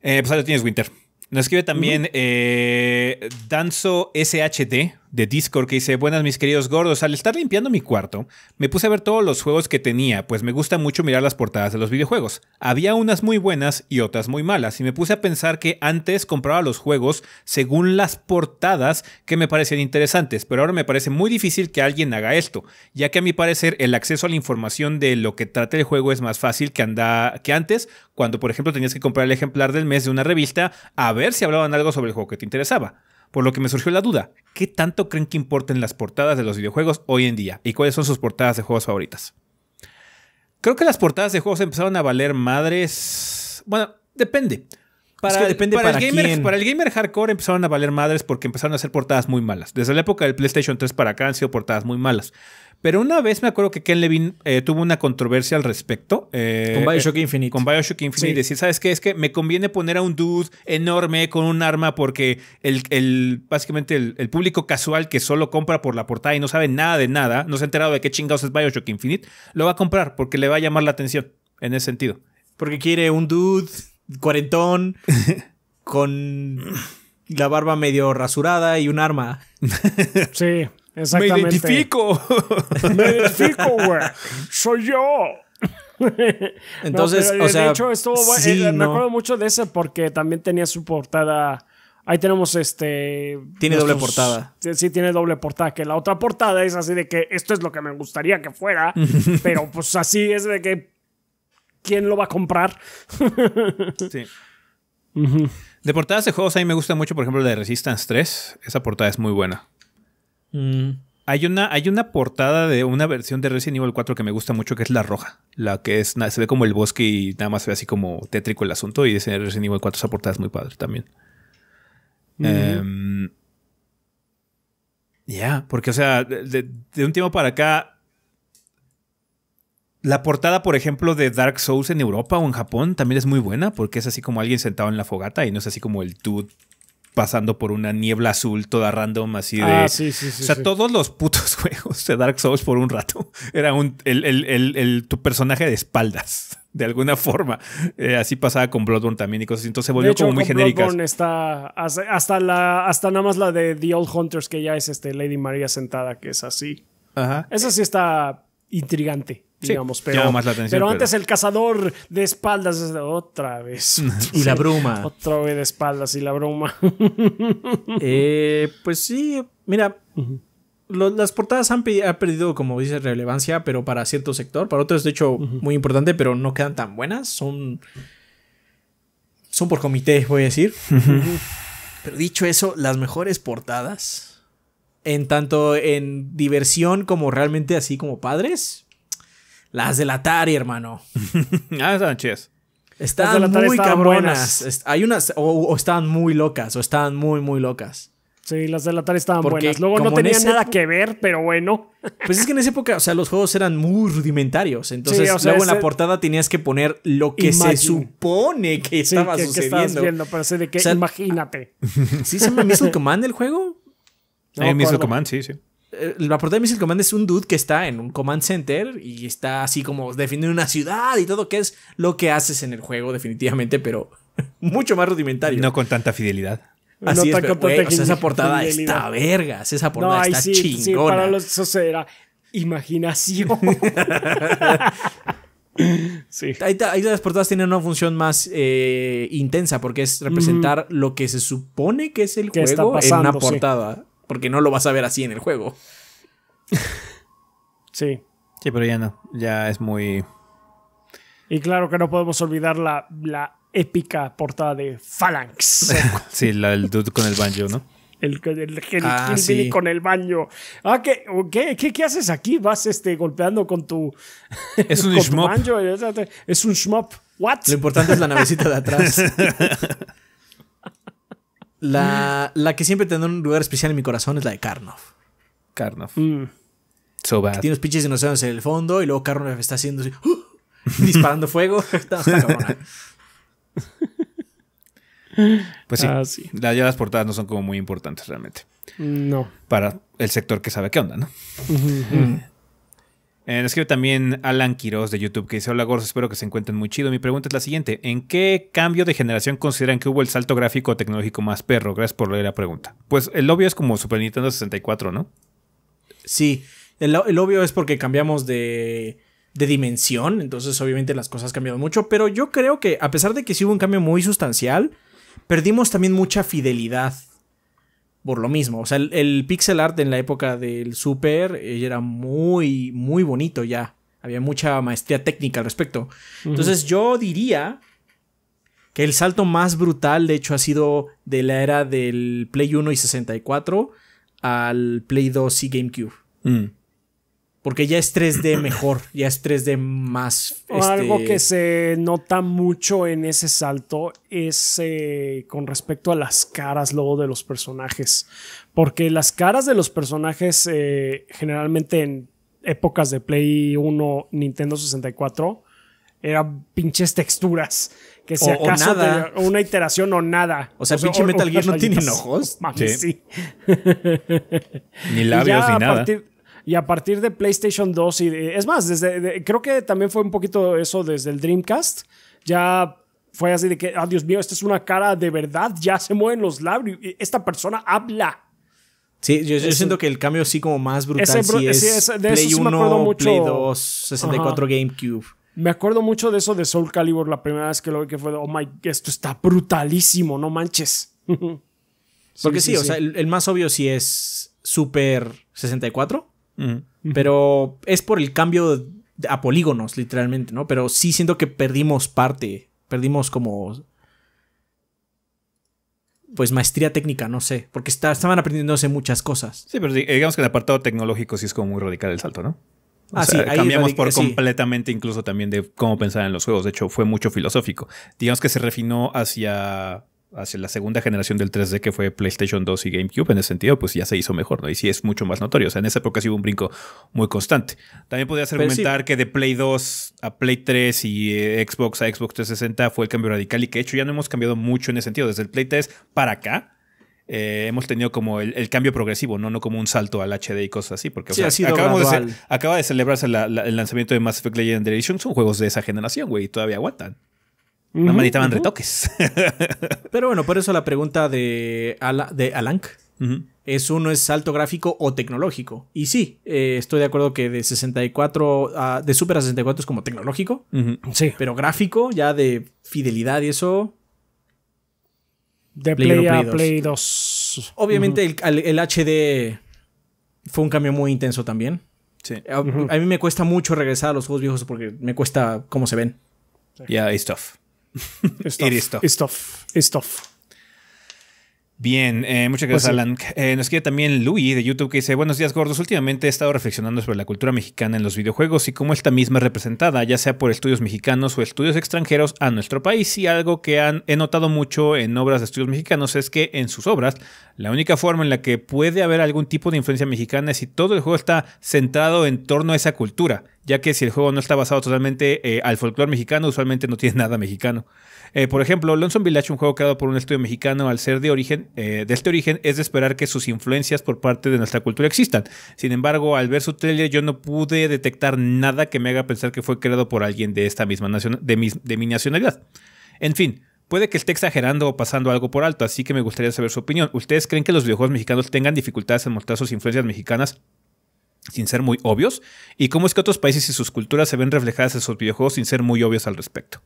Eh, pues ahí lo tienes, Winter. Nos escribe también eh, Danzo SHD. De Discord que dice, buenas mis queridos gordos, al estar limpiando mi cuarto, me puse a ver todos los juegos que tenía, pues me gusta mucho mirar las portadas de los videojuegos. Había unas muy buenas y otras muy malas, y me puse a pensar que antes compraba los juegos según las portadas que me parecían interesantes, pero ahora me parece muy difícil que alguien haga esto, ya que a mi parecer el acceso a la información de lo que trata el juego es más fácil que, anda, que antes, cuando por ejemplo tenías que comprar el ejemplar del mes de una revista a ver si hablaban algo sobre el juego que te interesaba. Por lo que me surgió la duda, ¿qué tanto creen que importen las portadas de los videojuegos hoy en día? ¿Y cuáles son sus portadas de juegos favoritas? Creo que las portadas de juegos empezaron a valer madres... Bueno, depende. Para, depende para, para el gamer, quién. para el gamer hardcore empezaron a valer madres porque empezaron a hacer portadas muy malas. Desde la época del PlayStation 3 para acá han sido portadas muy malas. Pero una vez me acuerdo que Ken Levine eh, tuvo una controversia al respecto. eh, Con Bioshock eh, Infinite. Con Bioshock Infinite. Sí. Y decir, ¿sabes qué? Es que me conviene poner a un dude enorme con un arma porque el, el- básicamente el, el público casual que solo compra por la portada y no sabe nada de nada, no se ha enterado de qué chingados es Bioshock Infinite, lo va a comprar porque le va a llamar la atención en ese sentido. Porque quiere un dude cuarentón con la barba medio rasurada y un arma. Sí, exactamente. ¡Me identifico! Me identifico, güey. Soy yo. Entonces, No, o de sea, hecho, estuvo bu- sí, eh, me no. acuerdo mucho de ese porque también tenía su portada. Ahí tenemos este. Tiene doble portada. Sí, sí, tiene doble portada. Que la otra portada es así de que esto es lo que me gustaría que fuera. pero pues así es de que. ¿Quién lo va a comprar? Sí. De portadas de juegos a mí me gusta mucho, por ejemplo, la de Resistance 3. Esa portada es muy buena. Mm, Hay una, hay una portada de una versión de Resident Evil 4 que me gusta mucho, que es la roja. La que es, se ve como el bosque y nada más se ve así como tétrico el asunto. Y ese Resident Evil 4, esa portada es muy padre también. Em, Ya, porque o sea, de, de- de un tiempo para acá, la portada, por ejemplo, de Dark Souls en Europa o en Japón también es muy buena, porque es así como alguien sentado en la fogata y no es así como el dude pasando por una niebla azul toda random, así de... Ah, sí, sí, sí. o sea, todos los putos juegos de Dark Souls por un rato era un, el, el- el- el- tu personaje de espaldas, de alguna forma. Eh, así pasaba con Bloodborne también y cosas así. Entonces se volvió hecho, como muy. Bloodborne está hasta, la hasta nada más la de The Old Hunters que ya es este Lady María sentada que es así. Ajá. Esa sí está intrigante, digamos, pero, llama más la atención, pero pero- antes el cazador de espaldas otra vez. Y la bruma. Otra vez de espaldas y la broma. Eh, pues sí, mira, lo- las portadas han, pe- ha perdido, como dices, relevancia, pero para cierto sector. Para otros, de hecho, muy importante, pero no quedan tan buenas. Son. Son por comité, voy a decir. pero dicho eso, las mejores portadas, en tanto en diversión como realmente así como padres, las del Atari, hermano. ah, estaban chidas. Las del muy estaban cabronas. buenas. Hay unas, o, o estaban muy locas, o estaban muy, muy locas. Sí, las de la Atari estaban Porque buenas. Luego no tenían nada que ver, pero bueno. Pues es que en esa época, o sea, los juegos eran muy rudimentarios. Entonces, Sí, o sea, luego en la portada tenías que poner lo que Imagine. se supone que Sí, estaba que, que sucediendo. estás viendo, pero así de que O sea, imagínate. ¿Sí se llama Missile Command el juego? No Hay me Missile. Command, sí, sí. Eh, La portada de Missile Command es un dude que está en un command center y está así como definiendo una ciudad y todo, que es lo que haces en el juego, definitivamente, pero mucho más rudimentario. No con tanta fidelidad. Así No es, tan pero, o sea, esa portada está vergas. Esa No, portada está sí, chingona. sí, para los eso era imaginación. sí. Ahí, las portadas tienen una función más eh, intensa porque es representar lo que se supone que es el juego en una sí. Porque no lo vas a ver así en el juego. Sí. Sí, pero ya no. Ya es muy. Y claro que no podemos olvidar la, la épica portada de Phalanx. Sí, la, el dude con el banjo, ¿no? El, el, el, Ah, sí. Con el baño. Ah, ¿qué, qué, qué, qué haces aquí? Vas este, golpeando con tu. Es un shmup. banjo. Es un shmup. ¿What? Lo importante es la navecita de atrás. La, la que siempre tendrá un lugar especial en mi corazón es la de Karnov. Karnov. Mm. So bad. Tiene los pinches dinosaurios en el fondo y luego Karnov está haciendo así, ¡uh! disparando fuego. Está- está. Pues sí, Ah, sí. la- ya las portadas no son como muy importantes realmente. No. Para el sector que sabe qué onda, ¿no? Eh, escribe también Alan Quiroz de YouTube que dice: Hola Gordos, espero que se encuentren muy chido. Mi pregunta es la siguiente: ¿En qué cambio de generación consideran que hubo el salto gráfico tecnológico más perro? Gracias por leer la pregunta. Pues el obvio es como Super Nintendo 64, ¿no? Sí, el, el obvio es porque cambiamos de, de dimensión, entonces obviamente las cosas cambiaron mucho, pero yo creo que a pesar de que sí hubo un cambio muy sustancial, perdimos también mucha fidelidad por lo mismo. O sea, el, pixel art en la época del Super eh, era muy, muy bonito ya. Había mucha maestría técnica al respecto. Entonces yo diría que el salto más brutal, de hecho, ha sido de la era del Play 1 y 64 al Play 2 y GameCube. Mm. Porque ya es 3D mejor, ya es 3D más... Algo este, que se nota mucho en ese salto es eh, con respecto a las caras luego de los personajes. Porque las caras de los personajes eh, generalmente en épocas de Play 1, Nintendo 64, eran pinches texturas. Que si acaso nada. una iteración o nada. O sea, pinche Metal Gear no tiene ojos. sí. ni labios ni nada. Y a partir de PlayStation 2 y es más, desde creo que también fue un poquito eso desde el Dreamcast. Ya fue así de que, ah, Dios mío, esta es una cara de verdad, ya se mueven los labios, esta persona habla. Sí, yo, siento que el cambio sí como más brutal sí es, Play 1, mucho. Play 2, 64 GameCube. Me acuerdo mucho de eso de Soul Calibur la primera vez que lo vi que fue, oh my, esto está brutalísimo, no manches. Porque sí, o sea, el, el, más obvio sí es Super 64. Pero es por el cambio a polígonos, literalmente, ¿no? Pero sí siento que perdimos parte. Perdimos como. Pues maestría técnica, no sé. Porque estaban aprendiéndose muchas cosas. Sí, pero digamos que el apartado tecnológico sí es como muy radical el salto, ¿no? ah, sí, cambiamos por completamente incluso también de cómo pensar en los juegos. De hecho, fue mucho filosófico. Digamos que se refinó hacia hacia la segunda generación del 3D que fue PlayStation 2 y GameCube, en ese sentido, pues ya se hizo mejor, ¿no? Y sí es mucho más notorio. O sea, en esa época sí hubo un brinco muy constante. También podrías argumentar que de Play 2 a Play 3 y eh, Xbox a Xbox 360 fue el cambio radical y que de hecho ya no hemos cambiado mucho en ese sentido. Desde el Play 3 para acá, eh, hemos tenido como el, cambio progresivo, ¿no? No como un salto al HD y cosas así, porque acaba de celebrarse el lanzamiento de Mass Effect Legendary Edition, son juegos de esa generación, güey, y todavía aguantan. No -huh, retoques. Pero bueno, por eso la pregunta de, de Alank es uno es salto gráfico o tecnológico. Y sí, eh, estoy de acuerdo que de 64 a, de Super a 64 es como tecnológico. Sí. Pero gráfico, ya de fidelidad y eso. De Play, a Play 2. Obviamente el, HD fue un cambio muy intenso también. Sí. A, mí me cuesta mucho regresar a los juegos viejos porque me cuesta cómo se ven. Ya, yeah, stuff. Stuff. Stuff. Stuff. Bien, eh, muchas gracias, pues Alan. Eh, nos queda también Louis de YouTube que dice: Buenos días, gordos. Últimamente he estado reflexionando sobre la cultura mexicana en los videojuegos y cómo esta misma es representada, ya sea por estudios mexicanos o estudios extranjeros a nuestro país. Y algo que han, he notado mucho en obras de estudios mexicanos es que en sus obras, la única forma en la que puede haber algún tipo de influencia mexicana es si todo el juego está centrado en torno a esa cultura, ya que si el juego no está basado totalmente eh, al folclore mexicano, usualmente no tiene nada mexicano. Eh, por ejemplo, Lonesome Village, un juego creado por un estudio mexicano, al ser de origen, eh, de este origen, es de esperar que sus influencias por parte de nuestra cultura existan. Sin embargo, al ver su trailer, yo no pude detectar nada que me haga pensar que fue creado por alguien de esta misma de de mi nacionalidad. En fin, Puede que esté exagerando o pasando algo por alto, así que me gustaría saber su opinión. ¿Ustedes creen que los videojuegos mexicanos tengan dificultades en mostrar sus influencias mexicanas sin ser muy obvios? ¿Y cómo es que otros países y sus culturas se ven reflejadas en sus videojuegos sin ser muy obvios al respecto?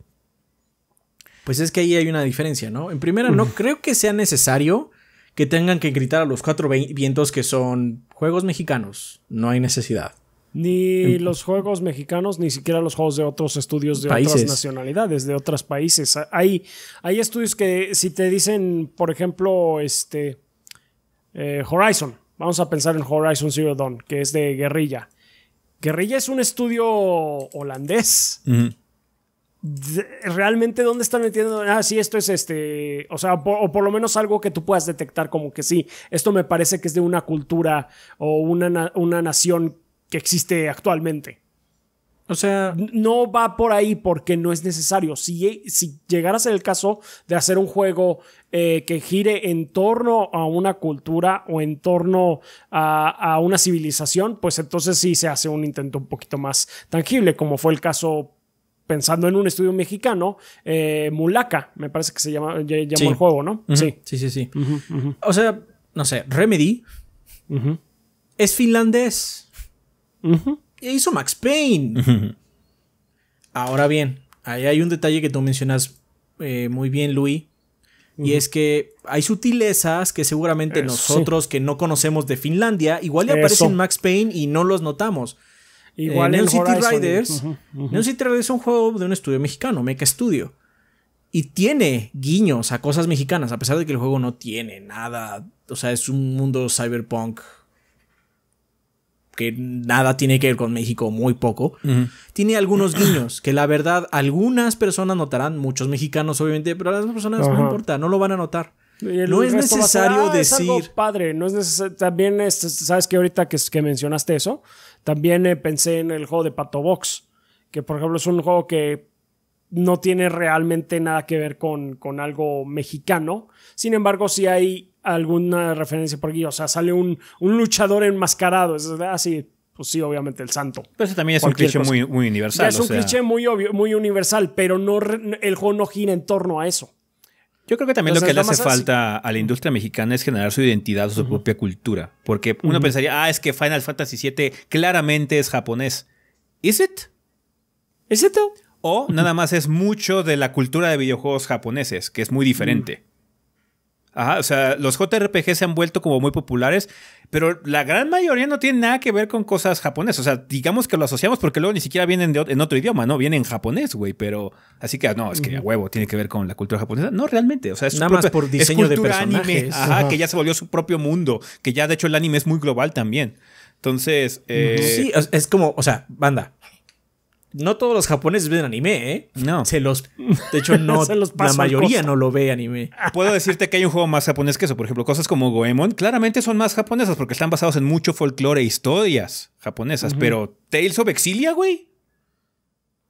Pues es que ahí hay una diferencia, ¿no? En primera, no creo que sea necesario que tengan que gritar a los cuatro vientos que son juegos mexicanos. No hay necesidad. Ni los juegos mexicanos, ni siquiera los juegos de otros estudios de otras nacionalidades, de otros países. Hay, hay estudios que si te dicen, por ejemplo, este eh, Horizon, vamos a pensar en Horizon Zero Dawn, que es de Guerrilla. Guerrilla es un estudio holandés realmente dónde están metiendo, ah, sí, esto es este, o sea, o por lo menos algo que tú puedas detectar como que sí, esto me parece que es de una cultura o una, una nación que existe actualmente. O sea, no va por ahí porque no es necesario. Si, si llegara a ser el caso de hacer un juego eh, que gire en torno a una cultura o en torno a, una civilización, pues entonces sí se hace un intento un poquito más tangible, como fue el caso pensando en un estudio mexicano, eh, Mulaka, me parece que se llama, llamó el juego, ¿no? Sí. Sí, sí, sí. O sea, no sé, Remedy es finlandés. E hizo Max Payne. Ahora bien, ahí hay un detalle que tú mencionas eh, muy bien, Luis. Y es que hay sutilezas que seguramente nosotros que no conocemos de Finlandia, igual le aparecen en Max Payne y no los notamos. Igual en City Riders. City Riders es un juego de un estudio mexicano, Mecha Studio. Y tiene guiños a cosas mexicanas, a pesar de que el juego no tiene nada. O sea, es un mundo cyberpunk que nada tiene que ver con México, muy poco, tiene algunos guiños que la verdad algunas personas notarán, muchos mexicanos obviamente, pero a las personas no importa, no lo van a notar. No es necesario ah, decir. Es padre, no es necesario. También, sabes que ahorita que, que mencionaste eso, también eh, pensé en el juego de Pato Box, que por ejemplo es un juego que no tiene realmente nada que ver con, con algo mexicano. Sin embargo, sí hay alguna referencia por aquí. O sea, sale un, un luchador enmascarado. Es así, pues sí, obviamente el santo. Pero eso también es un cliché muy, muy, universal. es un cliché muy, obvio, muy universal, pero no, el juego no gira en torno a eso. Yo creo que también lo que le hace falta a la industria mexicana es generar su identidad, su propia cultura. Porque uno pensaría, ah, es que Final Fantasy VII claramente es japonés. ¿Is it? ¿Es it? O nada más es mucho de la cultura de videojuegos japoneses, que es muy diferente. Ajá, o sea, los JRPG se han vuelto como muy populares, pero la gran mayoría no tiene nada que ver con cosas japonesas. O sea, digamos que lo asociamos porque luego ni siquiera vienen de, en otro idioma, ¿no? Vienen en japonés, güey, pero así que no, es que a huevo tiene que ver con la cultura japonesa. No, realmente, o sea, es nada más por diseño de personajes. Anime, ajá, que ya se volvió su propio mundo, que ya de hecho el anime es muy global también. Entonces, eh, sí, es como, o sea, banda, no todos los japoneses ven anime, ¿eh? No. Se los. De hecho, no. la mayoría no lo ve anime. Puedo decirte que hay un juego más japonés que eso. Por ejemplo, cosas como Goemon claramente son más japonesas porque están basados en mucho folclore e historias japonesas. Pero Tales of Exilia, güey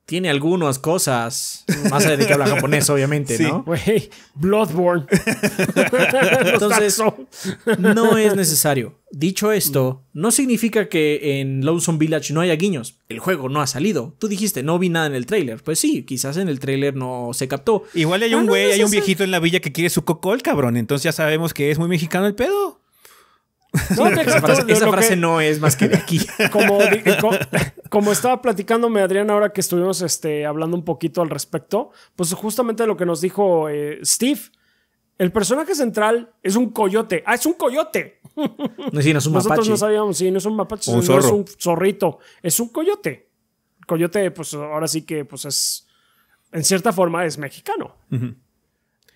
tiene algunas cosas. Más allá de que habla japonés, obviamente, ¿no? Güey, Bloodborne. Entonces, no es necesario. Dicho esto, no significa que en Lonesome Village no haya guiños. El juego no ha salido. Tú dijiste, no vi nada en el tráiler. Pues sí, quizás en el tráiler no se captó. Igual hay un güey, hay un viejito en la villa que quiere su cocol, cabrón. Entonces ya sabemos que es muy mexicano el pedo. No, esa frase, no es más que de aquí. Como, estaba platicándome Adrián ahora que estuvimos este, hablando un poquito al respecto, pues justamente lo que nos dijo eh, Steve. El personaje central es un coyote. Ah, es un coyote. No, sí, no es un Nosotros no sabíamos, sí, no es un mapache, no es un zorrito, es un coyote. El coyote, pues ahora sí que pues es, en cierta forma, es mexicano.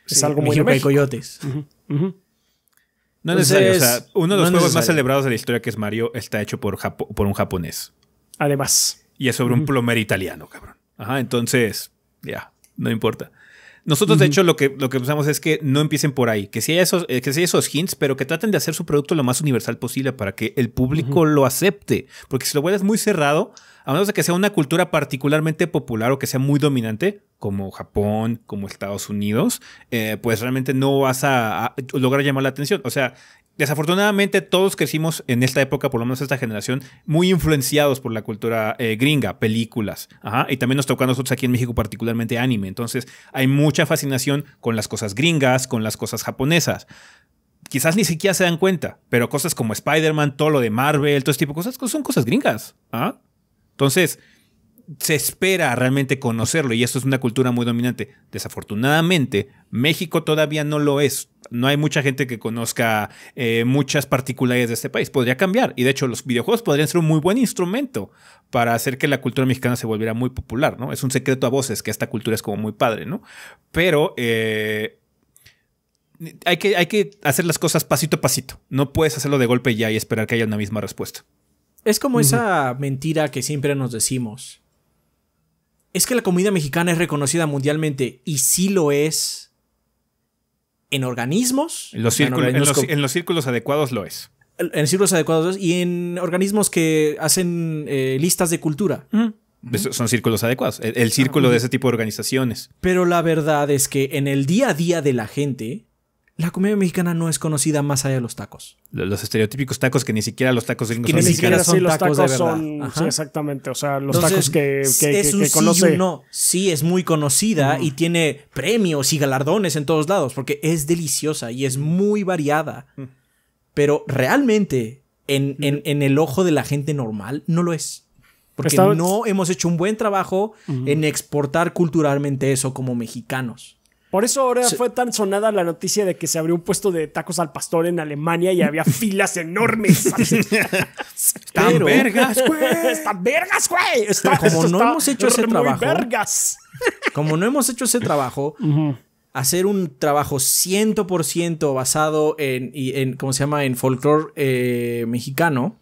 Es algo muy de coyotes. No es necesario. O sea, uno de los juegos más celebrados de la historia, que es Mario, está hecho por, por un japonés. Además. Y es sobre un plomero italiano, cabrón. Ajá, entonces, ya, no importa. Nosotros, de hecho, lo que, lo que pensamos es que no empiecen por ahí, que sí, hay esos, eh, que sí esos hints, pero que traten de hacer su producto lo más universal posible para que el público lo acepte. Porque si lo vuelves muy cerrado, a menos de que sea una cultura particularmente popular o que sea muy dominante, como Japón, como Estados Unidos, eh, pues realmente no vas a, lograr llamar la atención. O sea, desafortunadamente todos crecimos en esta época, por lo menos esta generación, muy influenciados por la cultura eh, gringa, películas. y también nos tocó a nosotros aquí en México particularmente anime. Entonces hay mucha fascinación con las cosas gringas, con las cosas japonesas quizás ni siquiera se dan cuenta, pero cosas como Spider-Man, todo lo de Marvel, todo este tipo de cosas, son cosas gringas. ¿ah? Entonces, se espera realmente conocerlo y eso es una cultura muy dominante. Desafortunadamente, México todavía no lo es. No hay mucha gente que conozca eh, muchas particularidades de este país. Podría cambiar y de hecho los videojuegos podrían ser un muy buen instrumento para hacer que la cultura mexicana se volviera muy popular, ¿no? Es un secreto a voces que esta cultura es como muy padre, ¿no? Pero eh, hay, que, hay que hacer las cosas pasito a pasito. No puedes hacerlo de golpe ya y esperar que haya una misma respuesta. Es como esa mentira que siempre nos decimos. Es que la comida mexicana es reconocida mundialmente y sí lo es en organismos. En los, círculos, adecuados lo es. En círculos adecuados y en organismos que hacen eh, listas de cultura. Son círculos adecuados. El, el círculo de ese tipo de organizaciones. Pero la verdad es que en el día a día de la gente, la comida mexicana no es conocida más allá de los tacos. Lo- Los estereotípicos tacos que ni siquiera los tacos gringos Que son ni siquiera mexicanos. son sí, los tacos tacos, de verdad. son. Ajá. Sí, exactamente. O sea, los Entonces, tacos que, que, es que- un que sí conoce. no. Sí, es muy conocida y tiene premios y galardones en todos lados porque es deliciosa y es muy variada. Pero realmente, en, en- en el ojo de la gente normal, no lo es. Porque no hemos hecho un buen trabajo en exportar culturalmente eso como mexicanos. Por eso ahora Sí. fue tan sonada la noticia de que se abrió un puesto de tacos al pastor en Alemania y había filas enormes. ¡Tan Pero- vergas, güey! ¡Están vergas, güey! Está- Como no está hemos hecho ese trabajo, vergas. Como no hemos hecho ese trabajo, hacer un trabajo 100% basado en, en, ¿cómo se llama?, en folclore eh, mexicano,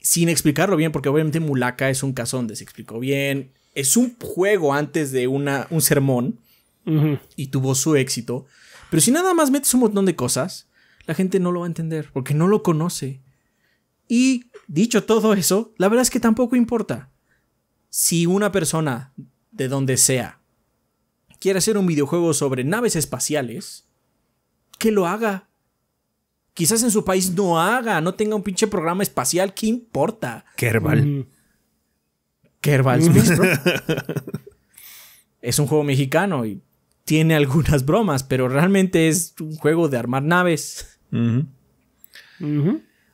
sin explicarlo bien, porque obviamente Mulaca es un caso donde se explicó bien. Es un juego antes de una, un sermón Y tuvo su éxito. Pero si nada más metes un montón de cosas, la gente no lo va a entender porque no lo conoce. Y dicho todo eso, la verdad es que tampoco importa. Si una persona, de donde sea, quiere hacer un videojuego sobre naves espaciales, que lo haga. Quizás en su país no haga, no tenga un pinche programa espacial, ¿qué importa? Kerbal. Kerbal Space es un juego mexicano y tiene algunas bromas, pero realmente es un juego de armar naves.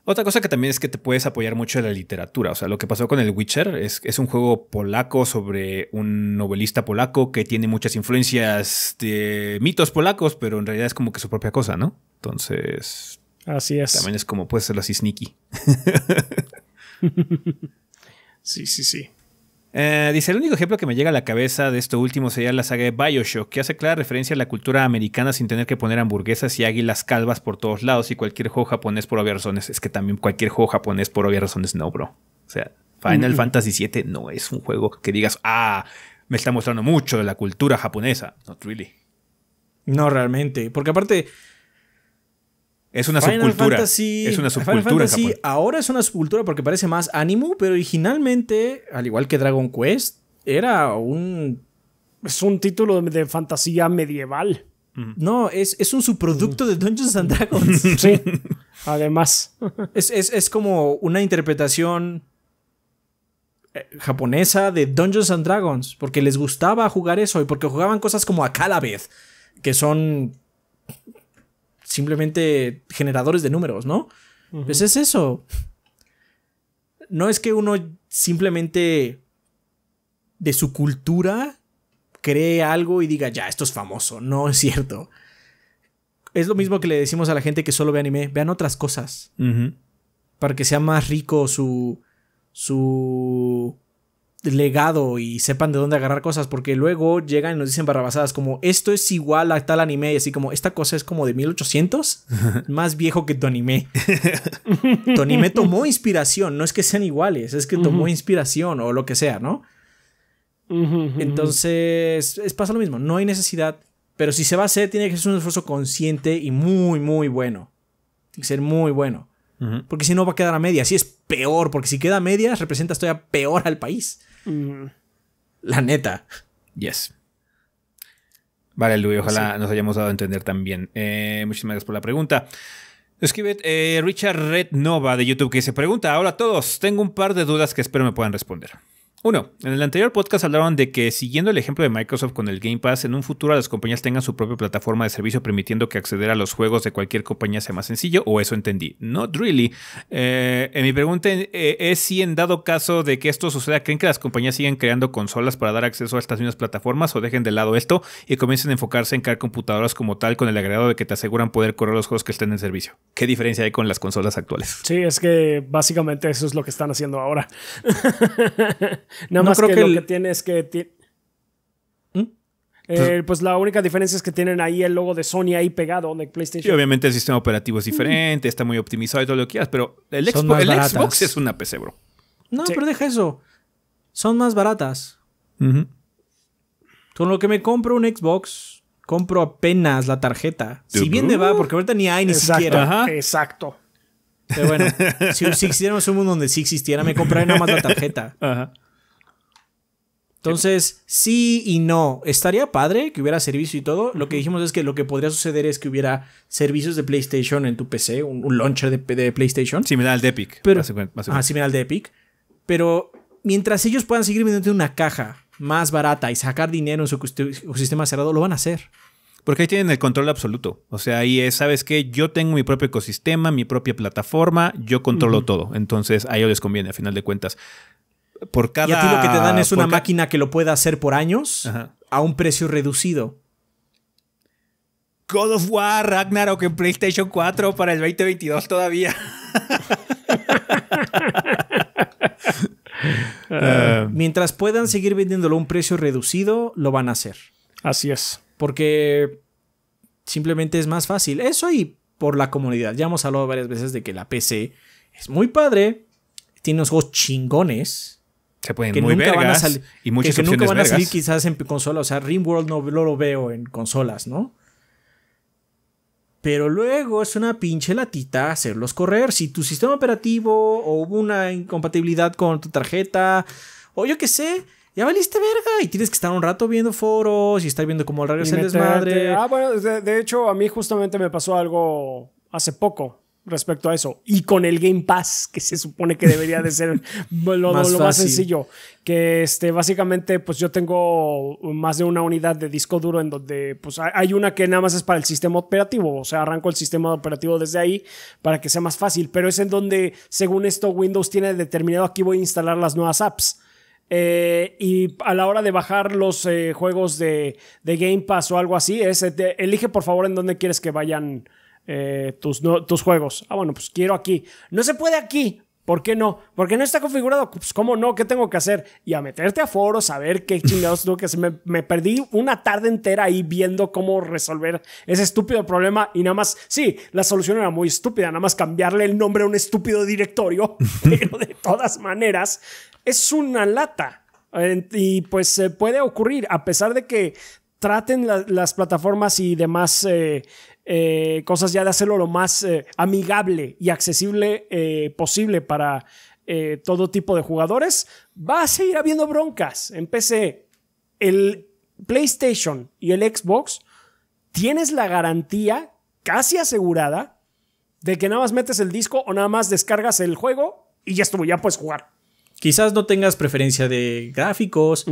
Otra cosa que también es que te puedes apoyar mucho de la literatura. O sea, lo que pasó con el Witcher es, es un juego polaco sobre un novelista polaco que tiene muchas influencias de mitos polacos, pero en realidad es como que su propia cosa, ¿no? Entonces, Así es. también es como puede serlo así sneaky. Sí, sí, sí. Eh, dice, el único ejemplo que me llega a la cabeza de esto último sería la saga de Bioshock, que hace clara referencia a la cultura americana sin tener que poner hamburguesas y águilas calvas por todos lados y cualquier juego japonés por obvias razones. Es que también cualquier juego japonés por obvias razones no, bro. O sea, Final Fantasy VII no es un juego que digas, ah, me está mostrando mucho de la cultura japonesa. Not really. No realmente, porque aparte Es una Final subcultura. Fantasy- es una Final subcultura en Fantasy Japón. ahora es una subcultura porque parece más anime, pero originalmente, al igual que Dragon Quest, era un Es un título de, fantasía medieval. no, es, es un subproducto de Dungeons and Dragons. Sí. Además. Es, es- es como una interpretación eh, japonesa de Dungeons and Dragons, porque les gustaba jugar eso y porque jugaban cosas como a Calavez, que son simplemente generadores de números, ¿no? Pues es eso. No es que uno simplemente de su cultura cree algo y diga, ya, esto es famoso. No es cierto. Es lo mismo que le decimos a la gente que solo ve anime. Vean otras cosas para que sea más rico su su legado y sepan de dónde agarrar cosas porque luego llegan y nos dicen barrabasadas como esto es igual a tal anime y así como esta cosa es como de 1800 más viejo que tu anime tu anime tomó inspiración no es que sean iguales es que tomó inspiración o lo que sea ¿no? Entonces es, pasa lo mismo no hay necesidad pero si se va a hacer tiene que ser un esfuerzo consciente y muy muy bueno tiene que ser muy bueno porque si no va a quedar a medias. Y es peor, porque si queda a medias, representa todavía peor al país. La neta. Yes. Vale, Luis, ojalá nos hayamos dado a entender también. Eh, muchísimas gracias por la pregunta. Escribe eh, Richard Red Nova de YouTube que dice: Pregunta, hola a todos. Tengo un par de dudas que espero me puedan responder. Uno, en el anterior podcast hablaron de que siguiendo el ejemplo de Microsoft con el Game Pass, en un futuro las compañías tengan su propia plataforma de servicio permitiendo que acceder a los juegos de cualquier compañía sea más sencillo, o eso entendí. Not really. Eh, en mi pregunta eh, es si en dado caso de que esto suceda, ¿creen que las compañías siguen creando consolas para dar acceso a estas mismas plataformas o dejen de lado esto y comiencen a enfocarse en crear computadoras como tal con el agregado de que te aseguran poder correr los juegos que estén en servicio? ¿Qué diferencia hay con las consolas actuales? Sí, es que básicamente eso es lo que están haciendo ahora. Nada No más creo que, que lo que tiene es que. ti- ¿Mm? Eh, pues la única diferencia es que tienen ahí el logo de Sony ahí pegado de Y PlayStation. obviamente el sistema operativo es diferente, está muy optimizado y todo lo que quieras, pero el, Xbox, el es una PC, bro. No, Sí. pero deja eso. Son más baratas. Con lo que me compro un Xbox, compro apenas la tarjeta. Si bien me va, porque ahorita ni hay ni Exacto. siquiera. Ajá. Exacto. Pero bueno, si, si existiéramos un mundo donde sí existiera, me compraré nada más la tarjeta. Ajá. Entonces, sí y no. Estaría padre que hubiera servicio y todo. Lo que dijimos es que lo que podría suceder es que hubiera servicios de PlayStation en tu PC, un, launcher de, de, PlayStation. Similar al de Epic. Pero, ah, similar al de Epic. Pero mientras ellos puedan seguir vendiendo una caja más barata y sacar dinero en su ecosistema cerrado, lo van a hacer. Porque ahí tienen el control absoluto. O sea, ahí es, ¿sabes qué? Yo tengo mi propio ecosistema, mi propia plataforma, yo controlo todo. Entonces, a ellos les conviene, a final de cuentas. Por cada, y a ti lo que te dan es una máquina que lo pueda hacer por años a un precio reducido. God of War, Ragnarok en PlayStation 4 para el 2022 todavía. Eh, mientras puedan seguir vendiéndolo a un precio reducido, lo van a hacer. Así es. Porque simplemente es más fácil. Eso y por la comunidad. Ya hemos hablado varias veces de que la PC es muy padre, tiene unos juegos chingones. Se pueden que muy nunca van a salir, y muchas que, nunca van a salir quizás en consola. O sea, Rimworld no, no lo veo en consolas, ¿no? Pero luego es una pinche latita hacerlos correr. Si tu sistema operativo o hubo una incompatibilidad con tu tarjeta o yo qué sé, ya valiste verga y tienes que estar un rato viendo foros y estar viendo cómo regresa el desmadre. Ah, bueno, de, hecho a mí justamente me pasó algo hace poco respecto a eso. Y con el Game Pass, que se supone que debería de ser lo, más, sencillo. Que este, básicamente, pues yo tengo más de una unidad de disco duro en donde pues hay una que nada más es para el sistema operativo. O sea, arranco el sistema operativo desde ahí para que sea más fácil. Pero es en donde, según esto, Windows tiene determinado aquí voy a instalar las nuevas apps. Eh, y a la hora de bajar los eh, juegos de, Game Pass o algo así, es, elige por favor en dónde quieres que vayan eh, tus, tus juegos. Ah, bueno, pues quiero aquí. No se puede aquí. ¿Por qué no? Porque no está configurado. Pues, ¿cómo no? ¿Qué tengo que hacer? Y a meterte a foros, a ver qué chingados tengo que hacer. Me, me, perdí una tarde entera ahí viendo cómo resolver ese estúpido problema. Y nada más, sí, la solución era muy estúpida. Nada más cambiarle el nombre a un estúpido directorio. pero de todas maneras, es una lata. Y pues puede ocurrir, a pesar de que traten las plataformas y demás eh, eh, cosas ya de hacerlo lo más eh, amigable y accesible eh, posible para todo tipo de jugadores, va a seguir habiendo broncas en PC. El PlayStation y el Xbox tienes la garantía casi asegurada de que nada más metes el disco o nada más descargas el juego y ya estuvo, ya puedes jugar. Quizás no tengas preferencia de gráficos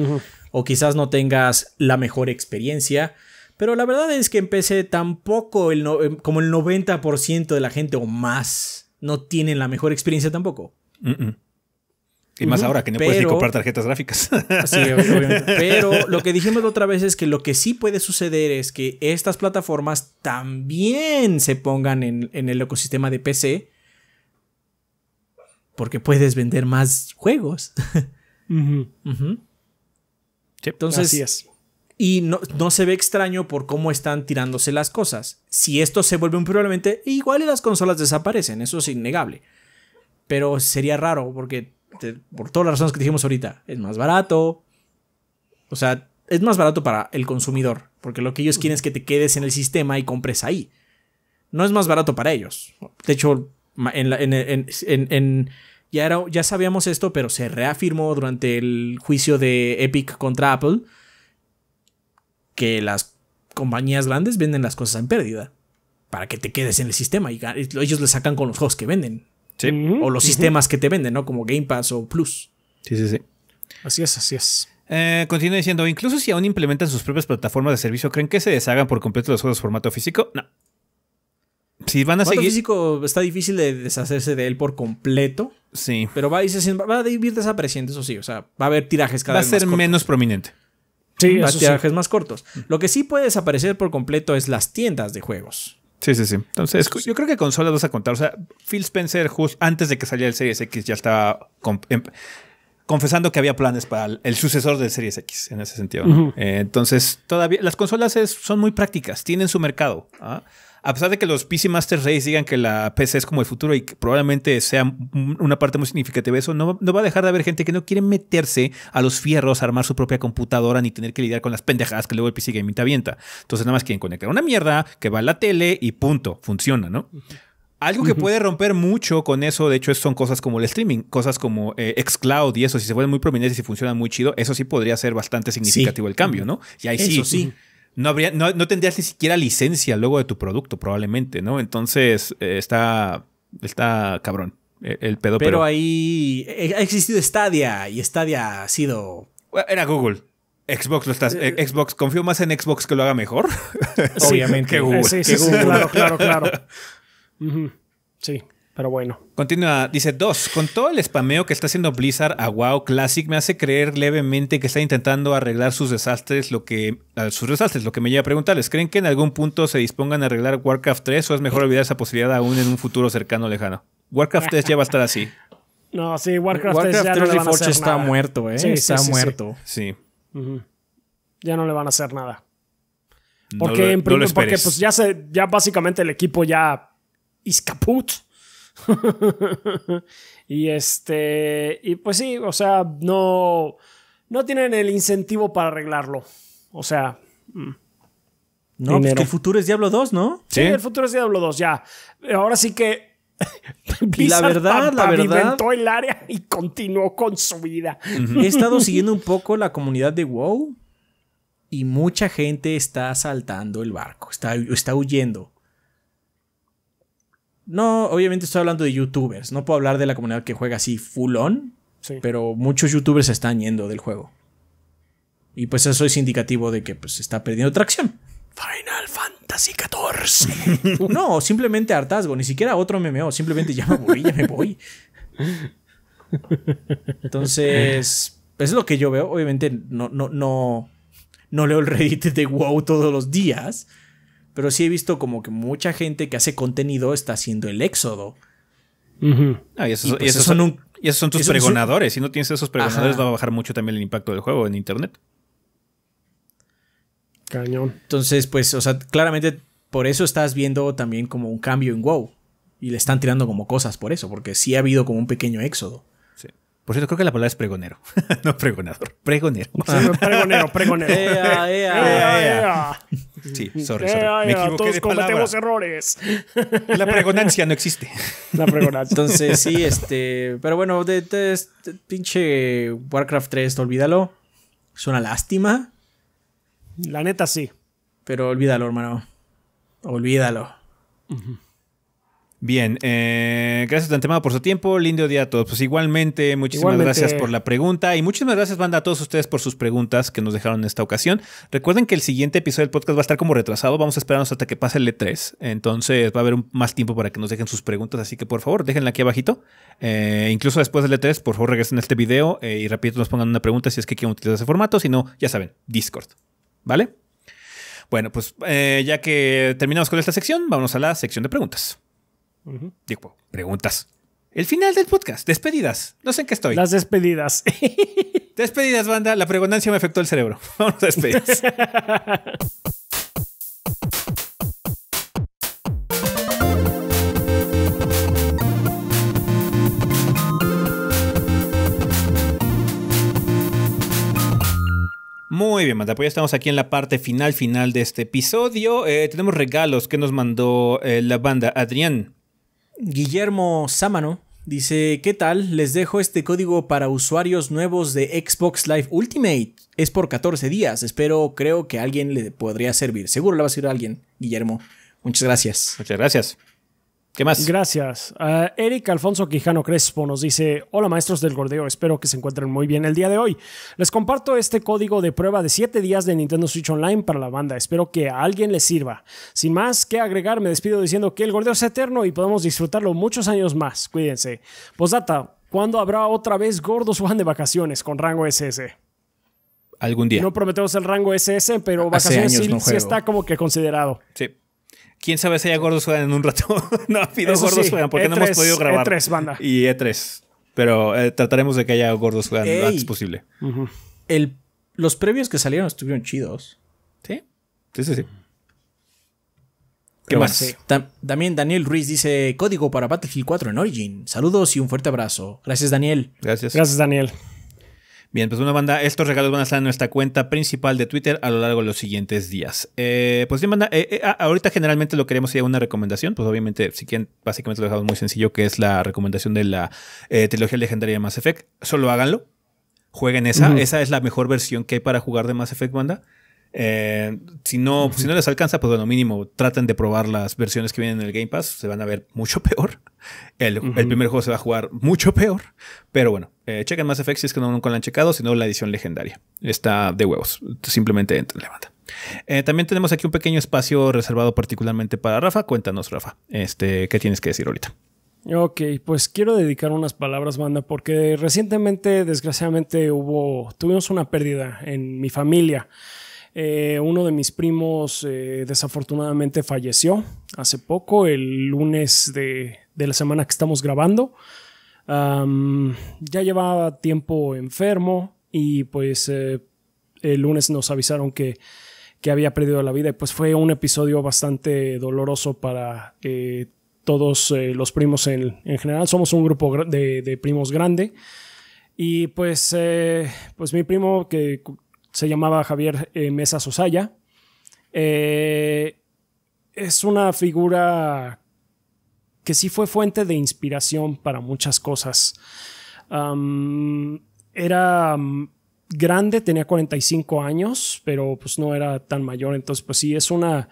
o quizás no tengas la mejor experiencia, pero la verdad es que en PC tampoco, el em, como el 90% de la gente o más, no tienen la mejor experiencia tampoco. Y más ahora que no puedes ni comprar tarjetas gráficas. Sí, obviamente. Pero lo que dijimos la otra vez es que lo que sí puede suceder es que estas plataformas también se pongan en, el ecosistema de PC. Porque puedes vender más juegos. Entonces, Así es. Y no, se ve extraño por cómo están tirándose las cosas. Si esto se vuelve un probablemente, igual las consolas desaparecen, eso es innegable. Pero sería raro porque, por todas las razones que dijimos ahorita, es más barato. O sea, es más barato para el consumidor, porque lo que ellos quieren es que te quedes en el sistema y compres ahí. No es más barato para ellos. De hecho, en, ya, era, ya sabíamos esto, pero se reafirmó durante el juicio de Epic contra Apple que las compañías grandes venden las cosas en pérdida para que te quedes en el sistema y ellos le sacan con los juegos que venden. O los sistemas que te venden, ¿no? Como Game Pass o Plus. Sí, sí, sí. Así es, así es. Eh, continúa diciendo, incluso si aún implementan sus propias plataformas de servicio, ¿creen que se deshagan por completo los juegos formato físico? No. Si van a seguir... físico está difícil de deshacerse de él por completo. Sí. Pero va a, ir, va a ir desapareciendo, eso sí. O sea, va a haber tirajes cada vez más Va a ser menos prominente. Sí, viajes más cortos. Lo que sí puede desaparecer por completo es las tiendas de juegos. Sí, sí, sí. Entonces, yo creo que consolas vas a contar. O sea, Phil Spencer, justo antes de que saliera el Series X, ya estaba em, confesando que había planes para el, sucesor del Series X en ese sentido. Eh, entonces, todavía las consolas son muy prácticas, tienen su mercado. ¿ah? A pesar de que los PC Master Race digan que la PC es como el futuro y que probablemente sea una parte muy significativa de eso, no, va a dejar de haber gente que no quiere meterse a los fierros, a armar su propia computadora ni tener que lidiar con las pendejadas que luego el PC Gaming te avienta. Entonces nada más quieren conectar una mierda que va a la tele y punto, funciona, ¿no? Algo que puede romper mucho con eso, de hecho, son cosas como el streaming, cosas como eh, Xcloud y eso, si se vuelven muy prominentes y funcionan muy chido, eso sí podría ser bastante significativo el cambio, ¿no? Y ahí sí, sí. No, habría, no, no, tendrías ni siquiera licencia luego de tu producto, probablemente, ¿no? Entonces, eh, está, está cabrón el, pedo. Pero, ahí eh, ha existido Stadia y Stadia ha sido... Era Google. Xbox lo estás. Xbox, confío más en Xbox que lo haga mejor. Obviamente. que Google. Sí, sí, sí, claro, claro, claro. Sí, pero bueno. Continúa, dice dos. Con todo el spameo que está haciendo Blizzard a WoW Classic, me hace creer levemente que está intentando arreglar sus desastres, lo que. sus desastres, lo que me lleva a preguntarles. ¿Creen que en algún punto se dispongan a arreglar Warcraft 3 o es mejor olvidar esa posibilidad aún en un futuro cercano o lejano? Warcraft 3 ya va a estar así. No, sí, Warcraft, 3 ya no le van a hacer está muerto, ¿eh? Sí, está muerto. Sí. Ya no le van a hacer nada. Porque, en primer, porque pues ya se, ya básicamente el equipo ya is caput. y este, y pues sí, o sea, no, no tienen el incentivo para arreglarlo. O sea, mm. no, pues que el futuro es Diablo 2, ¿no? Sí, el futuro es Diablo 2, ya. Ahora sí que y la verdad, la verdad. el área y continuó con su vida. He estado siguiendo un poco la comunidad de WoW y mucha gente está saltando el barco, está, está huyendo. No, obviamente estoy hablando de youtubers. No puedo hablar de la comunidad que juega así full on. Pero muchos youtubers están yendo del juego. Y pues eso es indicativo de que pues está perdiendo tracción. Final Fantasy XIV. no, simplemente hartazgo. Ni siquiera otro MMO. Simplemente ya me voy, ya me voy. Entonces, es lo que yo veo. Obviamente no, no, no, no leo el Reddit de WoW todos los días. Pero sí he visto como que mucha gente que hace contenido está haciendo el éxodo. Ah, y, esos, son, tus pregonadores. Si no tienes esos pregonadores, va a bajar mucho también el impacto del juego en internet. Cañón. Entonces, pues, o sea, claramente por eso estás viendo también como un cambio en WoW. Y le están tirando como cosas por eso, porque sí ha habido como un pequeño éxodo. Por cierto, creo que la palabra es pregonero. no pregonador. Pregonero. pregonero, pregonero. Ea, ea, ea, Sí, sorry, sorry. Me equivoqué todos de cometemos errores. La pregonancia no existe. La pregonancia. Entonces, sí, este. Pero bueno, de, este pinche Warcraft 3, olvídalo. Es una lástima. La neta, sí. Pero olvídalo, hermano. Olvídalo. Bien, eh, gracias de antemano por su tiempo, lindo día a todos. Pues igualmente, muchísimas gracias por la pregunta y muchísimas gracias, banda, a todos ustedes por sus preguntas que nos dejaron en esta ocasión. Recuerden que el siguiente episodio del podcast va a estar como retrasado, vamos a esperarnos hasta que pase el E3, entonces va a haber más tiempo para que nos dejen sus preguntas, así que por favor, déjenla aquí abajito. Eh, incluso después del E3, por favor, regresen a este video eh, y rápido nos pongan una pregunta si es que quieren utilizar ese formato, si no, ya saben, Discord, ¿vale? Bueno, pues ya que terminamos con esta sección, vamos a la sección de preguntas. Digo, preguntas. El final del podcast, despedidas. No sé en qué estoy. Las despedidas. despedidas, banda. La pregonancia me afectó el cerebro. Vamos a despedidas. Muy bien, Manda, pues ya estamos aquí en la parte final, final de este episodio. Eh, tenemos regalos que nos mandó eh, la banda Adrián. Guillermo Sámano dice, ¿qué tal? Les dejo este código para usuarios nuevos de Xbox Live Ultimate. Es por 14 días. Espero, creo que a alguien le podría servir. Seguro le va a servir a alguien, Guillermo. Muchas gracias. Muchas gracias. ¿Qué más? Gracias. Uh, Eric Alfonso Quijano Crespo nos dice: Hola maestros del gordeo, espero que se encuentren muy bien el día de hoy. Les comparto este código de prueba de 7 días de Nintendo Switch Online para la banda. Espero que a alguien les sirva. Sin más que agregar, me despido diciendo que el gordeo es eterno y podemos disfrutarlo muchos años más. Cuídense. Postdata: ¿cuándo habrá otra vez gordos van de vacaciones con rango SS? Algún día. No prometemos el rango SS, pero vacaciones sí está como que considerado. Sí. Quién sabe si hay gordos juegan en un rato. no gordos juegan porque no hemos podido grabar. E3, banda. Y E3. Pero eh, trataremos de que haya gordos juegan lo antes posible. El, los previos que salieron estuvieron chidos. Sí. Sí, sí, sí. ¿Qué más? también Daniel Ruiz dice código para Battlefield 4 en Origin. Saludos y un fuerte abrazo. Gracias, Daniel. Gracias. Gracias, Daniel. Bien, pues una banda, estos regalos van a estar en nuestra cuenta principal de Twitter a lo largo de los siguientes días. Eh, pues bien, banda, eh, eh, ahorita generalmente lo queremos ir a una recomendación, pues obviamente, si quieren, básicamente lo dejamos muy sencillo, que es la recomendación de la trilogía legendaria de Mass Effect. Solo háganlo, jueguen esa, esa es la mejor versión que hay para jugar de Mass Effect, banda. Eh, si, no, si no les alcanza, pues bueno, mínimo traten de probar las versiones que vienen en el Game Pass. Se van a ver mucho peor. El, primer juego se va a jugar mucho peor. Pero bueno, eh, chequen Mass Effect si es que no, nunca lo han checado, sino la edición legendaria. Está de huevos. Simplemente entren, levanta. Eh, también tenemos aquí un pequeño espacio reservado particularmente para Rafa. Cuéntanos, Rafa, este, ¿qué tienes que decir ahorita? Ok, pues quiero dedicar unas palabras, banda, porque recientemente, desgraciadamente, hubo, tuvimos una pérdida en mi familia. Eh, uno de mis primos eh, desafortunadamente falleció hace poco, el lunes de, la semana que estamos grabando. ya llevaba tiempo enfermo y pues eh, el lunes nos avisaron que, había perdido la vida y pues fue un episodio bastante doloroso para todos los primos en, general. Somos un grupo de, de primos grande. Y pues, pues mi primo que se llamaba Javier eh, Mesa Sosaya. Eh, es una figura que sí fue fuente de inspiración para muchas cosas. era grande, tenía 45 años, pero pues no era tan mayor, entonces pues sí, es una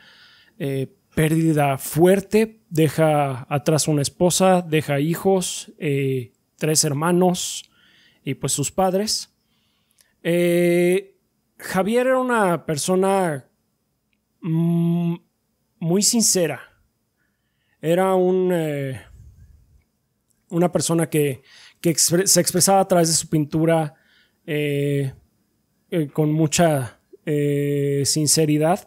eh, pérdida fuerte. Deja atrás una esposa, deja hijos, tres hermanos y pues sus padres. Javier era una persona mm, muy sincera. Era un, eh, una persona que, se expresaba a través de su pintura eh, eh, con mucha sinceridad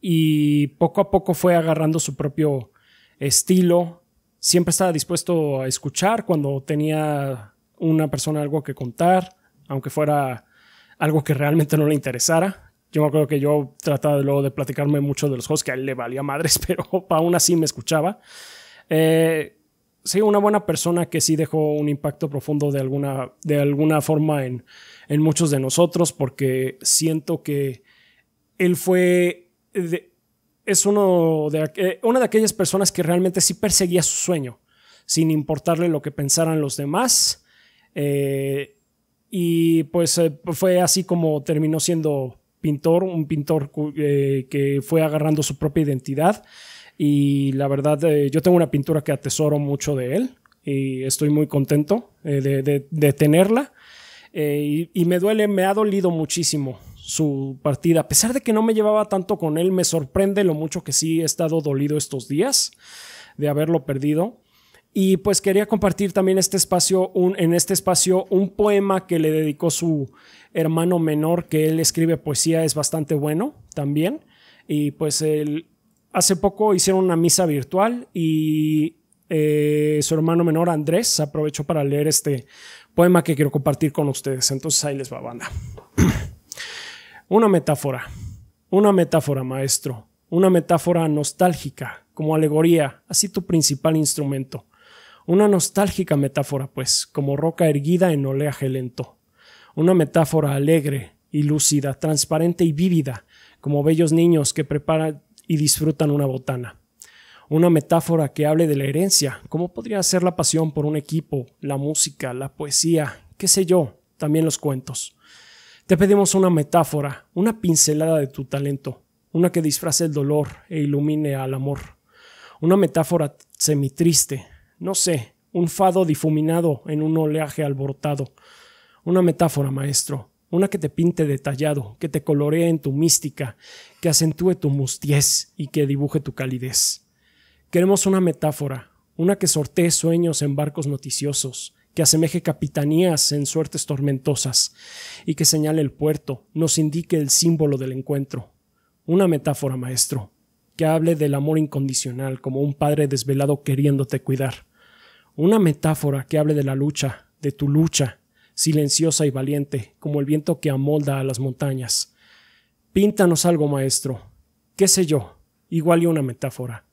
y poco a poco fue agarrando su propio estilo. Siempre estaba dispuesto a escuchar cuando tenía una persona algo que contar, aunque fuera algo que realmente no le interesara. Yo me acuerdo que yo trataba luego de platicarme mucho de los juegos que a él le valía madres, pero aún así me escuchaba. Eh, sí, una buena persona que sí dejó un impacto profundo de alguna, de alguna forma en, en muchos de nosotros, porque siento que él fue. es uno de, eh, una de aquellas personas que realmente sí perseguía su sueño, sin importarle lo que pensaran los demás. Eh, y pues eh, fue así como terminó siendo pintor, un pintor eh, que fue agarrando su propia identidad. Y la verdad, eh, yo tengo una pintura que atesoro mucho de él y estoy muy contento de, tenerla. Y, y, me duele, me ha dolido muchísimo su partida. A pesar de que no me llevaba tanto con él, me sorprende lo mucho que sí he estado dolido estos días de haberlo perdido. Y pues quería compartir también este espacio, en este espacio un poema que le dedicó su hermano menor, que él escribe poesía, es bastante bueno también. Y pues él, hace poco hicieron una misa virtual y eh, su hermano menor Andrés aprovechó para leer este poema que quiero compartir con ustedes. Entonces ahí les va, banda. una metáfora, una metáfora, maestro, una metáfora nostálgica, como alegoría, así tu principal instrumento una nostálgica metáfora, pues, como roca erguida en oleaje lento. Una metáfora alegre y lúcida, transparente y vívida, como bellos niños que preparan y disfrutan una botana. Una metáfora que hable de la herencia, como podría ser la pasión por un equipo, la música, la poesía, qué sé yo, también los cuentos. Te pedimos una metáfora, una pincelada de tu talento, una que disfrace el dolor e ilumine al amor. Una metáfora semitriste, no sé, un fado difuminado en un oleaje alborotado. Una metáfora, maestro, una que te pinte detallado, que te coloree en tu mística, que acentúe tu mustiez y que dibuje tu calidez. Queremos una metáfora, una que sortee sueños en barcos noticiosos, que asemeje capitanías en suertes tormentosas y que señale el puerto, nos indique el símbolo del encuentro. Una metáfora, maestro, que hable del amor incondicional como un padre desvelado queriéndote cuidar. Una metáfora que hable de la lucha, de tu lucha, silenciosa y valiente, como el viento que amolda a las montañas. Píntanos algo, maestro. ¿Qué sé yo? Igual y una metáfora.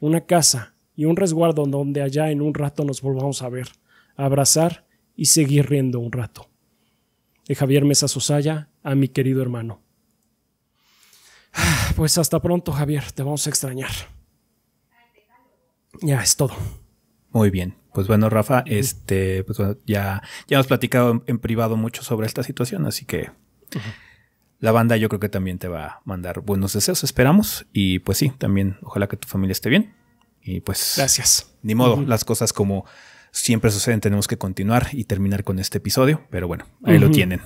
Una casa y un resguardo donde allá en un rato nos volvamos a ver, a abrazar y seguir riendo un rato. y Javier Mesa Sosaya a mi querido hermano. Pues hasta pronto, Javier, te vamos a extrañar. Ya es todo. Muy bien. Pues bueno, Rafa, este, pues ya, ya hemos platicado en, privado mucho sobre esta situación, así que la banda yo creo que también te va a mandar buenos deseos, esperamos. Y pues sí, también ojalá que tu familia esté bien. Y pues. Gracias. Ni modo, las cosas como siempre suceden, tenemos que continuar y terminar con este episodio, pero bueno, ahí lo tienen.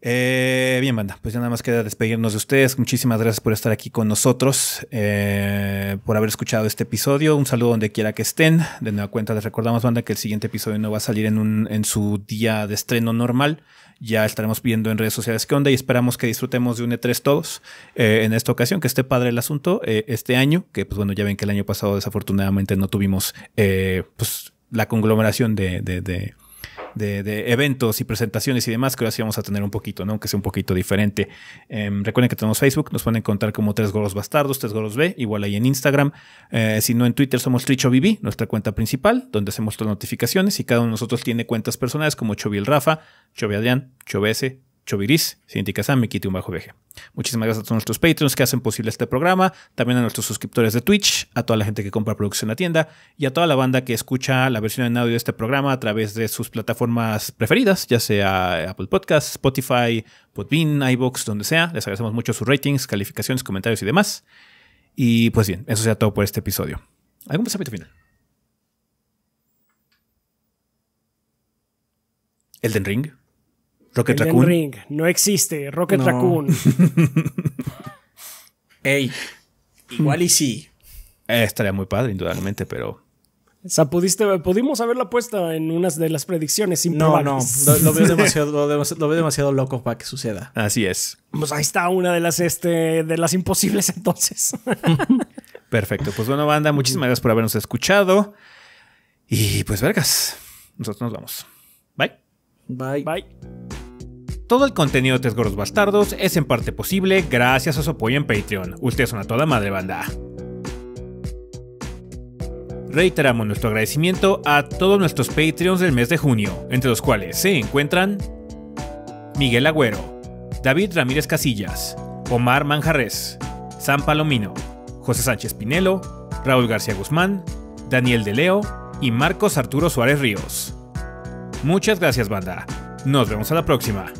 Eh, bien, banda, pues ya nada más queda despedirnos de ustedes. Muchísimas gracias por estar aquí con nosotros, eh, por haber escuchado este episodio. Un saludo donde quiera que estén. De nueva cuenta, les recordamos, banda, que el siguiente episodio no va a salir en, un, en su día de estreno normal. Ya estaremos viendo en redes sociales qué onda y esperamos que disfrutemos de un E3 todos eh, en esta ocasión, que esté padre el asunto este año, que pues bueno, ya ven que el año pasado desafortunadamente no tuvimos pues la conglomeración de de, eventos y presentaciones y demás, que ahora sí vamos a tener un poquito, ¿no? Que sea un poquito diferente. Em, recuerden que tenemos Facebook, nos pueden encontrar como Tres Goros Bastardos, Tres Goros B, igual ahí en Instagram. Eh, si no, en Twitter somos TrichoBB, nuestra cuenta principal, donde hacemos las notificaciones y cada uno de nosotros tiene cuentas personales como Chovi el Rafa, Chovi Adrián, S Choviris, Cinti Sam, un Bajo VG. Muchísimas gracias a todos nuestros patrons que hacen posible este programa, también a nuestros suscriptores de Twitch, a toda la gente que compra producción en la tienda y a toda la banda que escucha la versión en audio de este programa a través de sus plataformas preferidas, ya sea Apple Podcasts, Spotify, Podbean, iBox, donde sea. Les agradecemos mucho sus ratings, calificaciones, comentarios y demás. Y pues bien, eso sea todo por este episodio. ¿Algún pensamiento final? Elden Ring. Rocket Raccoon. Ring. No existe. Rocket Raccoon. Ey. Igual y sí. Eh, estaría muy padre, indudablemente, pero. O sea, pudiste, pudimos haberla puesto en unas de las predicciones No, no, lo, veo demasiado, lo, veo demasiado loco para que suceda. Así es. Pues ahí está una de las, este, de las imposibles entonces. Perfecto. Pues bueno, banda, muchísimas gracias por habernos escuchado. Y pues, vergas, nosotros nos vamos. Bye. Bye. Bye. Todo el contenido de Tres Gordos Bastardos es en parte posible gracias a su apoyo en Patreon. Ustedes son a toda madre banda. Reiteramos nuestro agradecimiento a todos nuestros Patreons del mes de junio, entre los cuales se encuentran Miguel Agüero, David Ramírez Casillas, Omar Manjarres, San Palomino, José Sánchez Pinelo, Raúl García Guzmán, Daniel De Leo y Marcos Arturo Suárez Ríos. Muchas gracias banda. Nos vemos a la próxima.